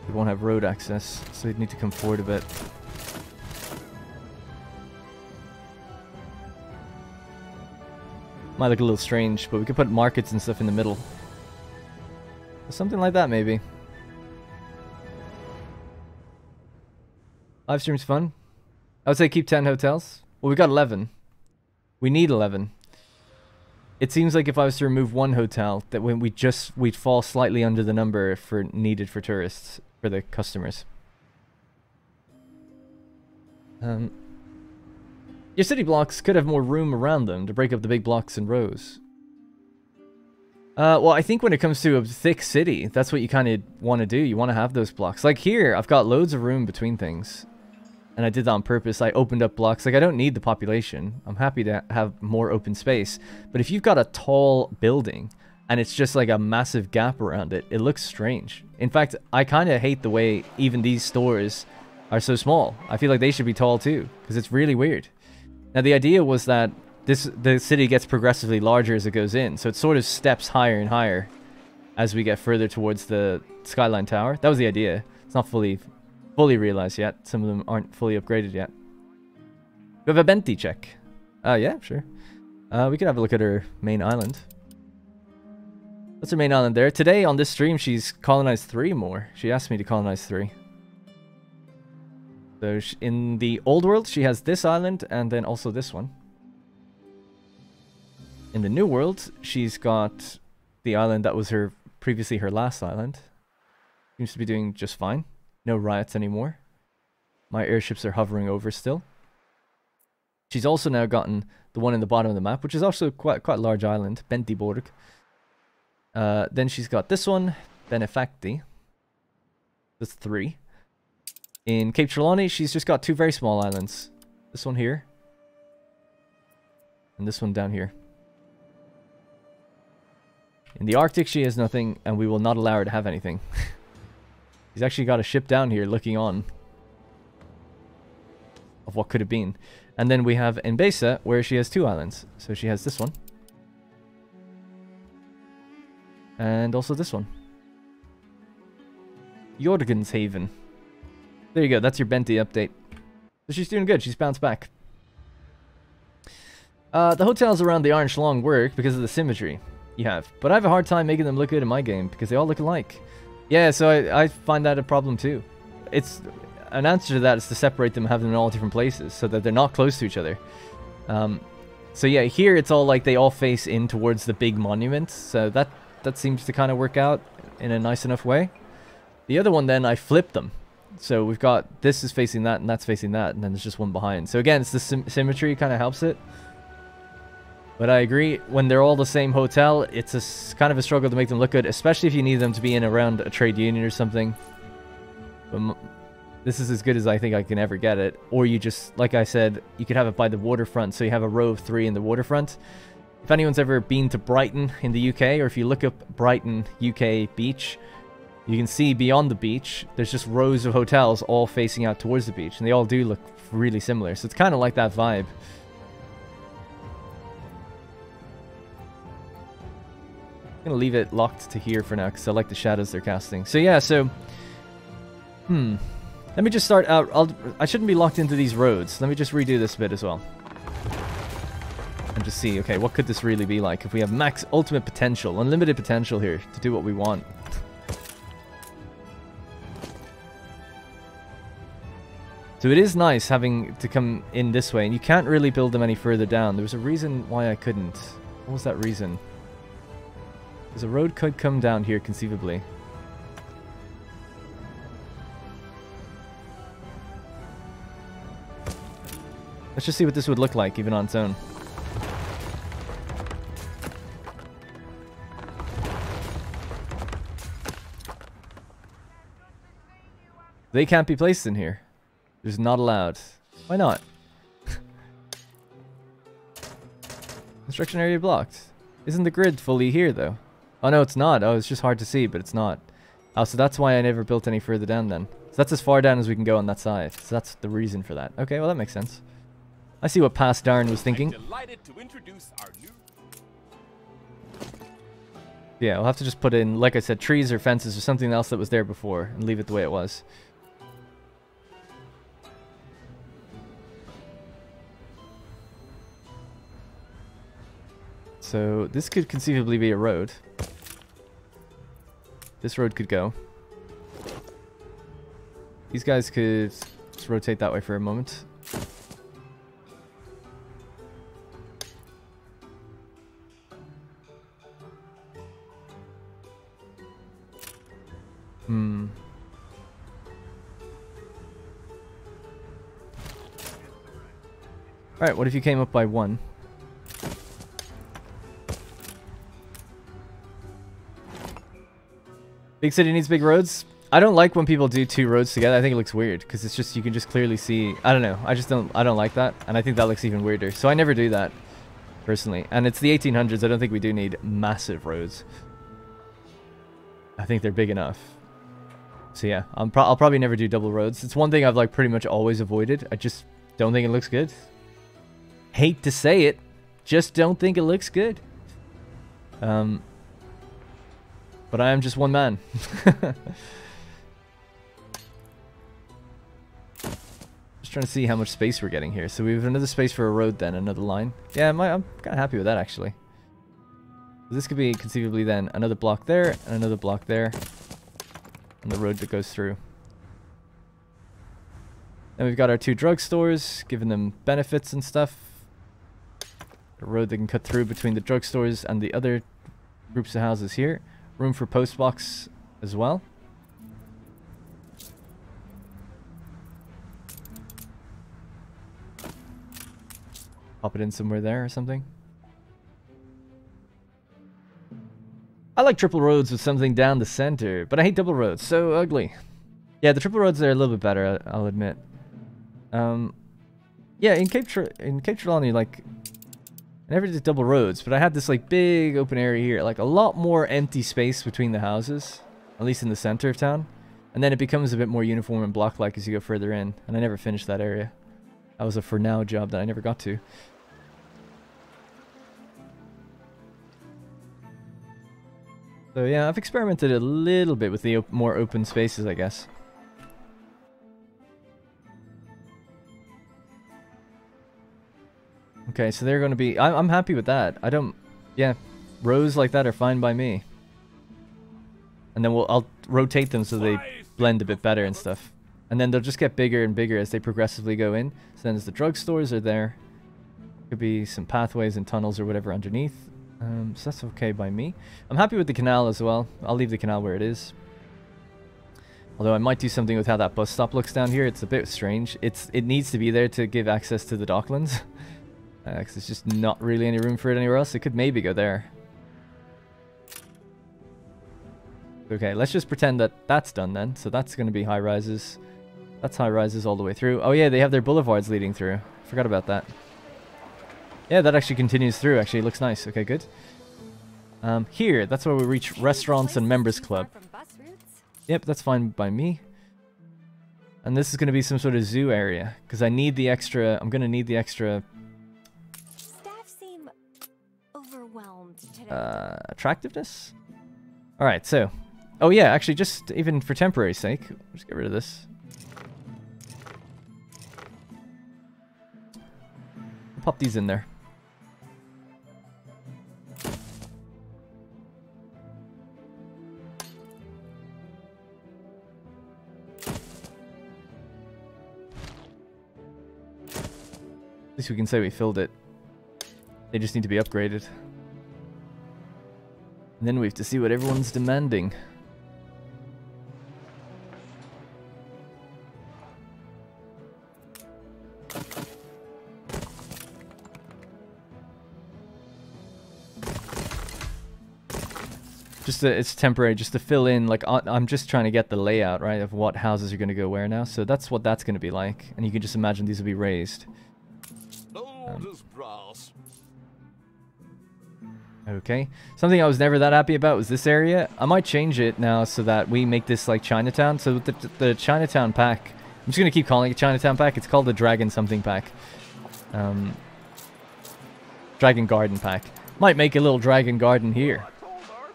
We won't have road access, so we'd need to come forward a bit. Might look a little strange, but we could put markets and stuff in the middle. Something like that, maybe. Live stream's fun. I would say keep 10 hotels. Well, we got 11. We need 11. It seems like if I was to remove one hotel, that when we just we'd fall slightly under the number for needed for tourists for the customers. Um, your city blocks could have more room around them to break up the big blocks and rows. Uh, well, I think when it comes to a thick city, that's what you kind of want to do. You want to have those blocks. Like here, I've got loads of room between things. And I did that on purpose. I opened up blocks. Like, I don't need the population. I'm happy to have more open space. But if you've got a tall building and it's just like a massive gap around it, it looks strange. In fact, I kind of hate the way even these stores are so small. I feel like they should be tall too, because it's really weird. Now, the idea was that this the city gets progressively larger as it goes in, so it sort of steps higher and higher as we get further towards the Skyline Tower. That was the idea. It's not fully fully realized yet. Some of them aren't fully upgraded yet. We have a Bente check. Uh, yeah, sure. Uh, we could have a look at her main island. That's her main island there. Today on this stream, she's colonized three more. She asked me to colonize three. So sh in the old world, she has this island and then also this one. In the new world, she's got the island that was her previously her last island. Seems to be doing just fine. No riots anymore. My airships are hovering over still. She's also now gotten the one in the bottom of the map, which is also quite quite a large island, Bentiborg. Uh, then she's got this one, Benefacti. That's three. In Cape Trelawney, she's just got two very small islands. This one here. And this one down here. In the Arctic, she has nothing, and we will not allow her to have anything. She's actually got a ship down here looking on. Of what could have been. And then we have Enbesa, where she has two islands. So she has this one. And also this one. Jorgenshaven. There you go, that's your Bente update. So she's doing good, she's bounced back. Uh, the hotels around the Orange Long work because of the symmetry you have. But I have a hard time making them look good in my game because they all look alike. Yeah, so I, I find that a problem too. It's an answer to that is to separate them, have them in all different places, so that they're not close to each other. Um, so yeah, here it's all like they all face in towards the big monument, so that that seems to kind of work out in a nice enough way. The other one then I flipped them, so we've got this is facing that and that's facing that, and then there's just one behind. So again, it's the sym symmetry kind of helps it. But I agree, when they're all the same hotel, it's a, kind of a struggle to make them look good, especially if you need them to be in around a trade union or something. But this is as good as I think I can ever get it. Or you just, like I said, you could have it by the waterfront, so you have a row of three in the waterfront. If anyone's ever been to Brighton in the UK, or if you look up Brighton UK beach, you can see beyond the beach, there's just rows of hotels all facing out towards the beach, and they all do look really similar. So it's kind of like that vibe. Gonna leave it locked to here for now because I like the shadows they're casting. So yeah, so hmm. Let me just start out. I'll, I shouldn't be locked into these roads. Let me just redo this bit as well. And just see, okay, what could this really be like if we have max ultimate potential, unlimited potential here to do what we want. So it is nice having to come in this way, and you can't really build them any further down. There was a reason why I couldn't. What was that reason? Because a road could come down here, conceivably. Let's just see what this would look like even on its own. They can't be placed in here. There's not allowed. Why not? Construction area blocked. Isn't the grid fully here though? Oh no, it's not. Oh, it's just hard to see, but it's not. Oh, so that's why I never built any further down then. So that's as far down as we can go on that side. So that's the reason for that. Okay, well that makes sense. I see what past Darren was thinking. Delighted to introduce our new Yeah, we'll have to just put in, like I said, trees or fences or something else that was there before and leave it the way it was. So this could conceivably be a road. This road could go. These guys could just rotate that way for a moment. Hmm. Alright, what if you came up by one? Big city needs big roads. I don't like when people do two roads together. I think it looks weird because it's just you can just clearly see. I don't know. I just don't. I don't like that, and I think that looks even weirder. So I never do that personally. And it's the 1800s. I don't think we do need massive roads. I think they're big enough. So yeah, I'm pro I'll probably never do double roads. It's one thing I've like pretty much always avoided. I just don't think it looks good. Hate to say it, just don't think it looks good. Um, but I am just one man. just trying to see how much space we're getting here. So we have another space for a road then, another line. Yeah, I'm, I'm kind of happy with that actually. This could be conceivably then another block there and another block there. And the road that goes through. Then we've got our two drugstores, giving them benefits and stuff. A road that can cut through between the drugstores and the other groups of houses here. Room for post box as well. Pop it in somewhere there or something. I like triple roads with something down the center, but I hate double roads. So ugly. Yeah, the triple roads are a little bit better, I'll admit. Um, yeah, in Cape Tr in Cape Trelawney, like, I never did double roads, but I had this like big open area here, like a lot more empty space between the houses, at least in the center of town. And then it becomes a bit more uniform and block-like as you go further in, and I never finished that area. That was a for now job that I never got to. So yeah, I've experimented a little bit with the op more open spaces, I guess. Okay, so they're going to be... I I'm happy with that. I don't... Yeah, rows like that are fine by me. And then we'll I'll rotate them so they blend a bit better and stuff. And then they'll just get bigger and bigger as they progressively go in. So then as the drugstores are there, could be some pathways and tunnels or whatever underneath. Um, so that's okay by me. I'm happy with the canal as well. I'll leave the canal where it is. Although I might do something with how that bus stop looks down here. It's a bit strange. It's It needs to be there to give access to the docklands. Because uh, there's just not really any room for it anywhere else. It could maybe go there. Okay, let's just pretend that that's done then. So that's going to be high rises. That's high rises all the way through. Oh yeah, they have their boulevards leading through. Forgot about that. Yeah, that actually continues through, actually. Looks nice. Okay, good. Um, here, that's where we reach restaurants and members club. Yep, that's fine by me. And this is going to be some sort of zoo area. Because I need the extra... I'm going to need the extra... Uh, attractiveness? Alright, so... Oh yeah, actually, just even for temporary sake, just get rid of this. Pop these in there. At least we can say we filled it. They just need to be upgraded. And then we have to see what everyone's demanding. Just to, it's temporary, just to fill in, like, I'm just trying to get the layout, right, of what houses are going to go where now. So that's what that's going to be like. And you can just imagine these will be raised. Um, Okay. Something I was never that happy about was this area. I might change it now so that we make this like Chinatown. So the, the Chinatown pack, I'm just going to keep calling it Chinatown pack. It's called the Dragon something pack. Um, Dragon Garden pack. Might make a little Dragon Garden here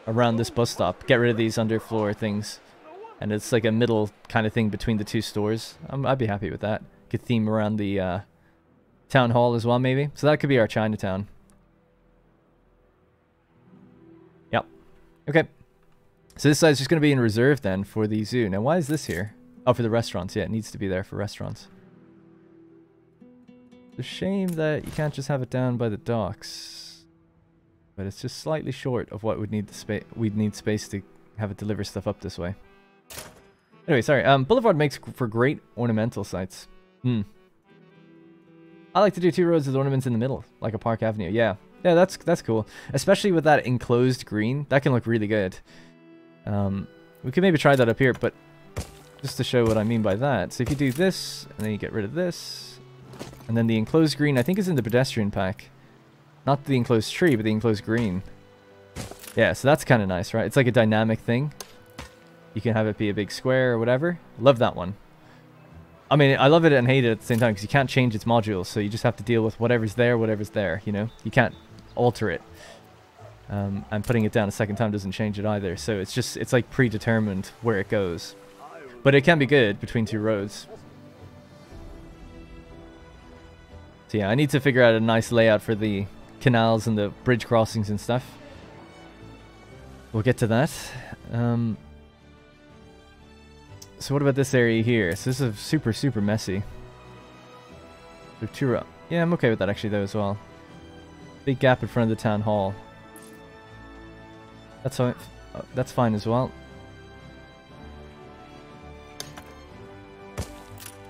around this bus stop. Get rid of these underfloor things. And it's like a middle kind of thing between the two stores. i I'd be happy with that. Could theme around the uh, town hall as well, maybe. So that could be our Chinatown. Okay. So this side's just going to be in reserve then for the zoo. Now, why is this here? Oh, for the restaurants. Yeah, it needs to be there for restaurants. It's a shame that you can't just have it down by the docks. But it's just slightly short of what we'd need the space. We'd need space to have it deliver stuff up this way. Anyway, sorry. Um, Boulevard makes for great ornamental sites. Hmm. I like to do two rows with ornaments in the middle, like a Park Avenue. Yeah, yeah, that's that's cool. Especially with that enclosed green, that can look really good. Um, we could maybe try that up here, but just to show what I mean by that. So if you do this, and then you get rid of this, and then the enclosed green, I think is in the pedestrian pack. Not the enclosed tree, but the enclosed green. Yeah, so that's kind of nice, right? It's like a dynamic thing. You can have it be a big square or whatever. Love that one. I mean, I love it and hate it at the same time because you can't change its modules, so you just have to deal with whatever's there, whatever's there, you know? You can't alter it. Um, and putting it down a second time doesn't change it either, so it's just, it's like predetermined where it goes. But it can be good between two roads. So yeah, I need to figure out a nice layout for the canals and the bridge crossings and stuff. We'll get to that. Um, so what about this area here? So this is super, super messy. Futura. Yeah, I'm okay with that actually though as well. Big gap in front of the town hall. That's fine. Uh, that's fine as well.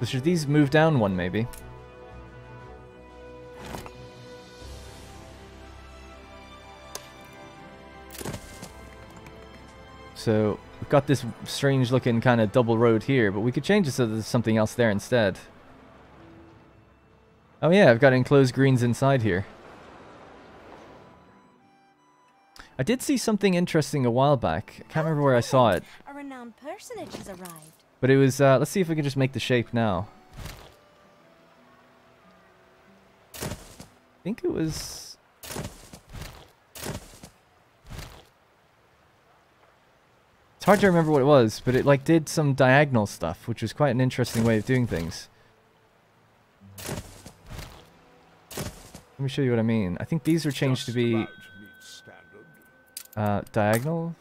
So should these move down one maybe? So we've got this strange looking kind of double road here, but we could change it so there's something else there instead. Oh yeah, I've got enclosed greens inside here. I did see something interesting a while back. I can't remember where I saw it. A renowned personage has arrived. But it was, uh, let's see if we can just make the shape now. I think it was... It's hard to remember what it was, but it like did some diagonal stuff, which was quite an interesting way of doing things. Let me show you what I mean. I think these were changed to be uh, diagonal.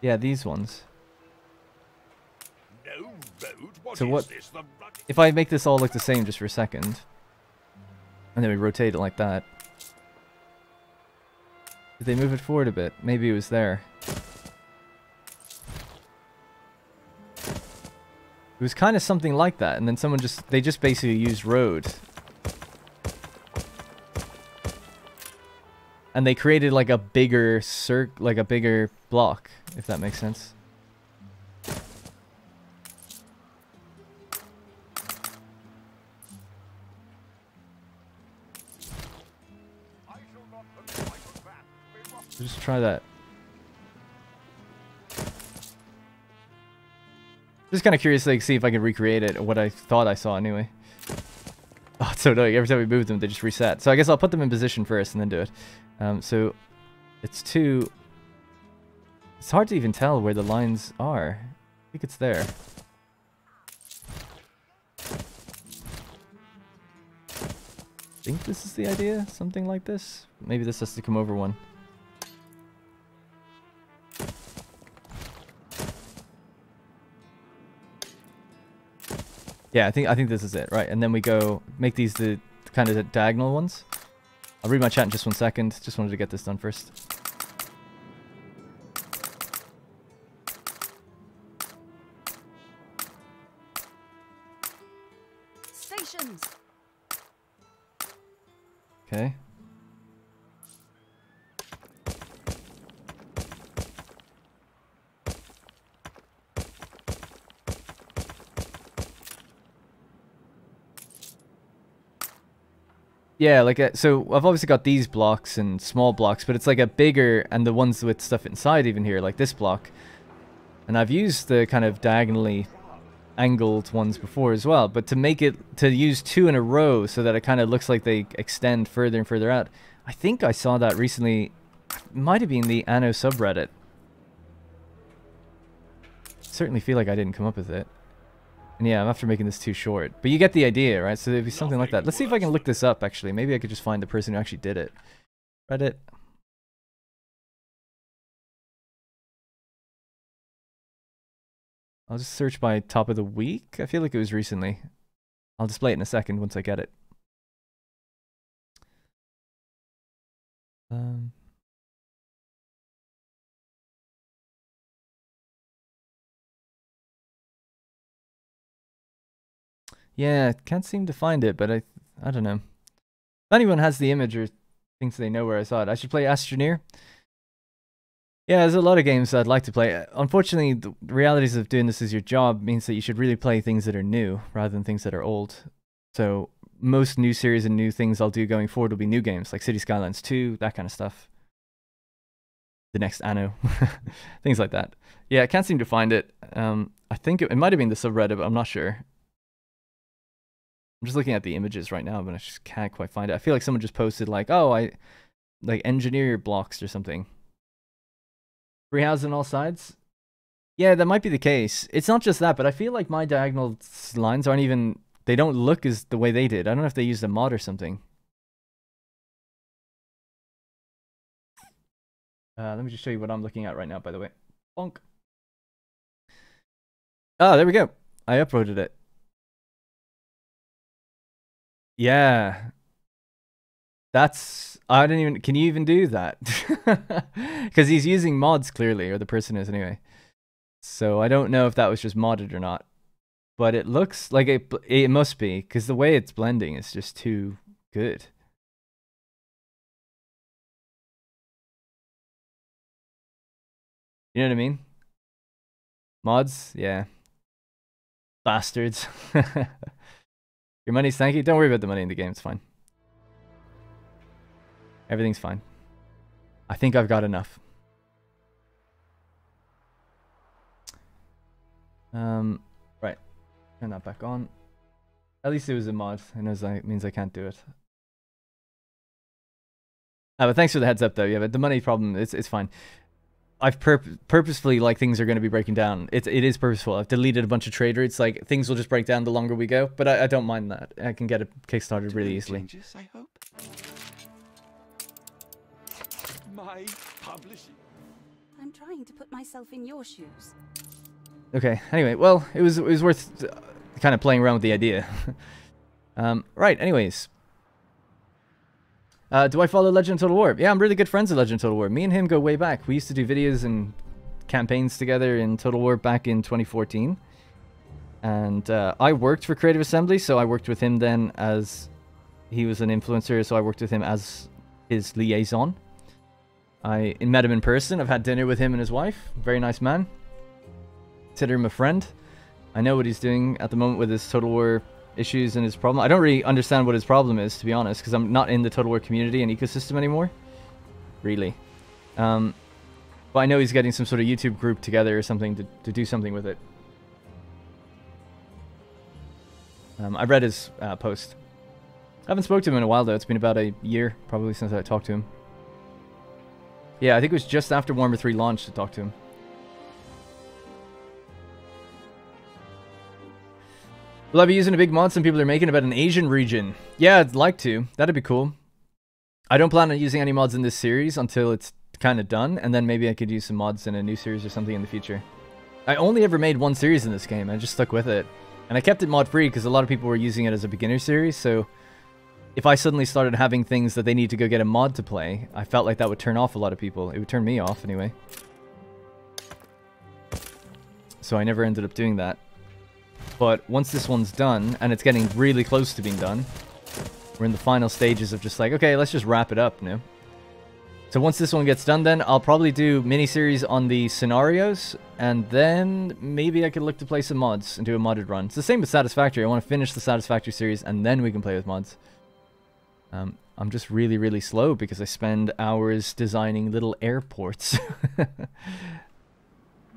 Yeah, these ones. No road? What So is what- this? The If I make this all look the same just for a second, and then we rotate it like that. Did they move it forward a bit? Maybe it was there. It was kind of something like that, and then someone just, they just basically used road. And they created like a bigger circ, like a bigger block, if that makes sense. Just try that. Just kind of curious like, see if I can recreate it, what I thought I saw anyway. So annoying. Every time we move them, they just reset. So I guess I'll put them in position first and then do it. Um, so it's two... It's hard to even tell where the lines are. I think it's there. I think this is the idea, something like this. Maybe this has to come over one. Yeah, I think I think this is it, right? And then we go make these the kind of the diagonal ones. I'll read my chat in just one second. Just wanted to get this done first. Stations. Okay. Yeah, like a, so I've obviously got these blocks and small blocks, but it's like a bigger and the ones with stuff inside even here, like this block. And I've used the kind of diagonally angled ones before as well, but to make it to use two in a row so that it kind of looks like they extend further and further out. I think I saw that recently. Might have been the Anno subreddit. Certainly feel like I didn't come up with it. And yeah, I'm after making this too short. But you get the idea, right? So it'd be something like that. Let's see if I can look this up, actually. Maybe I could just find the person who actually did it. Reddit. I'll just search by top of the week. I feel like it was recently. I'll display it in a second once I get it. Um, yeah, can't seem to find it, but I I don't know. If anyone has the image or thinks they know where I saw it, I should play Astroneer. Yeah, there's a lot of games I'd like to play. Unfortunately, the realities of doing this as your job means that you should really play things that are new rather than things that are old. So most new series and new things I'll do going forward will be new games like City Skylines 2, that kind of stuff. The next Anno, things like that. Yeah, I can't seem to find it. Um, I think it, it might have been the subreddit, but I'm not sure. I'm just looking at the images right now, but I just can't quite find it. I feel like someone just posted like, "Oh, I like engineer your blocks or something." Free on all sides. Yeah, that might be the case. It's not just that, but I feel like my diagonal lines aren't even. They don't look as the way they did. I don't know if they used a mod or something. Uh, let me just show you what I'm looking at right now. By the way, bonk. Ah, there we go. I uploaded it. Yeah. That's I don't even can you even do that? Cuz he's using mods clearly or the person is anyway. So I don't know if that was just modded or not. But it looks like it it must be cuz the way it's blending is just too good. You know what I mean? Mods? Yeah. Bastards. Your money's thank you. Don't worry about the money in the game. It's fine. Everything's fine. I think I've got enough. Um, right. Turn that back on. At least it was a mod. That it means I can't do it. Uh, but thanks for the heads up, though. Yeah, but the money problem, it's it's fine. I've purp- purposefully like things are going to be breaking down. It's it is purposeful. I've deleted a bunch of trade routes. Like things will just break down the longer we go. But I, I don't mind that. I can get it kickstarted To really easily. Changes, I hope. My publishing. I'm trying to put myself in your shoes. Okay. Anyway, well, it was it was worth uh, kind of playing around with the idea. um, right. Anyways, uh, do I follow Legend Total War? Yeah, I'm really good friends with Legend Total War. Me and him go way back. We used to do videos and campaigns together in Total War back in 2014. And uh, I worked for Creative Assembly, so I worked with him then as he was an influencer, so I worked with him as his liaison. I met him in person. I've had dinner with him and his wife. Very nice man consider him a friend. I know what he's doing at the moment with his Total War issues and his problem. I don't really understand what his problem is, to be honest, because I'm not in the Total War community and ecosystem anymore. Really. Um, but I know he's getting some sort of YouTube group together or something to, to do something with it. Um, I read his uh, post. I haven't spoke to him in a while, though. It's been about a year, probably, since I talked to him. Yeah, I think it was just after Warhammer 3 launched to talk to him. Will I be using a big mod some people are making about an Asian region? Yeah, I'd like to. That'd be cool. I don't plan on using any mods in this series until it's kind of done, and then maybe I could use some mods in a new series or something in the future. I only ever made one series in this game, I just stuck with it. And I kept it mod free because a lot of people were using it as a beginner series, so if I suddenly started having things that they need to go get a mod to play, I felt like that would turn off a lot of people. It would turn me off anyway. So I never ended up doing that. But once this one's done, and it's getting really close to being done, we're in the final stages of just like, okay, let's just wrap it up now. So once this one gets done then, I'll probably do mini-series on the scenarios, and then maybe I could look to play some mods and do a modded run. It's the same with Satisfactory. I want to finish the Satisfactory series, and then we can play with mods. Um, I'm just really, really slow because I spend hours designing little airports.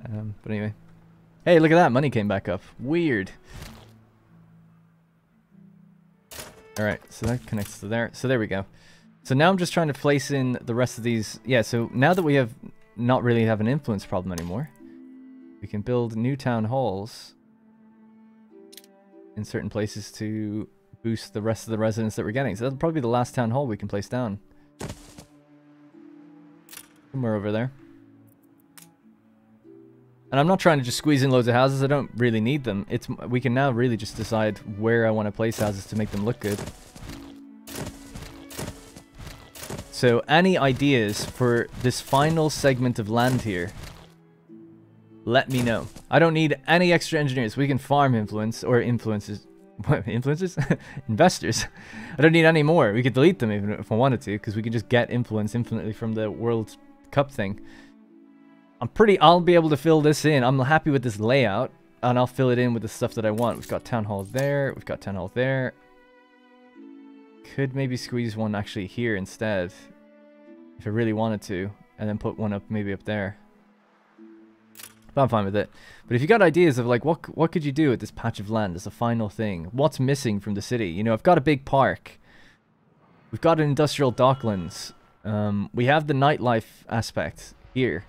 um, but anyway. Hey, look at that. Money came back up. Weird. Alright, so that connects to there. So there we go. So now I'm just trying to place in the rest of these. Yeah, so now that we have not really have an influence problem anymore, we can build new town halls in certain places to boost the rest of the residents that we're getting. So that'll probably be the last town hall we can place down. Somewhere over there. And I'm not trying to just squeeze in loads of houses. I don't really need them. It's We can now really just decide where I want to place houses to make them look good. So any ideas for this final segment of land here, let me know. I don't need any extra engineers. We can farm influence or influences. What, influences? Investors. I don't need any more. We could delete them even if I wanted to because we can just get influence infinitely from the World Cup thing. I'm pretty, I'll be able to fill this in. I'm happy with this layout and I'll fill it in with the stuff that I want. We've got town hall there. We've got town hall there. Could maybe squeeze one actually here instead if I really wanted to and then put one up maybe up there. But I'm fine with it. But if you got ideas of like what what could you do with this patch of land as a final thing? What's missing from the city? You know, I've got a big park. We've got an industrial docklands. Um, we have the nightlife aspect here.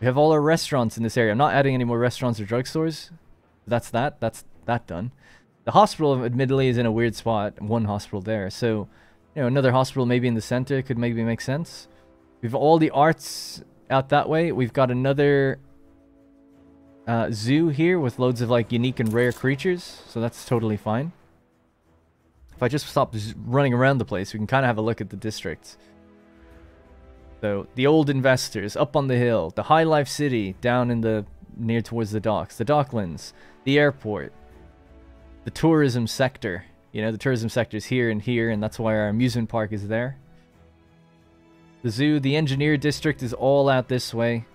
We have all our restaurants in this area. I'm not adding any more restaurants or drugstores. That's that. That's that done. The hospital, admittedly, is in a weird spot. One hospital there. So, you know, another hospital maybe in the center could maybe make sense. We've all the arts out that way. We've got another uh, zoo here with loads of like unique and rare creatures, so that's totally fine. If I just stop running around the place, we can kind of have a look at the districts. So, the old investors up on the hill, the high life city down in the near towards the docks, the docklands, the airport, the tourism sector. You know, the tourism sector is here and here, and that's why our amusement park is there. The zoo, the engineer district is all out this way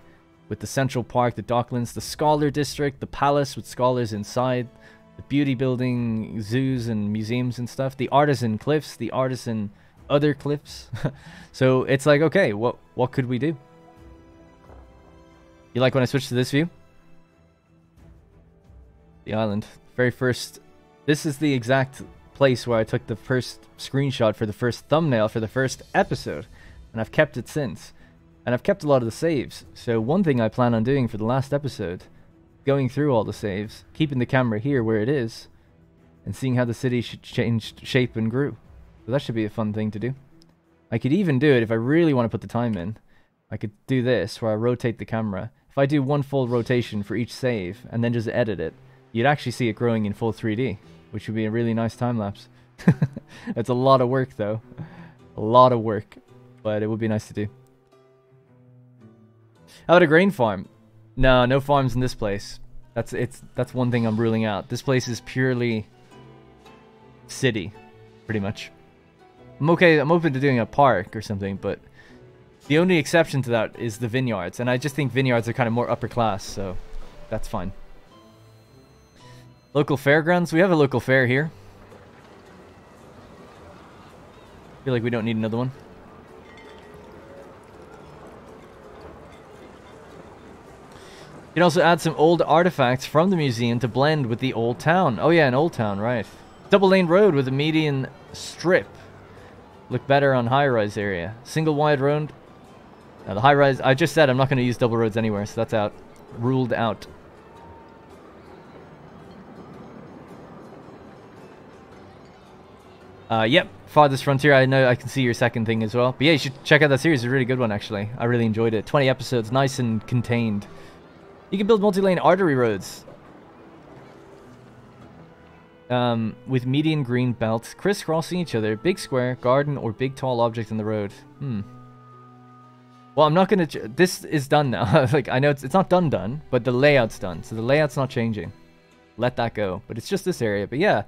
with the Central Park, the Docklands, the Scholar District, the Palace with scholars inside, the beauty building, zoos and museums and stuff, the Artisan Cliffs, the Artisan other cliffs. so it's like, okay, what what could we do? You like when I switch to this view? The island. Very first. This is the exact place where I took the first screenshot for the first thumbnail for the first episode. And I've kept it since. And I've kept a lot of the saves. So one thing I plan on doing for the last episode, going through all the saves, keeping the camera here where it is, and seeing how the city changed shape and grew. So that should be a fun thing to do. I could even do it if I really want to put the time in. I could do this where I rotate the camera. If I do one full rotation for each save and then just edit it, you'd actually see it growing in full 3D, which would be a really nice time lapse. it's a lot of work though. A lot of work, but it would be nice to do. How about a grain farm? No, no farms in this place. That's it's that's one thing I'm ruling out. This place is purely city, pretty much. I'm okay. I'm open to doing a park or something, but the only exception to that is the vineyards, and I just think vineyards are kind of more upper class, so that's fine. Local fairgrounds. We have a local fair here. feel like we don't need another one. You can also add some old artifacts from the museum to blend with the old town. Oh yeah, an old town, right. Double lane road with a median strip. Look better on high-rise area. Single wide road. Now the high-rise, I just said I'm not going to use double roads anywhere, so that's out. Ruled out. Uh, yep, Farthest Frontier, I know I can see your second thing as well. But yeah, you should check out that series, it's a really good one actually. I really enjoyed it. 20 episodes, nice and contained. You can build multi-lane artery roads. Um, with median green belts crisscrossing each other, big square, garden, or big tall object in the road. Hmm. Well, I'm not gonna. This is done now. like I know it's it's not done done, but the layout's done, so the layout's not changing. Let that go. But it's just this area. But yeah,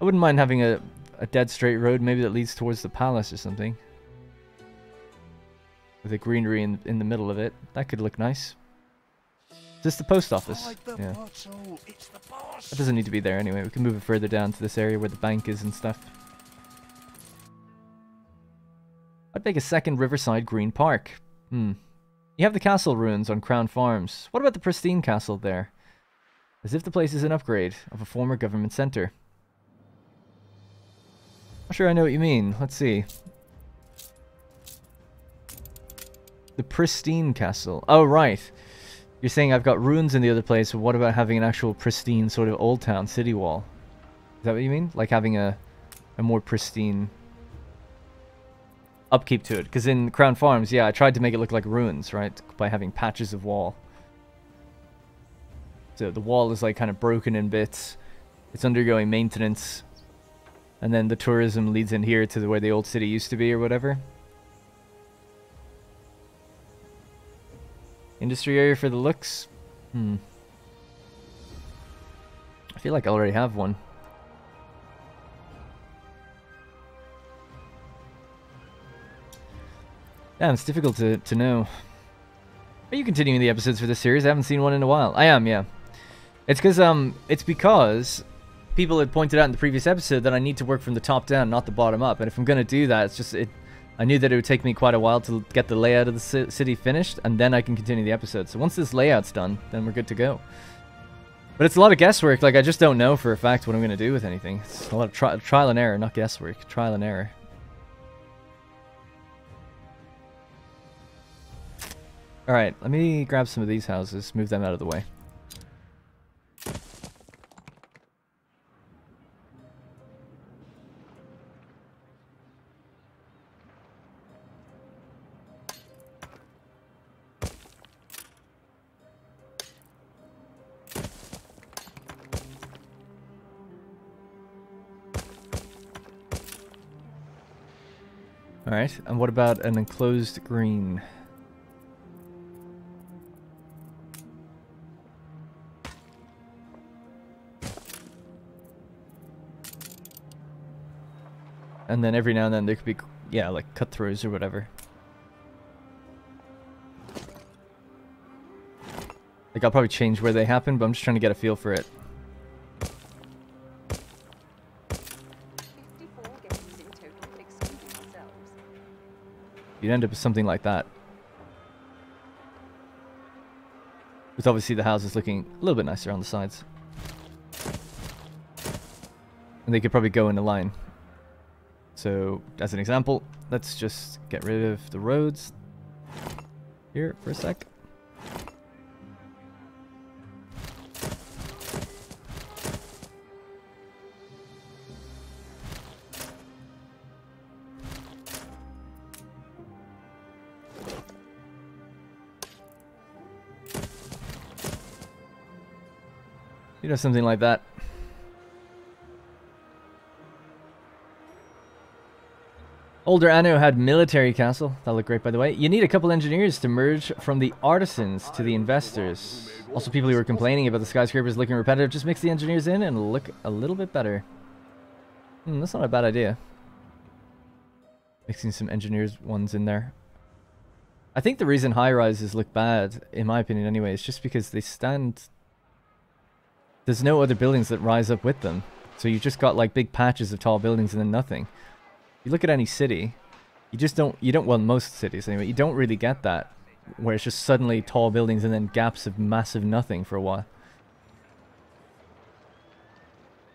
I wouldn't mind having a a dead straight road, maybe that leads towards the palace or something, with a greenery in in the middle of it. That could look nice. Is this the post office? Yeah. That doesn't need to be there anyway. We can move it further down to this area where the bank is and stuff. I'd make a second Riverside Green Park. Hmm. You have the castle ruins on Crown Falls. What about the pristine castle there? As if the place is an upgrade of a former government center. Not sure I know what you mean. Let's see. The pristine castle. Oh, right. You're saying I've got ruins in the other place, but what about having an actual pristine sort of old town city wall? Is that what you mean? Like having a, a more pristine upkeep to it? Because in Crown Falls, yeah, I tried to make it look like ruins, right? By having patches of wall. So the wall is like kind of broken in bits. It's undergoing maintenance. And then the tourism leads in here to the, where the old city used to be or whatever. Industry area for the looks? Hmm. I feel like I already have one. Yeah, it's difficult to, to know. Are you continuing the episodes for this series? I haven't seen one in a while. I am, yeah. It's because um, it's because people had pointed out in the previous episode that I need to work from the top down, not the bottom up. And if I'm gonna do that, it's just it. I knew that it would take me quite a while to get the layout of the city finished, and then I can continue the episode. So once this layout's done, then we're good to go. But it's a lot of guesswork. Like I just don't know for a fact what I'm gonna do with anything. It's a lot of tri- trial and error, not guesswork. Trial and error. Alright, let me grab some of these houses, move them out of the way. Alright, and what about an enclosed green? And then every now and then there could be, yeah, like cut throughs or whatever. Like I'll probably change where they happen, but I'm just trying to get a feel for it. You'd end up with something like that. With obviously the houses looking a little bit nicer on the sides. And they could probably go in a line. So, as an example, let's just get rid of the roads here for a sec. You know, something like that. Older Anno had military castle. That looked great, by the way. You need a couple engineers to merge from the artisans to the investors. Also, people who were complaining about the skyscrapers looking repetitive, just mix the engineers in and look a little bit better. Hmm, that's not a bad idea. Mixing some engineers ones in there. I think the reason high-rises look bad, in my opinion anyway, is just because they stand... There's no other buildings that rise up with them. So you've just got like big patches of tall buildings and then nothing. You look at any city, you just don't, you don't, well most cities anyway, you don't really get that. Where it's just suddenly tall buildings and then gaps of massive nothing for a while.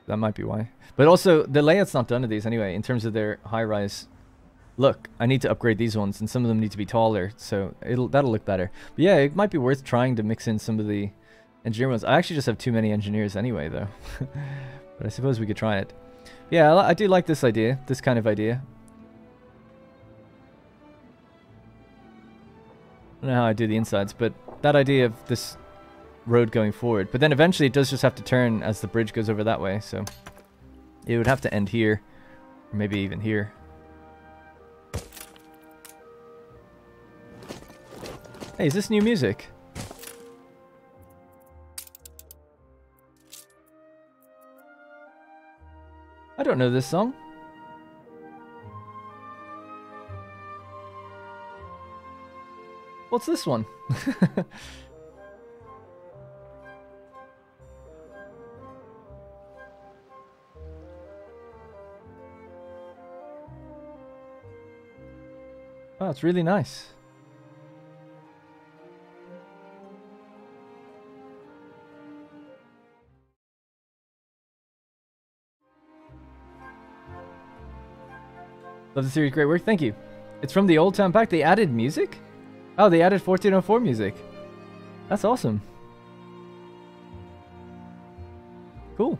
That might be why. But also, the layout's not done to these anyway, in terms of their high-rise look. I need to upgrade these ones, and some of them need to be taller, so it'll that'll look better. But yeah, it might be worth trying to mix in some of the engineer ones. I actually just have too many engineers anyway, though. but I suppose we could try it. Yeah, I, do like this idea, this kind of idea. I don't know how I do the insides, but that idea of this road going forward. But then eventually it does just have to turn as the bridge goes over that way, so it would have to end here, or maybe even here. Hey, is this new music? I don't know this song. What's this one? Wow, it's really nice. Love the series, great work, thank you. It's from the Old Town Pack. They added music? Oh, they added 1404 music. That's awesome. Cool.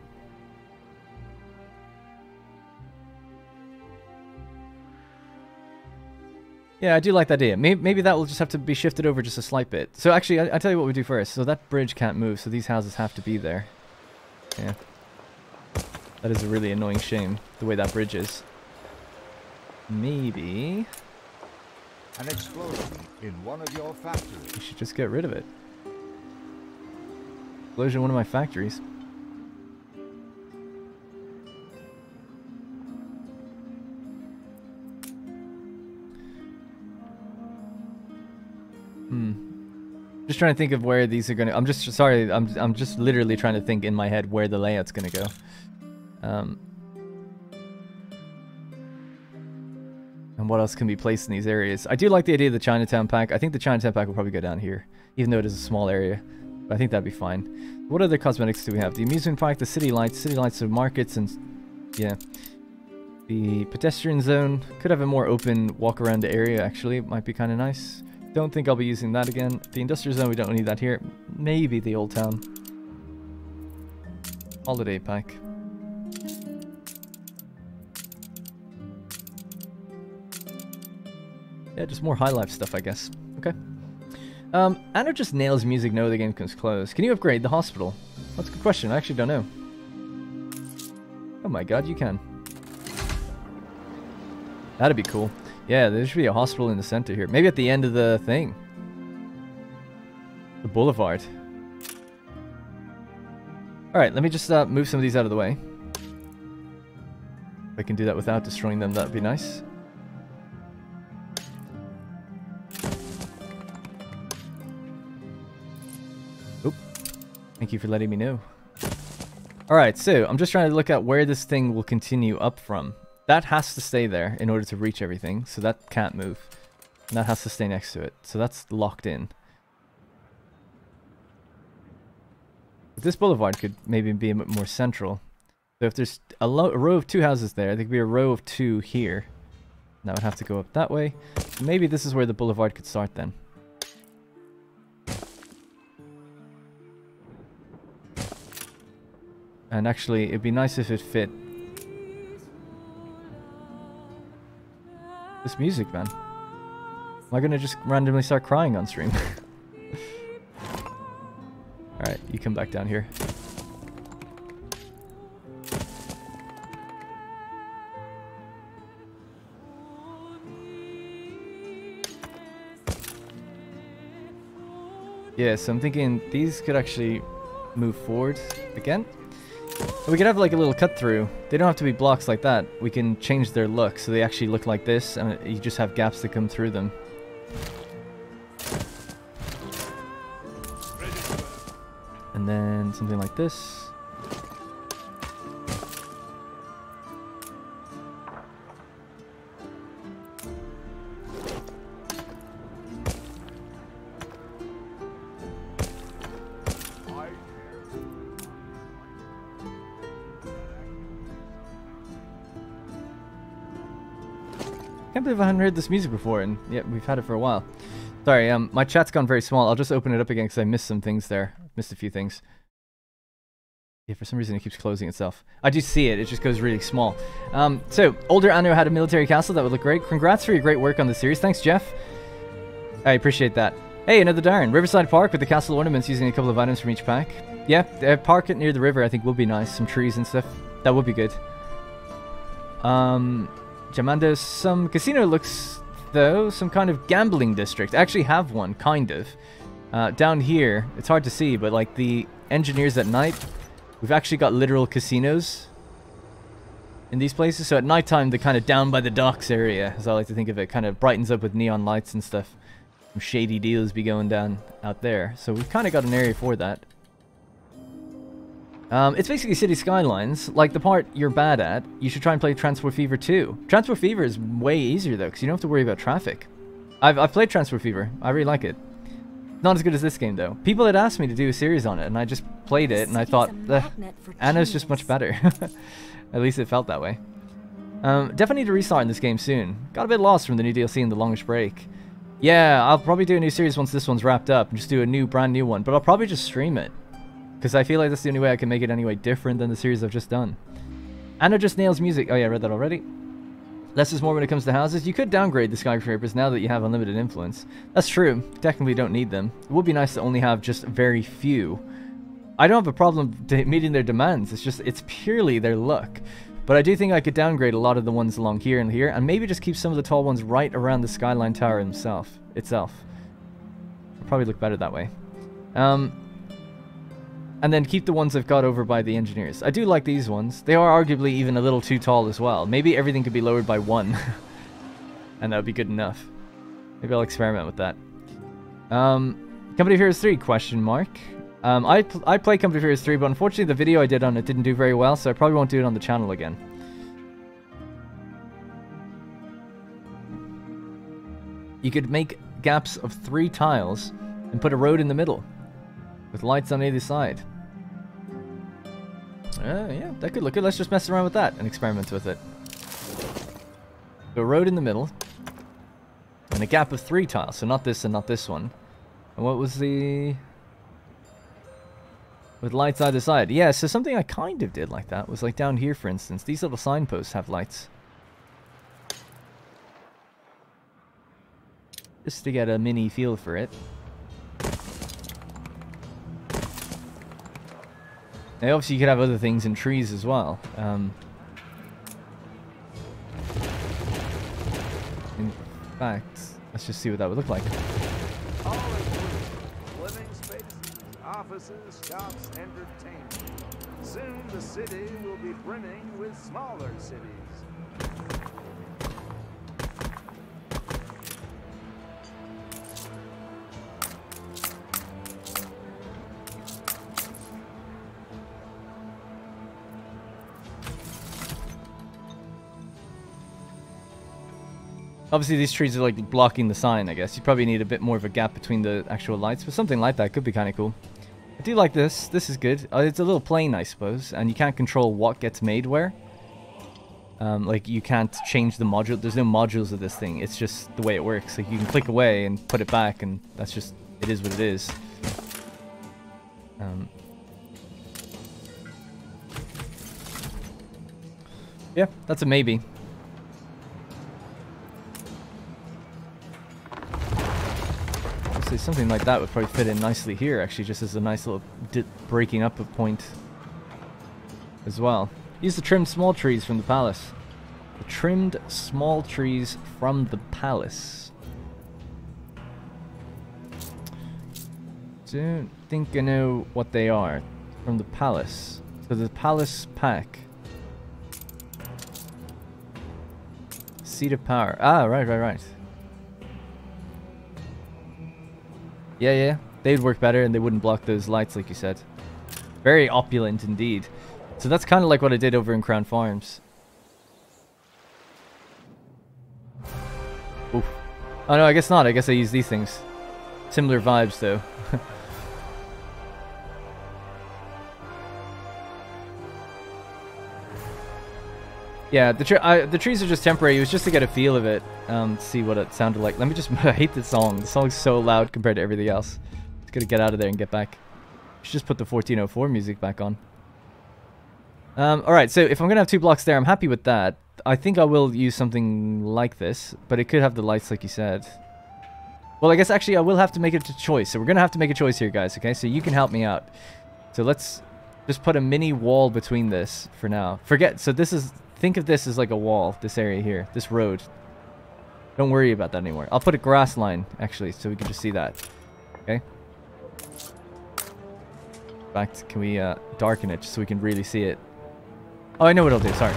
Yeah, I do like that idea. Maybe, maybe that will just have to be shifted over just a slight bit. So actually, I, I'll tell you what we do first. So that bridge can't move, so these houses have to be there. Yeah. That is a really annoying shame, the way that bridge is. Maybe... An explosion in one of your factories. We should just get rid of it. Explosion in one of my factories. Hmm. Just trying to think of where these are gonna. I'm just sorry. I'm I'm just literally trying to think in my head where the layout's gonna go. Um. And what else can be placed in these areas? I do like the idea of the Chinatown pack. I think the Chinatown pack will probably go down here, even though it is a small area. But I think that'd be fine. What other cosmetics do we have? The amusement park, the city lights, city lights of markets, and yeah. The pedestrian zone could have a more open walk around area. Actually, it might be kind of nice. Don't think I'll be using that again. The industrial zone, we don't need that here. Maybe the old town. Holiday pack. Yeah, just more high life stuff, I guess. Okay. Um, Anno just nails music no the game comes close. Can you upgrade the hospital? That's a good question. I actually don't know. Oh my god, you can. That'd be cool. Yeah, there should be a hospital in the center here. Maybe at the end of the thing. The boulevard. Alright, let me just uh, move some of these out of the way. If I can do that without destroying them, that'd be nice. Thank you for letting me know. Alright, so I'm just trying to look at where this thing will continue up from. That has to stay there in order to reach everything, so that can't move. And that has to stay next to it, so that's locked in. But this boulevard could maybe be a bit more central. So if there's a, a row of two houses there, there could be a row of two here. And that would have to go up that way. Maybe this is where the boulevard could start then. And actually, it'd be nice if it fit This music, man. Am I gonna just randomly start crying on stream? Alright, you come back down here. Yeah, so I'm thinking these could actually move forward again. We could have like a little cut through. They don't have to be blocks like that. We can change their look so they actually look like this and you just have gaps that come through them. And then something like this. Believe I hadn't heard this music before, and yeah, we've had it for a while. Sorry, um, my chat's gone very small. I'll just open it up again because I missed some things there. Missed a few things. Yeah, for some reason it keeps closing itself. I do see it, it just goes really small. Um, so, older Anno had a military castle, that would look great. Congrats for your great work on the series. Thanks, Jeff. I appreciate that. Hey, another Darren. Riverside Park with the castle ornaments using a couple of items from each pack. Yeah, uh, park it near the river I think will be nice. Some trees and stuff. That would be good. Um, Jamando, some casino looks, though, some kind of gambling district. I actually have one, kind of. Uh, down here, it's hard to see, but like the engineers at night, we've actually got literal casinos in these places. So at nighttime, the kind of down by the docks area, as I like to think of it, kind of brightens up with neon lights and stuff. Some shady deals be going down out there. So we've kind of got an area for that. Um, it's basically City Skylines. Like the part you're bad at, you should try and play Transport Fever 2. Transport Fever is way easier though, because you don't have to worry about traffic. I've, I've played Transport Fever. I really like it. Not as good as this game, though. People had asked me to do a series on it, and I just played it, and I thought, a "Ugh, magnet for Anno's just much better. At least it felt that way. Um, definitely need to restart in this game soon. Got a bit lost from the new DLC and the longest break. Yeah, I'll probably do a new series once this one's wrapped up and just do a new, brand new one. But I'll probably just stream it. Because I feel like that's the only way I can make it anyway different than the series I've just done. Anno just nails music. Oh yeah, I read that already. Less is more when it comes to houses. You could downgrade the skyscrapers now that you have unlimited influence. That's true. Technically don't need them. It would be nice to only have just very few. I don't have a problem meeting their demands. It's just, it's purely their luck. But I do think I could downgrade a lot of the ones along here and here, and maybe just keep some of the tall ones right around the Skyline Tower himself, itself. It'll probably look better that way. Um, and then keep the ones I've got over by the engineers. I do like these ones. They are arguably even a little too tall as well. Maybe everything could be lowered by one. and that would be good enough. Maybe I'll experiment with that. Um, Company of Heroes 3, question mark. Um, I, pl I play Company of Heroes 3, but unfortunately the video I did on it didn't do very well, so I probably won't do it on the channel again. You could make gaps of three tiles and put a road in the middle with lights on either side. Uh, yeah, that could look good. Let's just mess around with that and experiment with it. A road in the middle and a gap of three tiles, so not this and not this one. And what was the... With lights either side. Yeah, so something I kind of did like that was like down here, for instance. These little signposts have lights. Just to get a mini feel for it. Now, obviously, you could have other things in trees as well. Um, in fact, let's just see what that would look like. Living spaces, offices, shops, entertainment. Soon the city will be brimming with smaller cities. Obviously, these trees are like blocking the sign, I guess. You probably need a bit more of a gap between the actual lights, but something like that could be kind of cool. I do like this. This is good. Uh, it's a little plain, I suppose, and you can't control what gets made where. Um, like, you can't change the module. There's no modules of this thing. It's just the way it works. Like, you can click away and put it back, and that's just... It is what it is. Um, yeah, that's a maybe. Say something like that would probably fit in nicely here, actually, just as a nice little breaking up a point as well. Use the trimmed small trees from the palace. The trimmed small trees from the palace. Don't think I know what they are. From the palace. So the palace pack. Seat of power. Ah, right, right, right. Yeah, yeah. They'd work better and they wouldn't block those lights like you said. Very opulent indeed. So that's kind of like what I did over in Crown Falls. Oof. Oh no, I guess not. I guess I use these things. Similar vibes though. Yeah, the, I, the trees are just temporary. It was just to get a feel of it, um, see what it sounded like. Let me just... I hate this song. The song's so loud compared to everything else. Just gotta get out of there and get back. Should just put the 1404 music back on. Um, alright, so if I'm gonna have two blocks there, I'm happy with that. I think I will use something like this, but it could have the lights like you said. Well, I guess actually I will have to make it a choice. So we're gonna have to make a choice here, guys, okay? So you can help me out. So let's just put a mini wall between this for now. Forget, so this is, think of this as like a wall, this area here, this road. Don't worry about that anymore. I'll put a grass line, actually, so we can just see that. Okay? In fact, can we uh, darken it just so we can really see it? Oh, I know what I'll do, sorry.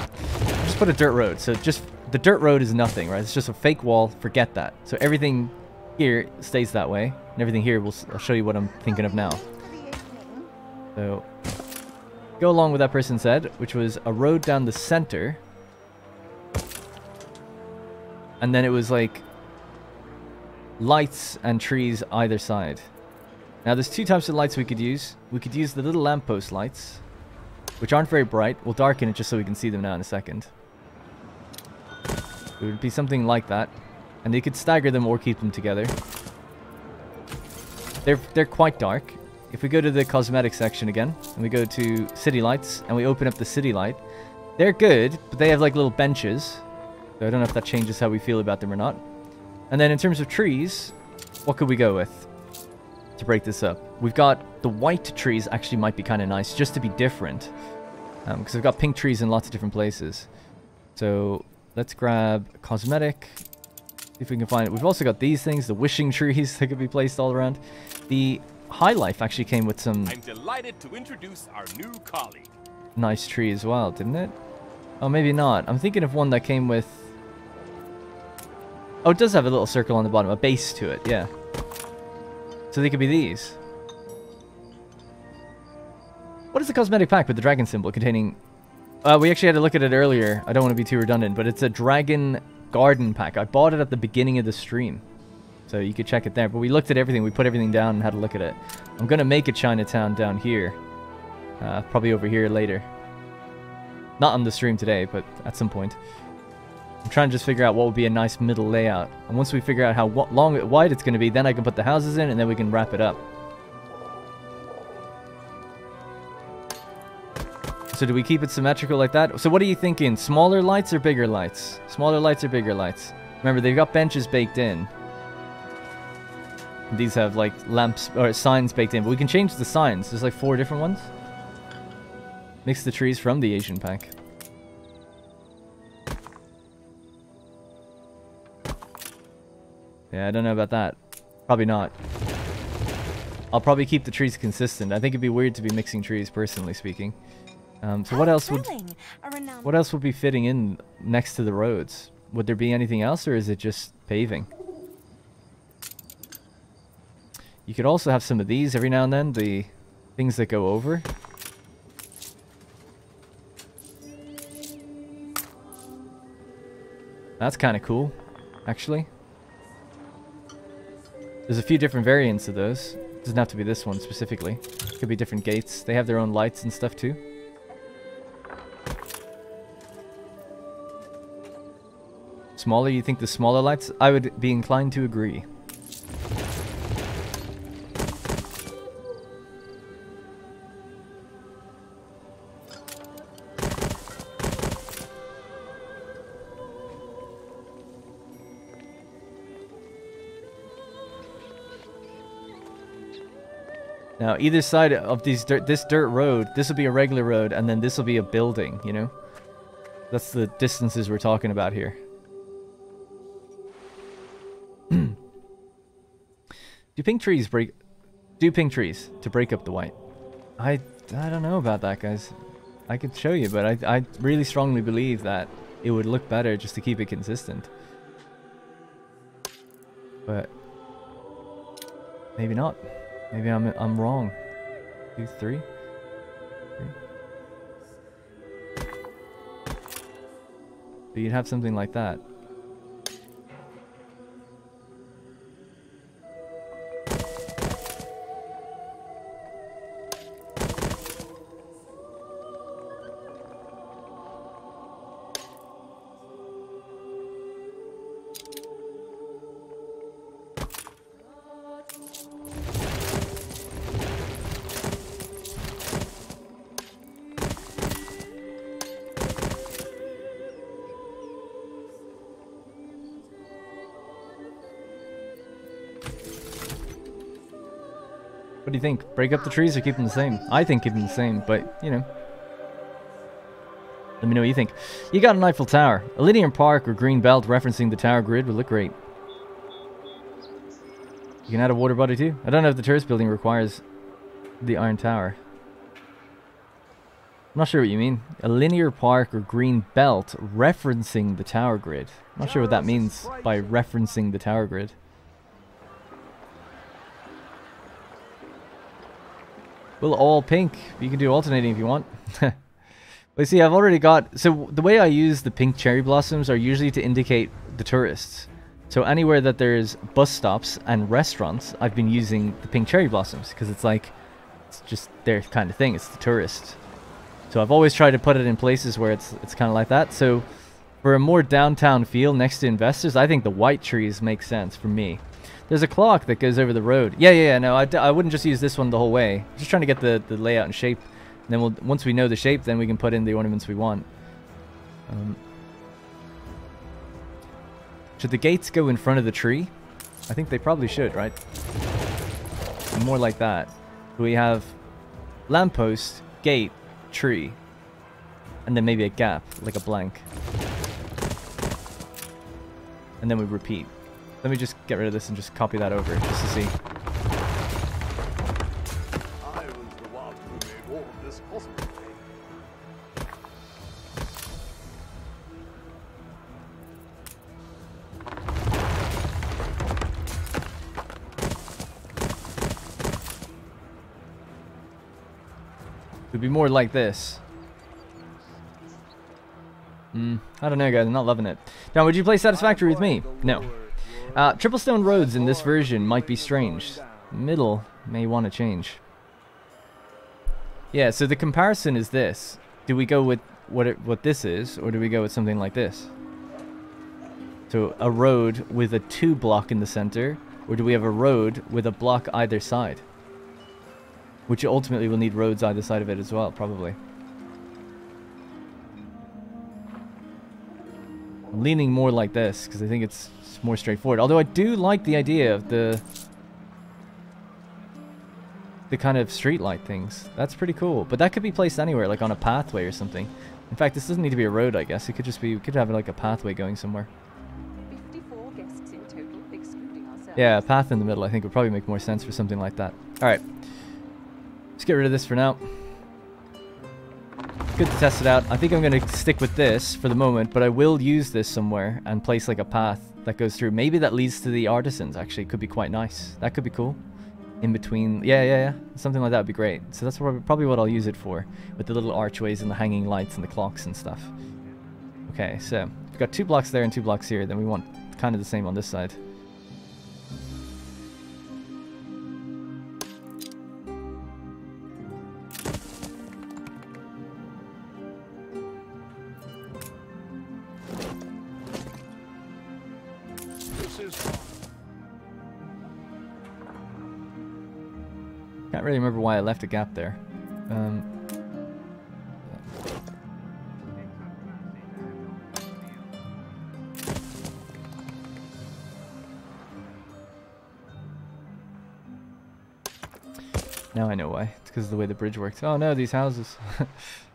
Just put a dirt road. So just, the dirt road is nothing, right? It's just a fake wall, forget that. So everything here stays that way, and everything here, will, I'll show you what I'm thinking of now. So, go along with that person said, which was a road down the center. And then it was like lights and trees either side. Now there's two types of lights we could use. We could use the little lamppost lights, which aren't very bright. We'll darken it just so we can see them now in a second. It would be something like that. And they could stagger them or keep them together. They're, they're quite dark. If we go to the cosmetic section again, and we go to city lights, and we open up the city light, they're good, but they have like little benches. So I don't know if that changes how we feel about them or not. And then in terms of trees, what could we go with to break this up? We've got the white trees actually might be kind of nice just to be different. Um, because I've got pink trees in lots of different places. So let's grab cosmetic. See if we can find it. We've also got these things, the wishing trees that could be placed all around. The High Life actually came with some I'm delighted to introduce our new colleague. nice tree as well, didn't it? Oh, maybe not. I'm thinking of one that came with... Oh, it does have a little circle on the bottom, a base to it, yeah. So they could be these. What is the cosmetic pack with the dragon symbol containing... Uh, we actually had to look at it earlier. I don't want to be too redundant, but it's a dragon garden pack. I bought it at the beginning of the stream. So you could check it there. But we looked at everything. We put everything down and had a look at it. I'm going to make a Chinatown down here. Uh, probably over here later. Not on the stream today, but at some point. I'm trying to just figure out what would be a nice middle layout. And once we figure out how long, wide it's going to be, then I can put the houses in and then we can wrap it up. So do we keep it symmetrical like that? So what are you thinking? Smaller lights or bigger lights? Smaller lights or bigger lights? Remember, they've got benches baked in. These have like lamps or signs baked in, but we can change the signs. There's like four different ones. Mix the trees from the Asian pack. Yeah, I don't know about that. Probably not. I'll probably keep the trees consistent. I think it'd be weird to be mixing trees, personally speaking. Um, so what else would what else would be fitting in next to the roads? Would there be anything else, or is it just paving? You could also have some of these every now and then, the things that go over. That's kind of cool, actually. There's a few different variants of those. Doesn't have to be this one specifically. Could be different gates. They have their own lights and stuff too. Smaller, you think the smaller lights? I would be inclined to agree. Either side of these dirt, this dirt road, this will be a regular road, and then this will be a building, you know? That's the distances we're talking about here. do pink trees break... Do pink trees to break up the white? I, I don't know about that, guys. I could show you, but I, I really strongly believe that it would look better just to keep it consistent. But... Maybe not. Maybe I'm I'm wrong. Two, three. three. But you'd have something like that. Break up the trees or keep them the same? I think keep them the same, but, you know. Let me know what you think. You got an Eiffel Tower. A linear park or green belt referencing the tower grid would look great. You can add a water body too. I don't know if the tourist building requires the Iron Tower. I'm not sure what you mean. A linear park or green belt referencing the tower grid. I'm not sure what that means by referencing the tower grid. Well, all pink. You can do alternating if you want. but see, I've already got... So the way I use the pink cherry blossoms are usually to indicate the tourists. So anywhere that there's bus stops and restaurants, I've been using the pink cherry blossoms because it's like it's just their kind of thing. It's the tourist. So I've always tried to put it in places where it's it's kind of like that. So for a more downtown feel next to investors, I think the white trees make sense for me. There's a clock that goes over the road. Yeah, yeah, yeah. No, I, wouldn't just use this one the whole way. Just trying to get the, the layout and shape. And then we'll once we know the shape, then we can put in the ornaments we want. Um, should the gates go in front of the tree? I think they probably should, right? More like that. We have lamppost, gate, tree, and then maybe a gap, like a blank. And then we repeat. Let me just get rid of this and just copy that over, just to see. I was the one who made all of this possible. It would be more like this. Hmm, I don't know guys, I'm not loving it. Now, would you play Satisfactory with me? No. Uh, triple stone roads in this version might be strange. Middle may want to change. Yeah, so the comparison is this. Do we go with what it, what this is, or do we go with something like this? So a road with a two block in the center, or do we have a road with a block either side? Which ultimately will need roads either side of it as well, probably. I'm leaning more like this, because I think it's, it's more straightforward. Although I do like the idea of the... The kind of streetlight things. That's pretty cool. But that could be placed anywhere, like on a pathway or something. In fact, this doesn't need to be a road, I guess. It could just be... We could have like a pathway going somewhere. 54 guests in total. Yeah, a path in the middle I think would probably make more sense for something like that. Alright. Let's get rid of this for now. Good to test it out. I think I'm going to stick with this for the moment, but I will use this somewhere and place like a path that goes through. Maybe that leads to the artisans, actually. Could be quite nice. That could be cool. In between. Yeah, yeah, yeah. Something like that would be great. So that's probably what I'll use it for. With the little archways and the hanging lights and the clocks and stuff. Okay, so we've got two blocks there and two blocks here. Then we want kind of the same on this side. I can't really remember why I left a gap there. Um, now I know why. It's because of the way the bridge works. Oh no, these houses.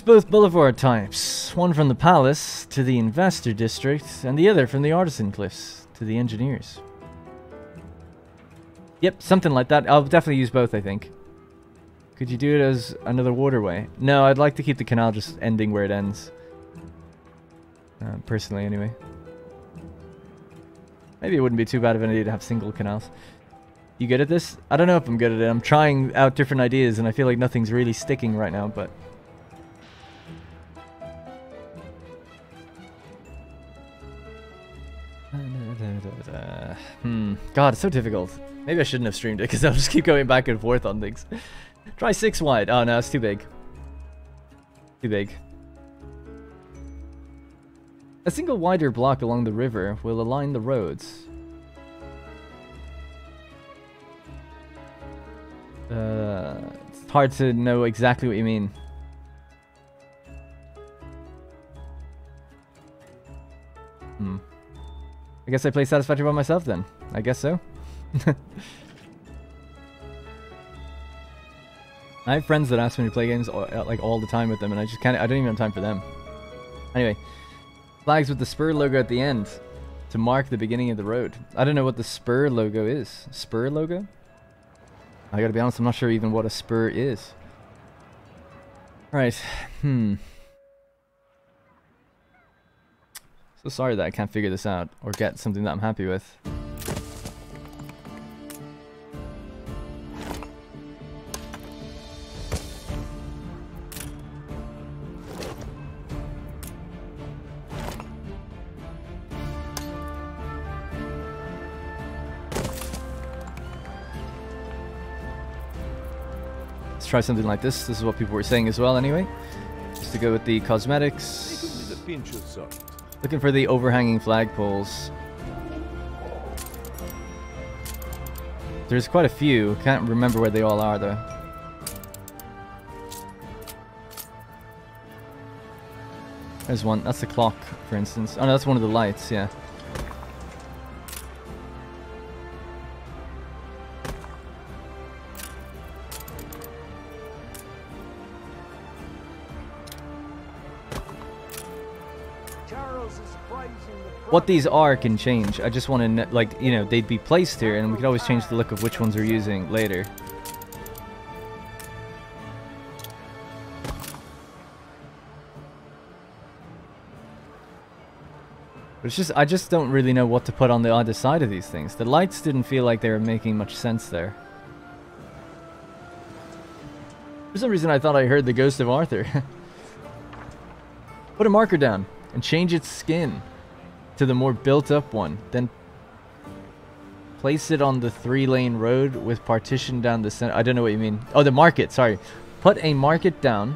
Use both boulevard types, one from the palace to the investor district, and the other from the artisan cliffs to the engineers. Yep, something like that. I'll definitely use both, I think. Could you do it as another waterway? No, I'd like to keep the canal just ending where it ends. Uh, personally, anyway. Maybe it wouldn't be too bad of an idea to have single canals. You good at this? I don't know if I'm good at it. I'm trying out different ideas, and I feel like nothing's really sticking right now, but... Hmm. God, it's so difficult. Maybe I shouldn't have streamed it because I'll just keep going back and forth on things. Try six wide. Oh no, it's too big. Too big. A single wider block along the river will align the roads. Uh, it's hard to know exactly what you mean. Hmm. I guess I play Satisfactory by myself then. I guess so. I have friends that ask me to play games all, like all the time with them, and I just can't. I don't even have time for them. Anyway, flags with the spur logo at the end. to mark the beginning of the road. I don't know what the spur logo is. Spur logo? I gotta be honest, I'm not sure even what a spur is. Right, hmm. So sorry that I can't figure this out or get something that I'm happy with. Let's try something like this. This is what people were saying as well anyway. Just to go with the cosmetics. Looking for the overhanging flagpoles. There's quite a few. Can't remember where they all are though. There's one. That's the clock, for instance. Oh no, that's one of the lights. Yeah. What these are can change. I just want to like, you know, they'd be placed here, and we could always change the look of which ones we're using later. But it's just, I just don't really know what to put on the other side of these things. The lights didn't feel like they were making much sense there. For some reason I thought I heard the ghost of Arthur. Put a marker down and change its skin to the more built up one. Then place it on the three lane road with partition down the center. I don't know what you mean. Oh, the market, sorry. Put a market down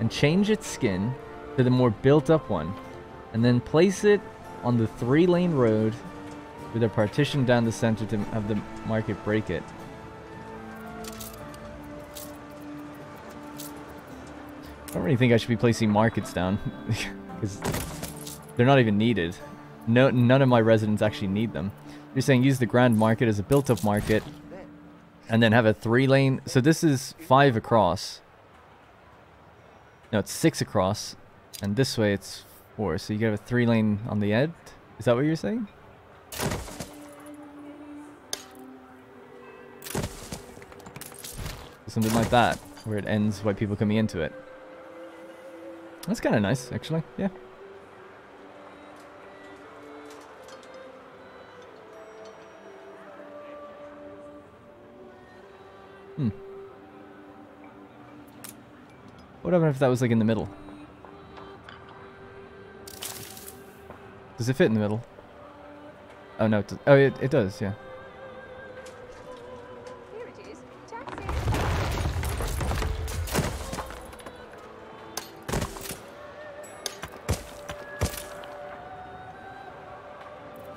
and change its skin to the more built up one. And then place it on the three lane road with a partition down the center to have the market break it. I don't really think I should be placing markets down because they're not even needed. No, none of my residents actually need them. You're saying use the grand market as a built-up market, and then have a three-lane. So this is five across. No, it's six across, and this way it's four. So you get a three-lane on the end. Is that what you're saying? Something like that, where it ends by people coming into it. That's kind of nice, actually. Yeah. Hmm. What happened if that was like in the middle? Does it fit in the middle? Oh no, it does. Oh, it, it does, yeah. Here it is.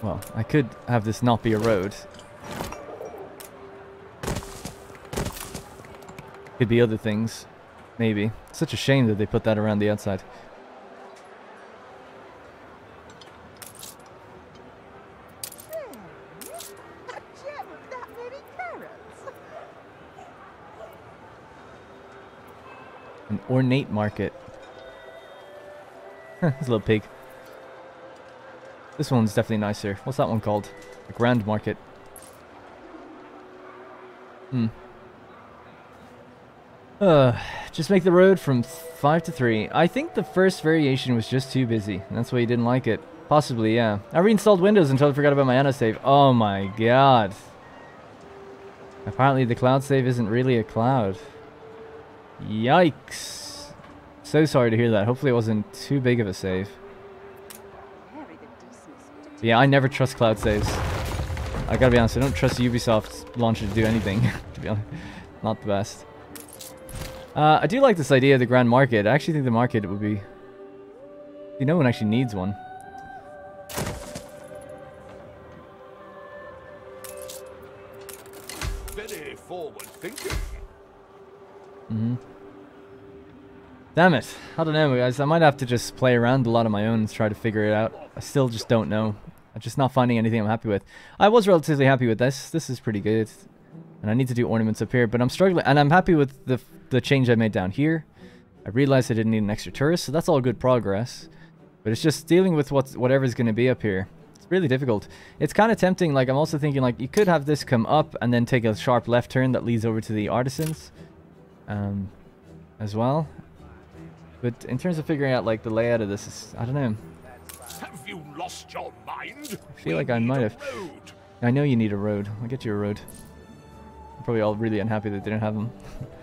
Well, I could have this not be a road. Could be other things. Maybe. Such a shame that they put that around the outside. An ornate market. A little pig. This one's definitely nicer. What's that one called? A grand market. Hmm. Uh, just make the road from 5 to 3. I think the first variation was just too busy. That's why you didn't like it. Possibly, yeah. I reinstalled Windows until I forgot about my autosave. Oh my god. Apparently the cloud save isn't really a cloud. Yikes. So sorry to hear that. Hopefully it wasn't too big of a save. Yeah, I never trust cloud saves. I gotta be honest, I don't trust Ubisoft's launcher to do anything, to be honest. Not the best. Uh, I do like this idea of the Grand Market. I actually think the market would be... You know, no one actually needs one. Very forward thinking. hmm Damn it. I don't know, guys. I might have to just play around a lot on my own and try to figure it out. I still just don't know. I'm just not finding anything I'm happy with. I was relatively happy with this. This is pretty good. And I need to do ornaments up here, but I'm struggling. And I'm happy with the, the change I made down here. I realized I didn't need an extra tourist, so that's all good progress. But it's just dealing with what's, whatever's going to be up here. It's really difficult. It's kind of tempting. Like I'm also thinking like you could have this come up and then take a sharp left turn that leads over to the artisans, um, as well. But in terms of figuring out like the layout of this, is, I don't know. Have you lost your mind? I feel like I might have. I know you need a road. I'll get you a road. You're probably all really unhappy that they don't have them.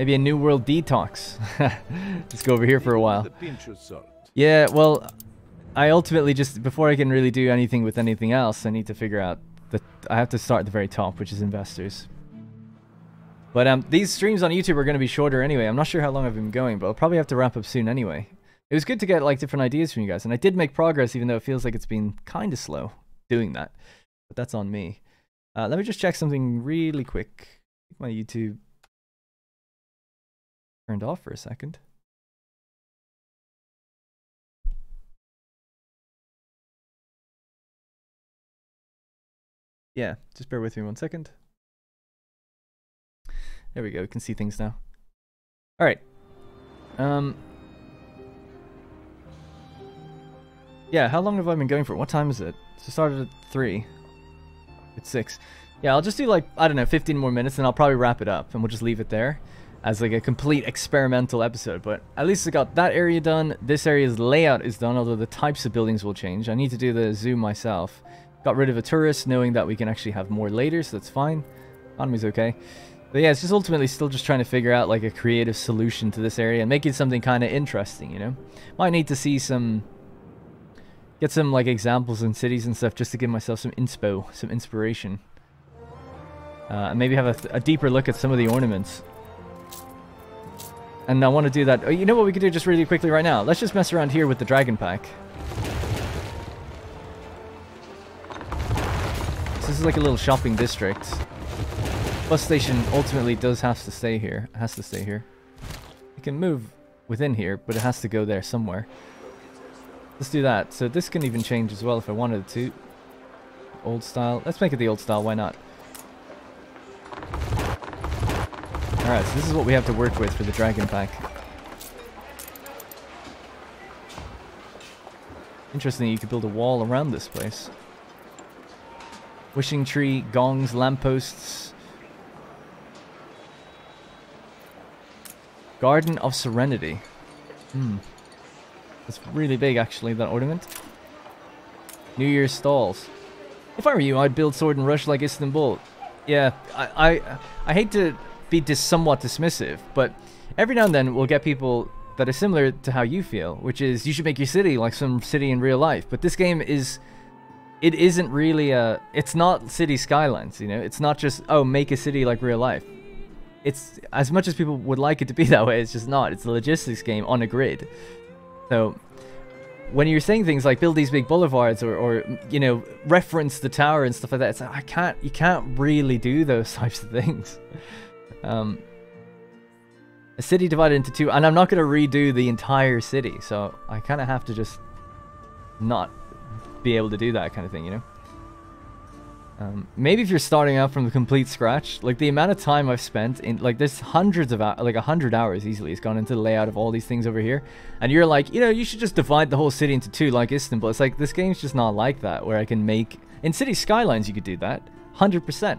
Maybe a new world detox. Just go over here for a while. The pinch of salt. Yeah, well, I ultimately just before I can really do anything with anything else, I need to figure out that I have to start at the very top, which is investors. But um, these streams on YouTube are going to be shorter anyway. I'm not sure how long I've been going, but I'll probably have to wrap up soon anyway. It was good to get like different ideas from you guys, and I did make progress, even though it feels like it's been kind of slow doing that. But that's on me. Uh, let me just check something really quick. My YouTube turned off for a second. Yeah, just bear with me one second. There we go. We can see things now. All right. Um. Yeah, how long have I been going for? What time is it? So started at 3. It's 6. Yeah, I'll just do like, I don't know, 15 more minutes and I'll probably wrap it up and we'll just leave it there as like a complete experimental episode. But at least I got that area done. This area's layout is done, although the types of buildings will change. I need to do the zoo myself. Got rid of a tourist, knowing that we can actually have more later, so that's fine. Economy's okay. But yeah, it's just ultimately still just trying to figure out like a creative solution to this area and make it something kind of interesting, you know? Might need to see some... Get some like examples in cities and stuff just to give myself some inspo, some inspiration. Uh, and maybe have a, a deeper look at some of the ornaments. And I want to do that. Oh, you know what we could do just really quickly right now? Let's just mess around here with the dragon pack. So this is like a little shopping district. Bus station ultimately does have to stay here. It has to stay here. It can move within here, but it has to go there somewhere. Let's do that. So this can even change as well if I wanted to. Old style. Let's make it the old style. Why not? Alright, so this is what we have to work with for the dragon pack. Interesting, you could build a wall around this place. Wishing tree, gongs, lampposts. Garden of Serenity. Hmm. That's really big, actually, that ornament. New Year's stalls. If I were you, I'd build Sword and Rush like Istanbul. Yeah, I, I, I hate to be dis somewhat dismissive, but every now and then we'll get people that are similar to how you feel, which is you should make your city like some city in real life. But this game is, it isn't really a, it's not city skylines, you know? It's not just, oh, make a city like real life. It's, as much as people would like it to be that way, it's just not. It's a logistics game on a grid. So, when you're saying things like build these big boulevards or, or you know, reference the tower and stuff like that, it's like, I can't, you can't really do those types of things. Um, a city divided into two, and I'm not going to redo the entire city, so I kind of have to just not be able to do that kind of thing, you know? Um, maybe if you're starting out from the complete scratch, like the amount of time I've spent in, like there's hundreds of, like a hundred hours easily has gone into the layout of all these things over here. And you're like, you know, you should just divide the whole city into two like Istanbul. It's like, this game's just not like that, where I can make, in City Skylines you could do that, 100%.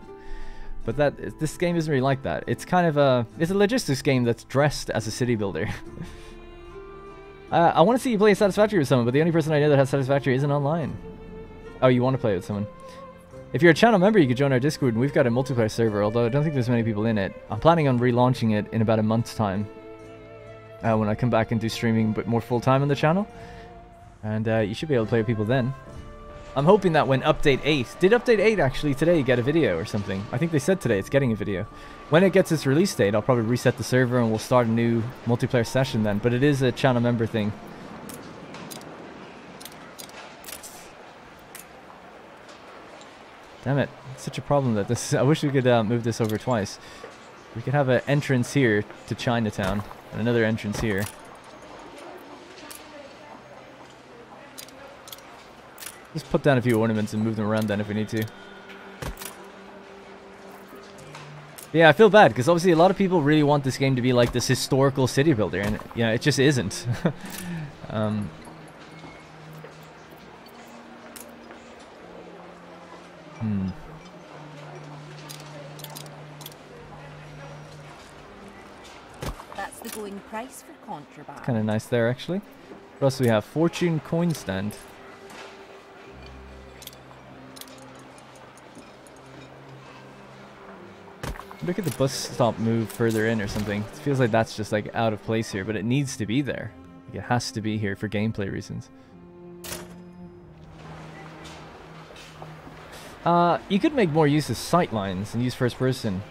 But that this game isn't really like that. It's kind of a it's a logistics game that's dressed as a city builder. uh, I want to see you play Satisfactory with someone, but the only person I know that has Satisfactory isn't online. Oh, you want to play with someone? If you're a channel member, you could join our Discord, and we've got a multiplayer server. Although I don't think there's many people in it. I'm planning on relaunching it in about a month's time. Uh, when I come back and do streaming, but more full time on the channel. And uh, you should be able to play with people then. I'm hoping that when Update 8... Did Update 8 actually today get a video or something? I think they said today it's getting a video. When it gets its release date, I'll probably reset the server and we'll start a new multiplayer session then. But it is a channel member thing. Damn it. It's such a problem that this... I wish we could uh, move this over twice. We could have an entrance here to Chinatown. And another entrance here. Just put down a few ornaments and move them around then if we need to. Yeah, I feel bad because obviously a lot of people really want this game to be like this historical city builder, and yeah, it just isn't. um, hmm. That's the going price for contraband. Kind of nice there, actually. What else we have? Fortune coin stand. Look at the bus stop move further in or something. It feels like that's just like out of place here, but it needs to be there. Like, it has to be here for gameplay reasons. Uh, you could make more use of sight lines and use first person.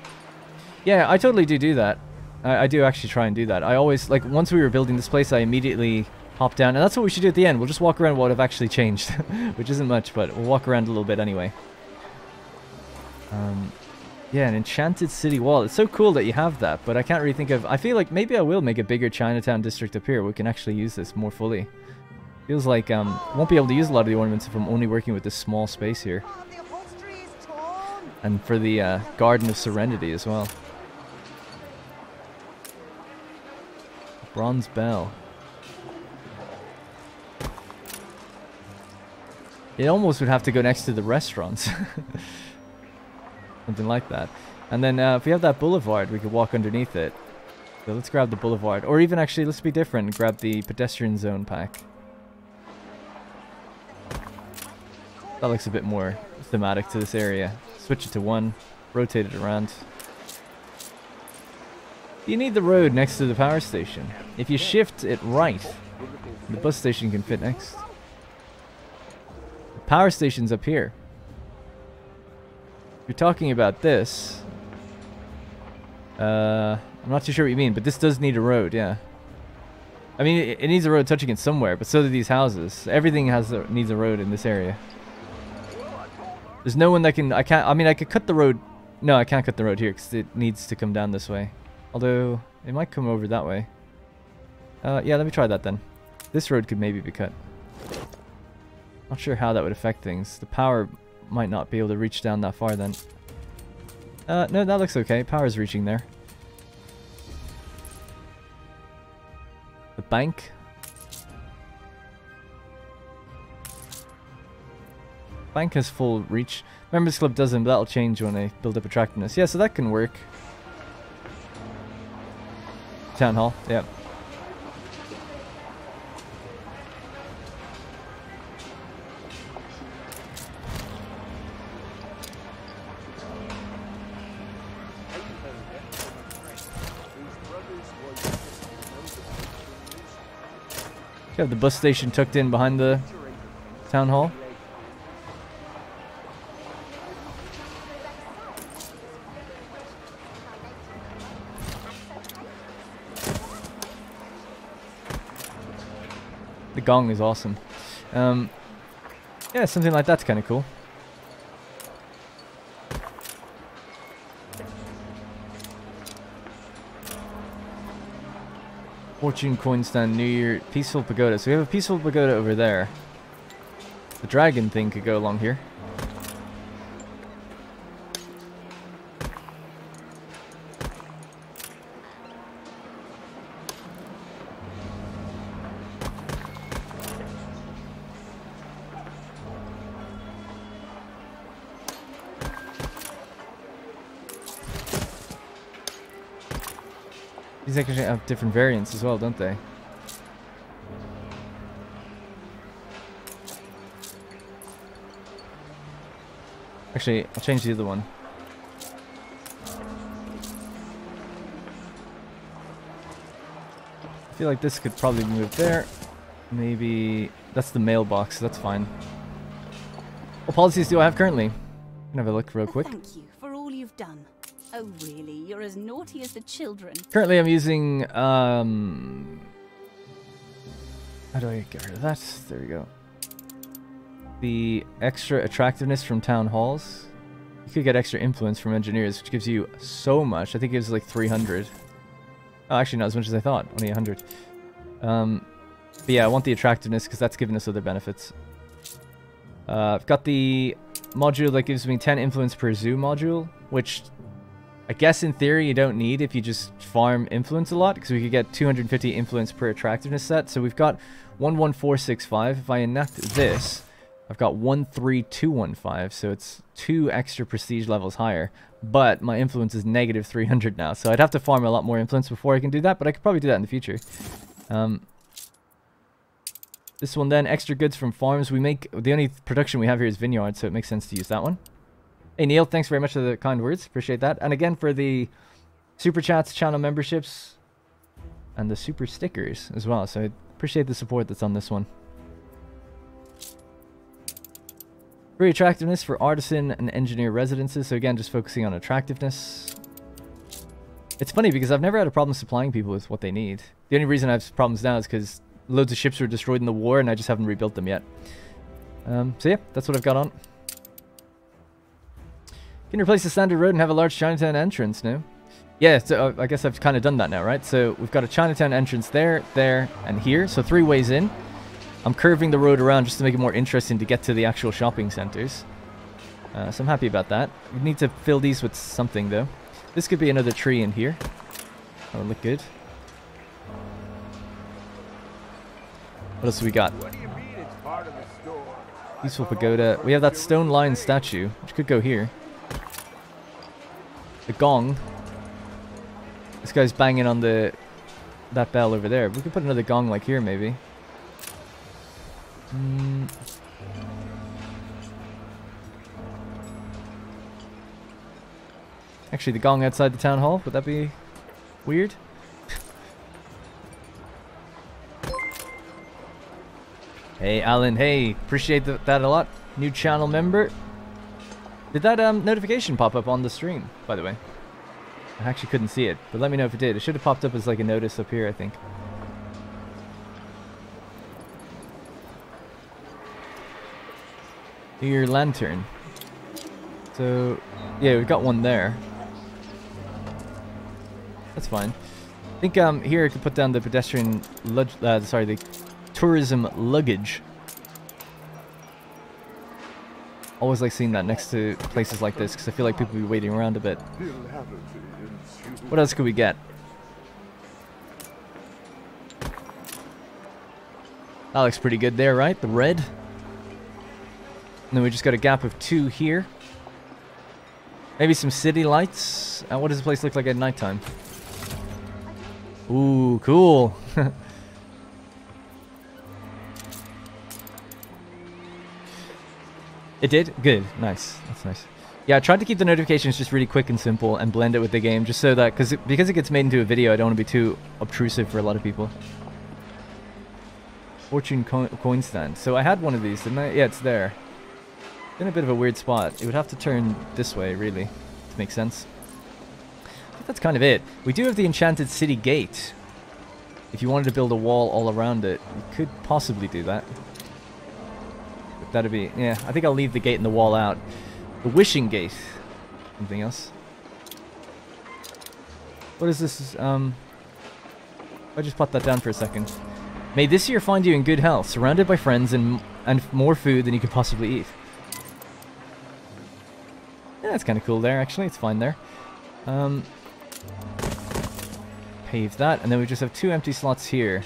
Yeah, I totally do do that. I, I do actually try and do that. I always, like, once we were building this place, I immediately hopped down. And that's what we should do at the end. We'll just walk around what have actually changed. Which isn't much, but we'll walk around a little bit anyway. Um, yeah, an enchanted city wall. It's so cool that you have that, but I can't really think of... I feel like maybe I will make a bigger Chinatown district here. We can actually use this more fully. Feels like um, won't be able to use a lot of the ornaments if I'm only working with this small space here. And for the uh, Garden of Serenity as well. Bronze Bell. It almost would have to go next to the restaurants. Something like that. And then uh, if we have that boulevard, we could walk underneath it. So let's grab the boulevard. Or even actually, let's be different and grab the pedestrian zone pack. That looks a bit more thematic to this area. Switch it to one, rotate it around. You need the road next to the power station. If you shift it right, the bus station can fit next. The power station's up here. You're talking about this, uh, I'm not too sure what you mean, but this does need a road, yeah. I mean, it, it needs a road touching it somewhere, but so do these houses. Everything has a, needs a road in this area. There's no one that can... I can't... I mean, I could cut the road... No, I can't cut the road here because it needs to come down this way. Although, it might come over that way. Uh, yeah, let me try that then. This road could maybe be cut. Not sure how that would affect things. The power might not be able to reach down that far then. Uh, no, that looks okay. Power's reaching there. The bank. Bank has full reach. Members Club doesn't, but that'll change when I build up attractiveness. Yeah, so that can work. Town Hall, yep. You have the bus station tucked in behind the town hall. The gong is awesome. Um, yeah, something like that's kind of cool. Fortune coin stand, New Year, peaceful pagoda. So we have a peaceful pagoda over there. The dragon thing could go along here. Different variants as well, don't they? Actually, I'll change the other one. I feel like this could probably move there. Maybe that's the mailbox, that's fine. What policies do I have currently? Can have a look real quick. Thank you for all you've done. Oh, really? You're as naughty as the children. Currently, I'm using, um... How do I get rid of that? There we go. The extra attractiveness from town halls. You could get extra influence from engineers, which gives you so much. I think it gives like 300. Oh, actually, not as much as I thought. Only 100. Um, but yeah, I want the attractiveness because that's giving us other benefits. Uh, I've got the module that gives me 10 influence per zoo module, which I guess in theory you don't need if you just farm influence a lot, because we could get 250 influence per attractiveness set. So we've got 11465. If I enact this, I've got 13215, so it's two extra prestige levels higher. But my influence is negative 300 now, so I'd have to farm a lot more influence before I can do that, but I could probably do that in the future. Um, this one then, extra goods from farms. We make, the only production we have here is vineyards, so it makes sense to use that one. Hey Neil, thanks very much for the kind words. Appreciate that. And again for the super chats, channel memberships, and the super stickers as well. So I appreciate the support that's on this one. Free attractiveness for artisan and engineer residences. So again, just focusing on attractiveness. It's funny because I've never had a problem supplying people with what they need. The only reason I have problems now is because loads of ships were destroyed in the war and I just haven't rebuilt them yet. Um, so yeah, that's what I've got on. Can replace the standard road and have a large Chinatown entrance now. Yeah, so uh, I guess I've kind of done that now, right? So we've got a Chinatown entrance there, there, and here. So three ways in. I'm curving the road around just to make it more interesting to get to the actual shopping centers. Uh, so I'm happy about that. We need to fill these with something, though. This could be another tree in here. That would look good. What else do we got? What do you mean it's part of the store? Useful pagoda. We have that stone lion statue, which could go here. The gong. This guy's banging on the that bell over there. We could put another gong like here, maybe. Mm. Actually, the gong outside the town hall. Would that be weird? hey, Alan. Hey, appreciate th that a lot. New channel member. Did that um, notification pop up on the stream, by the way? I actually couldn't see it, but let me know if it did. It should have popped up as like a notice up here, I think. Your lantern. So, yeah, we've got one there. That's fine. I think um here I could put down the pedestrian, uh, sorry, the tourism luggage. Always like seeing that next to places like this because I feel like people be waiting around a bit. What else could we get? That looks pretty good there, right? The red. And then we just got a gap of two here. Maybe some city lights. Uh, what does the place look like at nighttime? Ooh, cool. It did? Good. Nice. That's nice. Yeah, I tried to keep the notifications just really quick and simple and blend it with the game just so that, cause it, because it gets made into a video, I don't want to be too obtrusive for a lot of people. Fortune co coin stand. So I had one of these, didn't I? Yeah, it's there. In a bit of a weird spot. It would have to turn this way, really, to make sense. that's kind of it. We do have the Enchanted City Gate. If you wanted to build a wall all around it, you could possibly do that. That'd be... Yeah, I think I'll leave the gate and the wall out. The wishing gate. Something else. What is this? Um... I just put that down for a second. May this year find you in good health, surrounded by friends and and more food than you could possibly eat. Yeah, that's kind of cool there, actually. It's fine there. Um, pave that, and then we just have two empty slots here.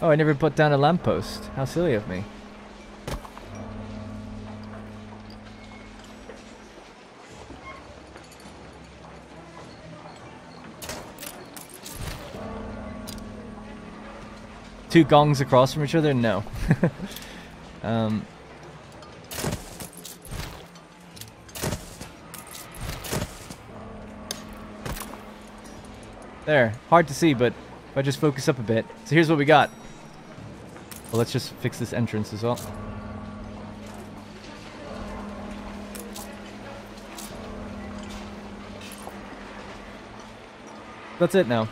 Oh, I never put down a lamppost. How silly of me. Two gongs across from each other? No. um, there. Hard to see, but if I just focus up a bit. So here's what we got. Well, let's just fix this entrance as well. That's it now.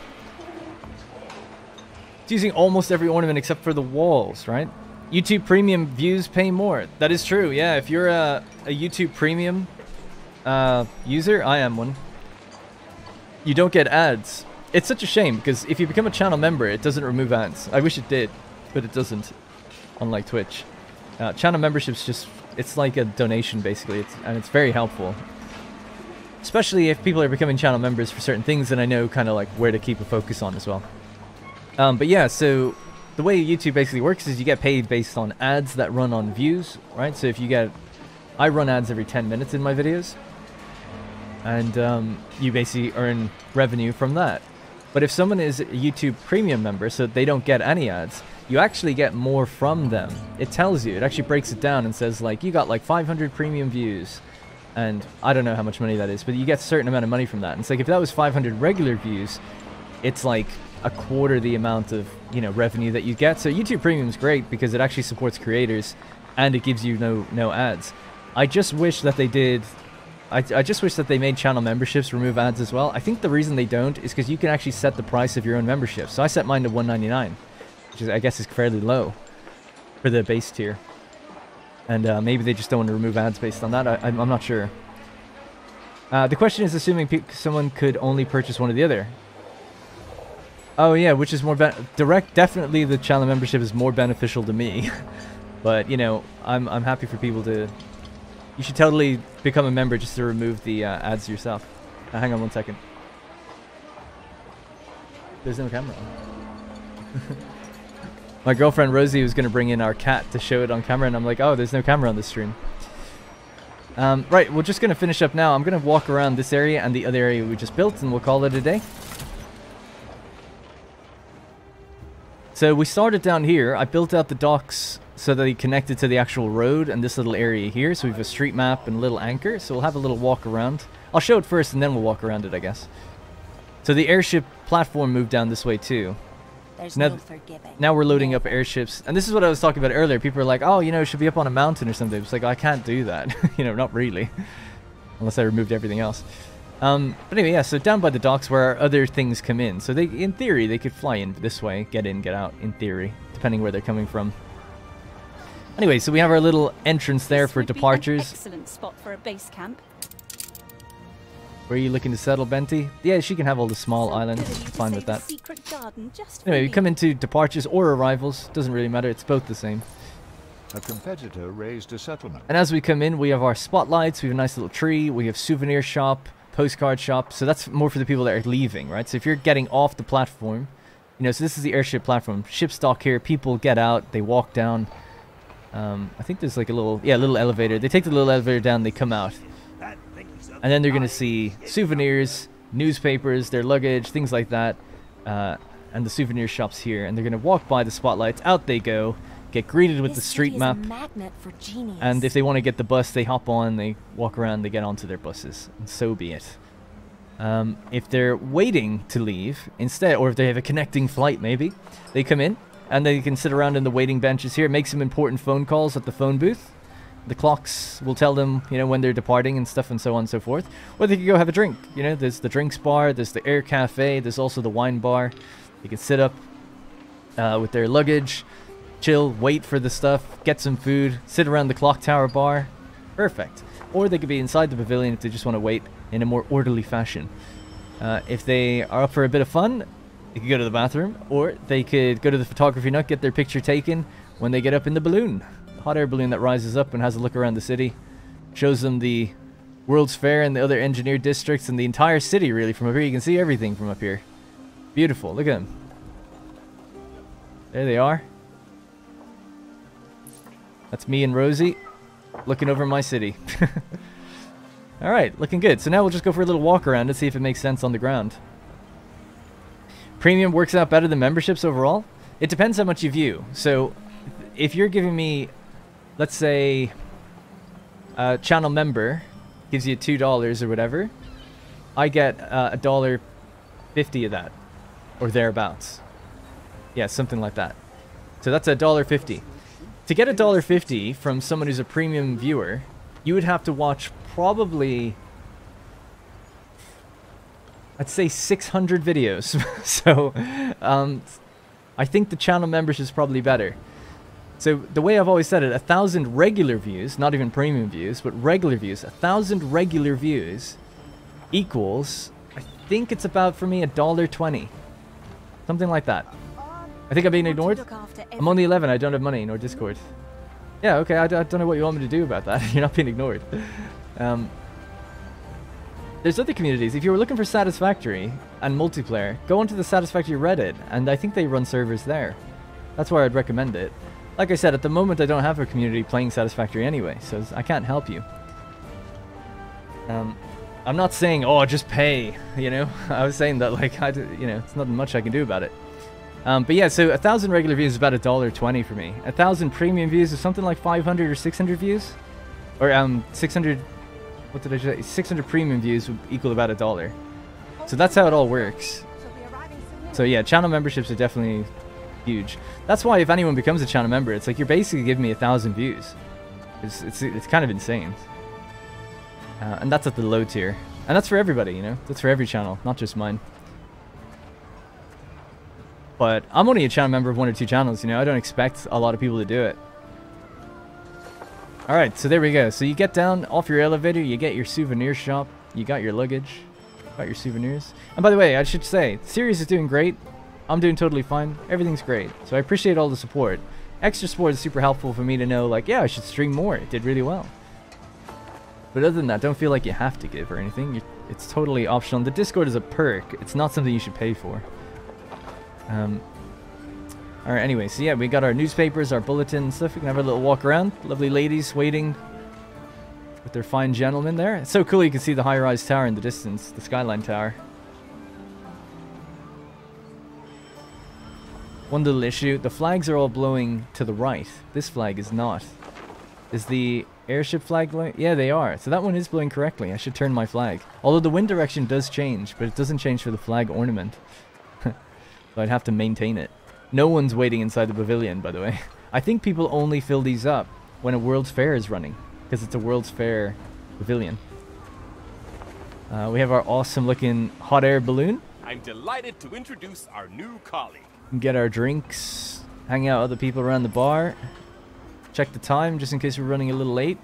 It's using almost every ornament except for the walls, right? YouTube Premium views pay more. That is true, yeah. If you're a, a YouTube Premium uh, user, I am one. You don't get ads. It's such a shame because if you become a channel member, it doesn't remove ads. I wish it did but it doesn't, unlike Twitch. Uh, channel memberships just it's like a donation basically, it's, and it's very helpful. Especially if people are becoming channel members for certain things, and I know kind of like where to keep a focus on as well. Um, but yeah, so the way YouTube basically works is you get paid based on ads that run on views, right? So if you get, I run ads every 10 minutes in my videos, and um, you basically earn revenue from that. But if someone is a YouTube premium member, so they don't get any ads, you actually get more from them. It tells you, it actually breaks it down and says like, you got like 500 premium views, and I don't know how much money that is, but you get a certain amount of money from that. And it's like, if that was 500 regular views, it's like a quarter the amount of, you know, revenue that you get. So YouTube Premium is great because it actually supports creators, and it gives you no, no ads. I just wish that they did I, I, just wish that they made channel memberships remove ads as well. I think the reason they don't is because you can actually set the price of your own membership. So I set mine to 199 which is, I guess is fairly low for the base tier. And uh, maybe they just don't want to remove ads based on that. I, am not sure. Uh, the question is assuming someone could only purchase one or the other. Oh yeah, which is more direct. Definitely, the channel membership is more beneficial to me. but you know, I'm I'm happy for people to. You should totally become a member just to remove the uh, ads yourself. Uh, hang on one second. There's no camera. My girlfriend Rosie was going to bring in our cat to show it on camera, and I'm like, oh, there's no camera on the stream. Um, right, we're just going to finish up now. I'm going to walk around this area and the other area we just built, and we'll call it a day. So we started down here. I built out the docks so they connected to the actual road and this little area here. So we have a street map and a little anchor. So we'll have a little walk around. I'll show it first and then we'll walk around it, I guess. So the airship platform moved down this way too. There's now, no forgiving. Now we're loading up airships. And this is what I was talking about earlier. People are like, oh, you know, it should be up on a mountain or something. It's like, I can't do that. you know, not really. Unless I removed everything else. Um, but anyway, yeah, so down by the docks where other things come in. So they, in theory, they could fly in this way, get in, get out, in theory, depending where they're coming from. Anyway, so we have our little entrance there this for departures. excellent spot for a base camp. Where are you looking to settle, Bente? Yeah, she can have all the small islands. fine with that. Anyway, we come into departures or arrivals. Doesn't really matter. It's both the same. A competitor raised a settlement. And as we come in, we have our spotlights. We have a nice little tree. We have souvenir shop, postcard shop. So that's more for the people that are leaving, right? So if you're getting off the platform, you know, so this is the airship platform. Ship dock here. People get out. They walk down. Um, I think there's like a little, yeah, little elevator. They take the little elevator down. They come out. And then they're going to see souvenirs, newspapers, their luggage, things like that, uh, and the souvenir shops here. And they're going to walk by the spotlights. Out they go, get greeted with this the street map. And if they want to get the bus, they hop on, they walk around, they get onto their buses. And so be it. Um, if they're waiting to leave instead, or if they have a connecting flight maybe, they come in and they can sit around in the waiting benches here, make some important phone calls at the phone booth the clocks will tell them, you know, when they're departing and stuff and so on and so forth. Or they could go have a drink. You know, there's the drinks bar, there's the air cafe, there's also the wine bar. They can sit up uh, with their luggage, chill, wait for the stuff, get some food, sit around the clock tower bar. Perfect. Or they could be inside the pavilion if they just want to wait in a more orderly fashion. Uh, if they are up for a bit of fun, they could go to the bathroom, or they could go to the photography nut, get their picture taken when they get up in the balloon hot air balloon that rises up and has a look around the city. Shows them the World's Fair and the other engineered districts and the entire city, really, from up here. You can see everything from up here. Beautiful. Look at them. There they are. That's me and Rosie looking over my city. Alright, looking good. So now we'll just go for a little walk around and see if it makes sense on the ground. Premium works out better than memberships overall. It depends how much you view. So if you're giving me let's say a channel member gives you two dollars or whatever, I get uh, a dollar fifty of that, or thereabouts. Yeah, something like that. So that's a dollar fifty. To get a dollar fifty from someone who's a premium viewer, you would have to watch probably I'd say 600 videos. so, um, I think the channel membership is probably better. So the way I've always said it, a thousand regular views, not even premium views, but regular views, a thousand regular views equals, I think it's about for me a dollar twenty, something like that. I think I'm being ignored. I'm on the 11. I don't have money nor Discord. Yeah, okay, I don't know what you want me to do about that. You're not being ignored. Um, there's other communities. If you were looking for Satisfactory and multiplayer, go onto the Satisfactory Reddit, and I think they run servers there. That's where I'd recommend it. Like I said, at the moment I don't have a community playing Satisfactory anyway, so I can't help you. Um, I'm not saying, oh, just pay, you know? I was saying that, like, I, d- you know, it's not much I can do about it. Um, but yeah, so a thousand regular views is about a dollar twenty for me. A thousand premium views is something like 500 or 600 views, or um 600. What did I say? 600 premium views would equal about a dollar. So that's how it all works. So yeah, channel memberships are definitely huge. That's why if anyone becomes a channel member, it's like you're basically giving me a thousand views. It's it's it's kind of insane. Uh, and that's at the low tier, and that's for everybody, you know. That's for every channel, not just mine. But I'm only a channel member of one or two channels, you know. I don't expect a lot of people to do it. Alright, so there we go. So you get down off your elevator, you get your souvenir shop, you got your luggage, got your souvenirs. And by the way, I should say, series is doing great. I'm doing totally fine. Everything's great. So I appreciate all the support. Extra support is super helpful for me to know, like, yeah, I should stream more. It did really well. But other than that, don't feel like you have to give or anything. It's totally optional. The Discord is a perk. It's not something you should pay for. Um, Alright, anyway, so yeah, we got our newspapers, our bulletin stuff. We can have a little walk around. Lovely ladies waiting with their fine gentlemen there. It's so cool you can see the high-rise tower in the distance, the Skyline Tower. One little issue, the flags are all blowing to the right. This flag is not. Is the airship flag blowing? Yeah, they are. So that one is blowing correctly. I should turn my flag. Although the wind direction does change, but it doesn't change for the flag ornament. so I'd have to maintain it. No one's waiting inside the pavilion, by the way. I think people only fill these up when a World's Fair is running, because it's a World's Fair pavilion. Uh, we have our awesome looking hot air balloon. I'm delighted to introduce our new colleague. Get our drinks, hang out with other people around the bar, check the time just in case we're running a little late.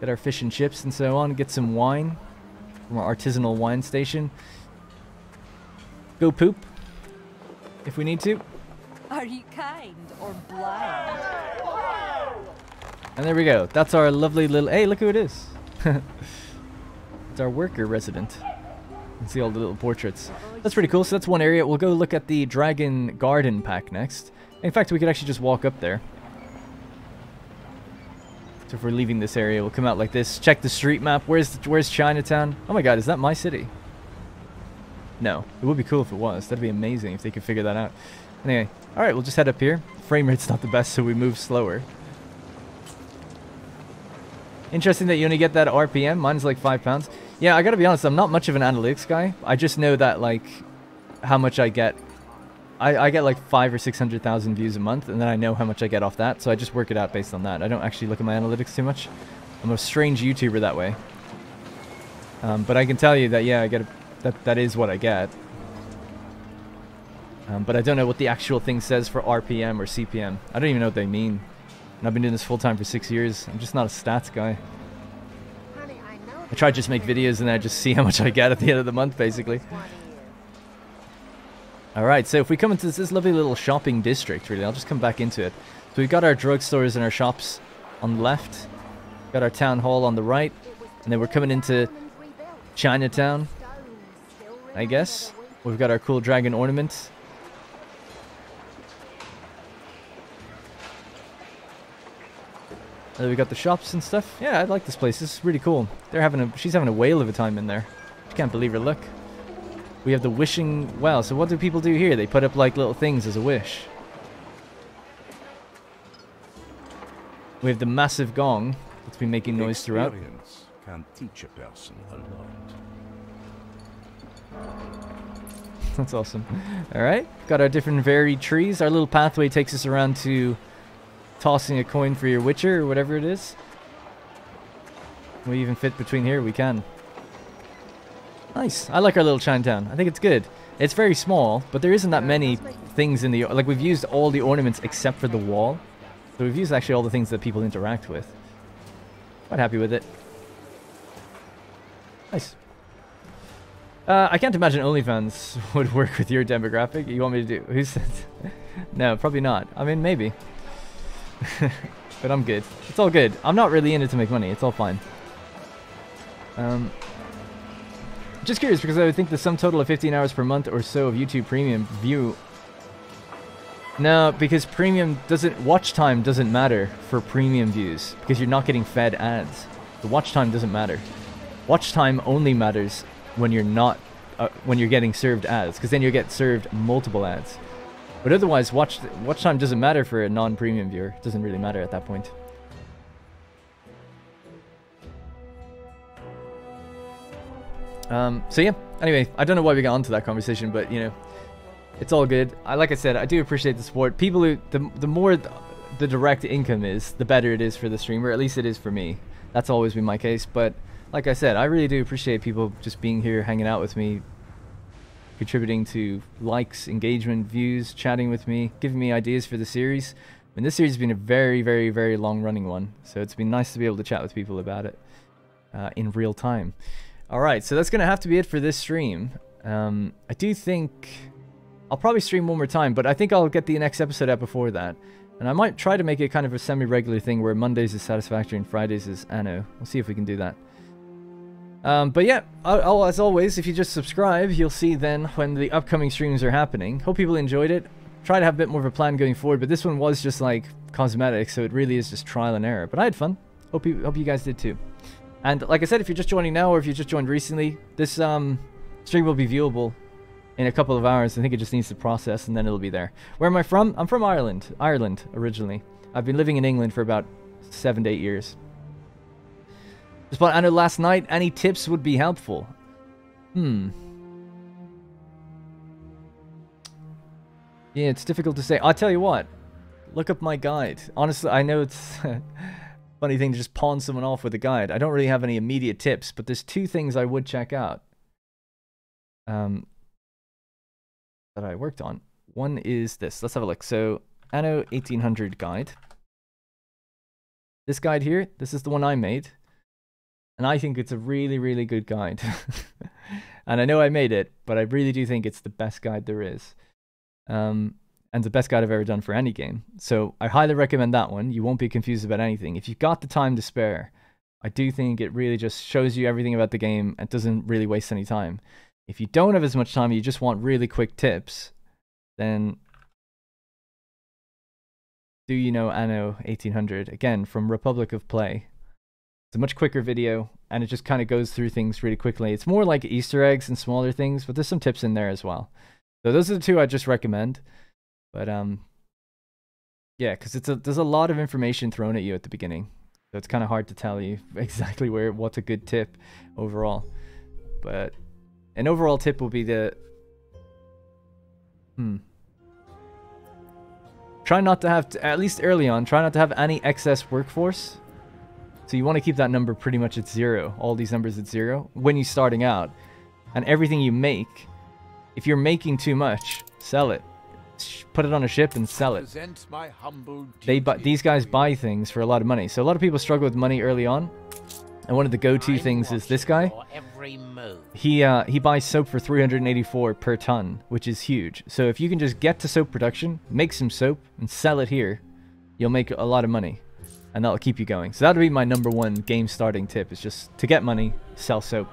Get our fish and chips and so on, get some wine from our artisanal wine station. Go poop if we need to. Are you kind or blind? And there we go. That's our lovely little. Hey, look who it is. it's our worker resident. Can see all the little portraits. That's pretty cool. So that's one area. We'll go look at the Dragon Garden pack next. In fact, we could actually just walk up there. So if we're leaving this area, we'll come out like this. Check the street map. Where's where's Chinatown? Oh my God, is that my city? No, it would be cool if it was. That'd be amazing if they could figure that out. Anyway, all right, we'll just head up here. Frame rate's not the best, so we move slower. Interesting that you only get that RPM. Mine's like five pounds. Yeah, I gotta be honest. I'm not much of an analytics guy. I just know that like how much I get. I, I get like five or six hundred thousand views a month, and then I know how much I get off that. So I just work it out based on that. I don't actually look at my analytics too much. I'm a strange YouTuber that way. Um, but I can tell you that yeah, I get a, that that is what I get. Um, but I don't know what the actual thing says for RPM or CPM. I don't even know what they mean. And I've been doing this full time for six years. I'm just not a stats guy. I try to just make videos and I just see how much I get at the end of the month, basically. Alright, so if we come into this, this lovely little shopping district, really, I'll just come back into it. So we've got our drugstores and our shops on the left. Got our town hall on the right. And then we're coming into Chinatown, I guess. We've got our cool dragon ornament. Uh, we got the shops and stuff. Yeah, I like this place. This is really cool. They're having a she's having a whale of a time in there. I can't believe her look. We have the wishing well. So what do people do here? They put up like little things as a wish. We have the massive gong that's been making noise throughout. Can teach a person a lot. That's awesome. All right, got our different varied trees. Our little pathway takes us around to tossing a coin for your Witcher or whatever it is. We even fit between here. We can. Nice. I like our little Chinatown. I think it's good. It's very small, but there isn't that many things in the like. We've used all the ornaments except for the wall, so we've used actually all the things that people interact with. Quite happy with it. Nice. Uh, I can't imagine OnlyFans would work with your demographic. You want me to do? Who said? no, probably not. I mean, maybe. but I'm good. It's all good. I'm not really in it to make money. It's all fine. Um, just curious because I would think the sum total of 15 hours per month or so of YouTube Premium view. No, because Premium doesn't watch time doesn't matter for Premium views because you're not getting fed ads. The watch time doesn't matter. Watch time only matters when you're not uh, when you're getting served ads because then you get served multiple ads. But otherwise, watch watch time doesn't matter for a non-premium viewer. It doesn't really matter at that point. Um, so yeah, anyway, I don't know why we got onto that conversation, but you know, it's all good. I like I said, I do appreciate the support. People who the the more the, the direct income is, the better it is for the streamer. At least it is for me. That's always been my case. But like I said, I really do appreciate people just being here, hanging out with me, contributing to likes, engagement, views, chatting with me, giving me ideas for the series. I mean, this series has been a very, very, very long-running one, so it's been nice to be able to chat with people about it uh, in real time. All right, so that's going to have to be it for this stream. Um, I do think I'll probably stream one more time, but I think I'll get the next episode out before that. And I might try to make it kind of a semi-regular thing where Mondays is Satisfactory and Fridays is Anno. We'll see if we can do that. Um, but yeah, as always, if you just subscribe, you'll see then when the upcoming streams are happening. Hope people enjoyed it. Try to have a bit more of a plan going forward, but this one was just like cosmetic, so it really is just trial and error. But I had fun. Hope you, hope you guys did too. And like I said, if you're just joining now or if you just joined recently, this um, stream will be viewable in a couple of hours. I think it just needs to process and then it'll be there. Where am I from? I'm from Ireland. Ireland, originally. I've been living in England for about seven to eight years. Just bought Anno last night. Any tips would be helpful. Hmm. Yeah, it's difficult to say. I'll tell you what. Look up my guide. Honestly, I know it's funny thing to just pawn someone off with a guide. I don't really have any immediate tips, but there's two things I would check out. Um, that I worked on. One is this. Let's have a look. So, Anno 1800 guide. This guide here, this is the one I made. And I think it's a really, really good guide. and I know I made it, but I really do think it's the best guide there is. Um, and the best guide I've ever done for any game. So I highly recommend that one. You won't be confused about anything. If you've got the time to spare, I do think it really just shows you everything about the game and doesn't really waste any time. If you don't have as much time, you just want really quick tips, then do you know Anno 1800? Again, from Republic of Play. It's a much quicker video, and it just kind of goes through things really quickly. It's more like Easter eggs and smaller things, but there's some tips in there as well. So those are the two I just recommend. But um, yeah, because it's a there's a lot of information thrown at you at the beginning, so it's kind of hard to tell you exactly where what's a good tip overall. But an overall tip will be the hmm. Try not to have, to, at least early on, try not to have any excess workforce. So you want to keep that number pretty much at zero, all these numbers at zero, when you're starting out. And everything you make, if you're making too much, sell it. Put it on a ship and sell it. They bu These guys buy things for a lot of money. So a lot of people struggle with money early on. And one of the go-to things is this guy. He uh, he buys soap for 384 per ton, which is huge. So if you can just get to soap production, make some soap, and sell it here, you'll make a lot of money. And that'll keep you going. So that'll be my number one game starting tip, is just to get money, sell soap.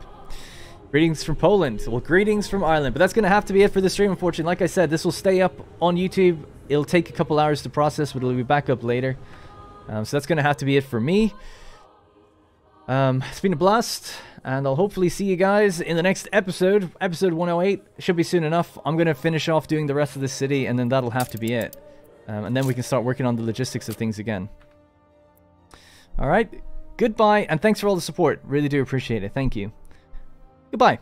Greetings from Poland. Well, greetings from Ireland. But that's going to have to be it for the stream, unfortunately. Like I said, this will stay up on YouTube. It'll take a couple hours to process, but it'll be back up later. Um, so that's going to have to be it for me. Um, it's been a blast, and I'll hopefully see you guys in the next episode. Episode 108 should be soon enough. I'm going to finish off doing the rest of the city, and then that'll have to be it. Um, and then we can start working on the logistics of things again. Alright, goodbye, and thanks for all the support. Really do appreciate it. Thank you. Goodbye.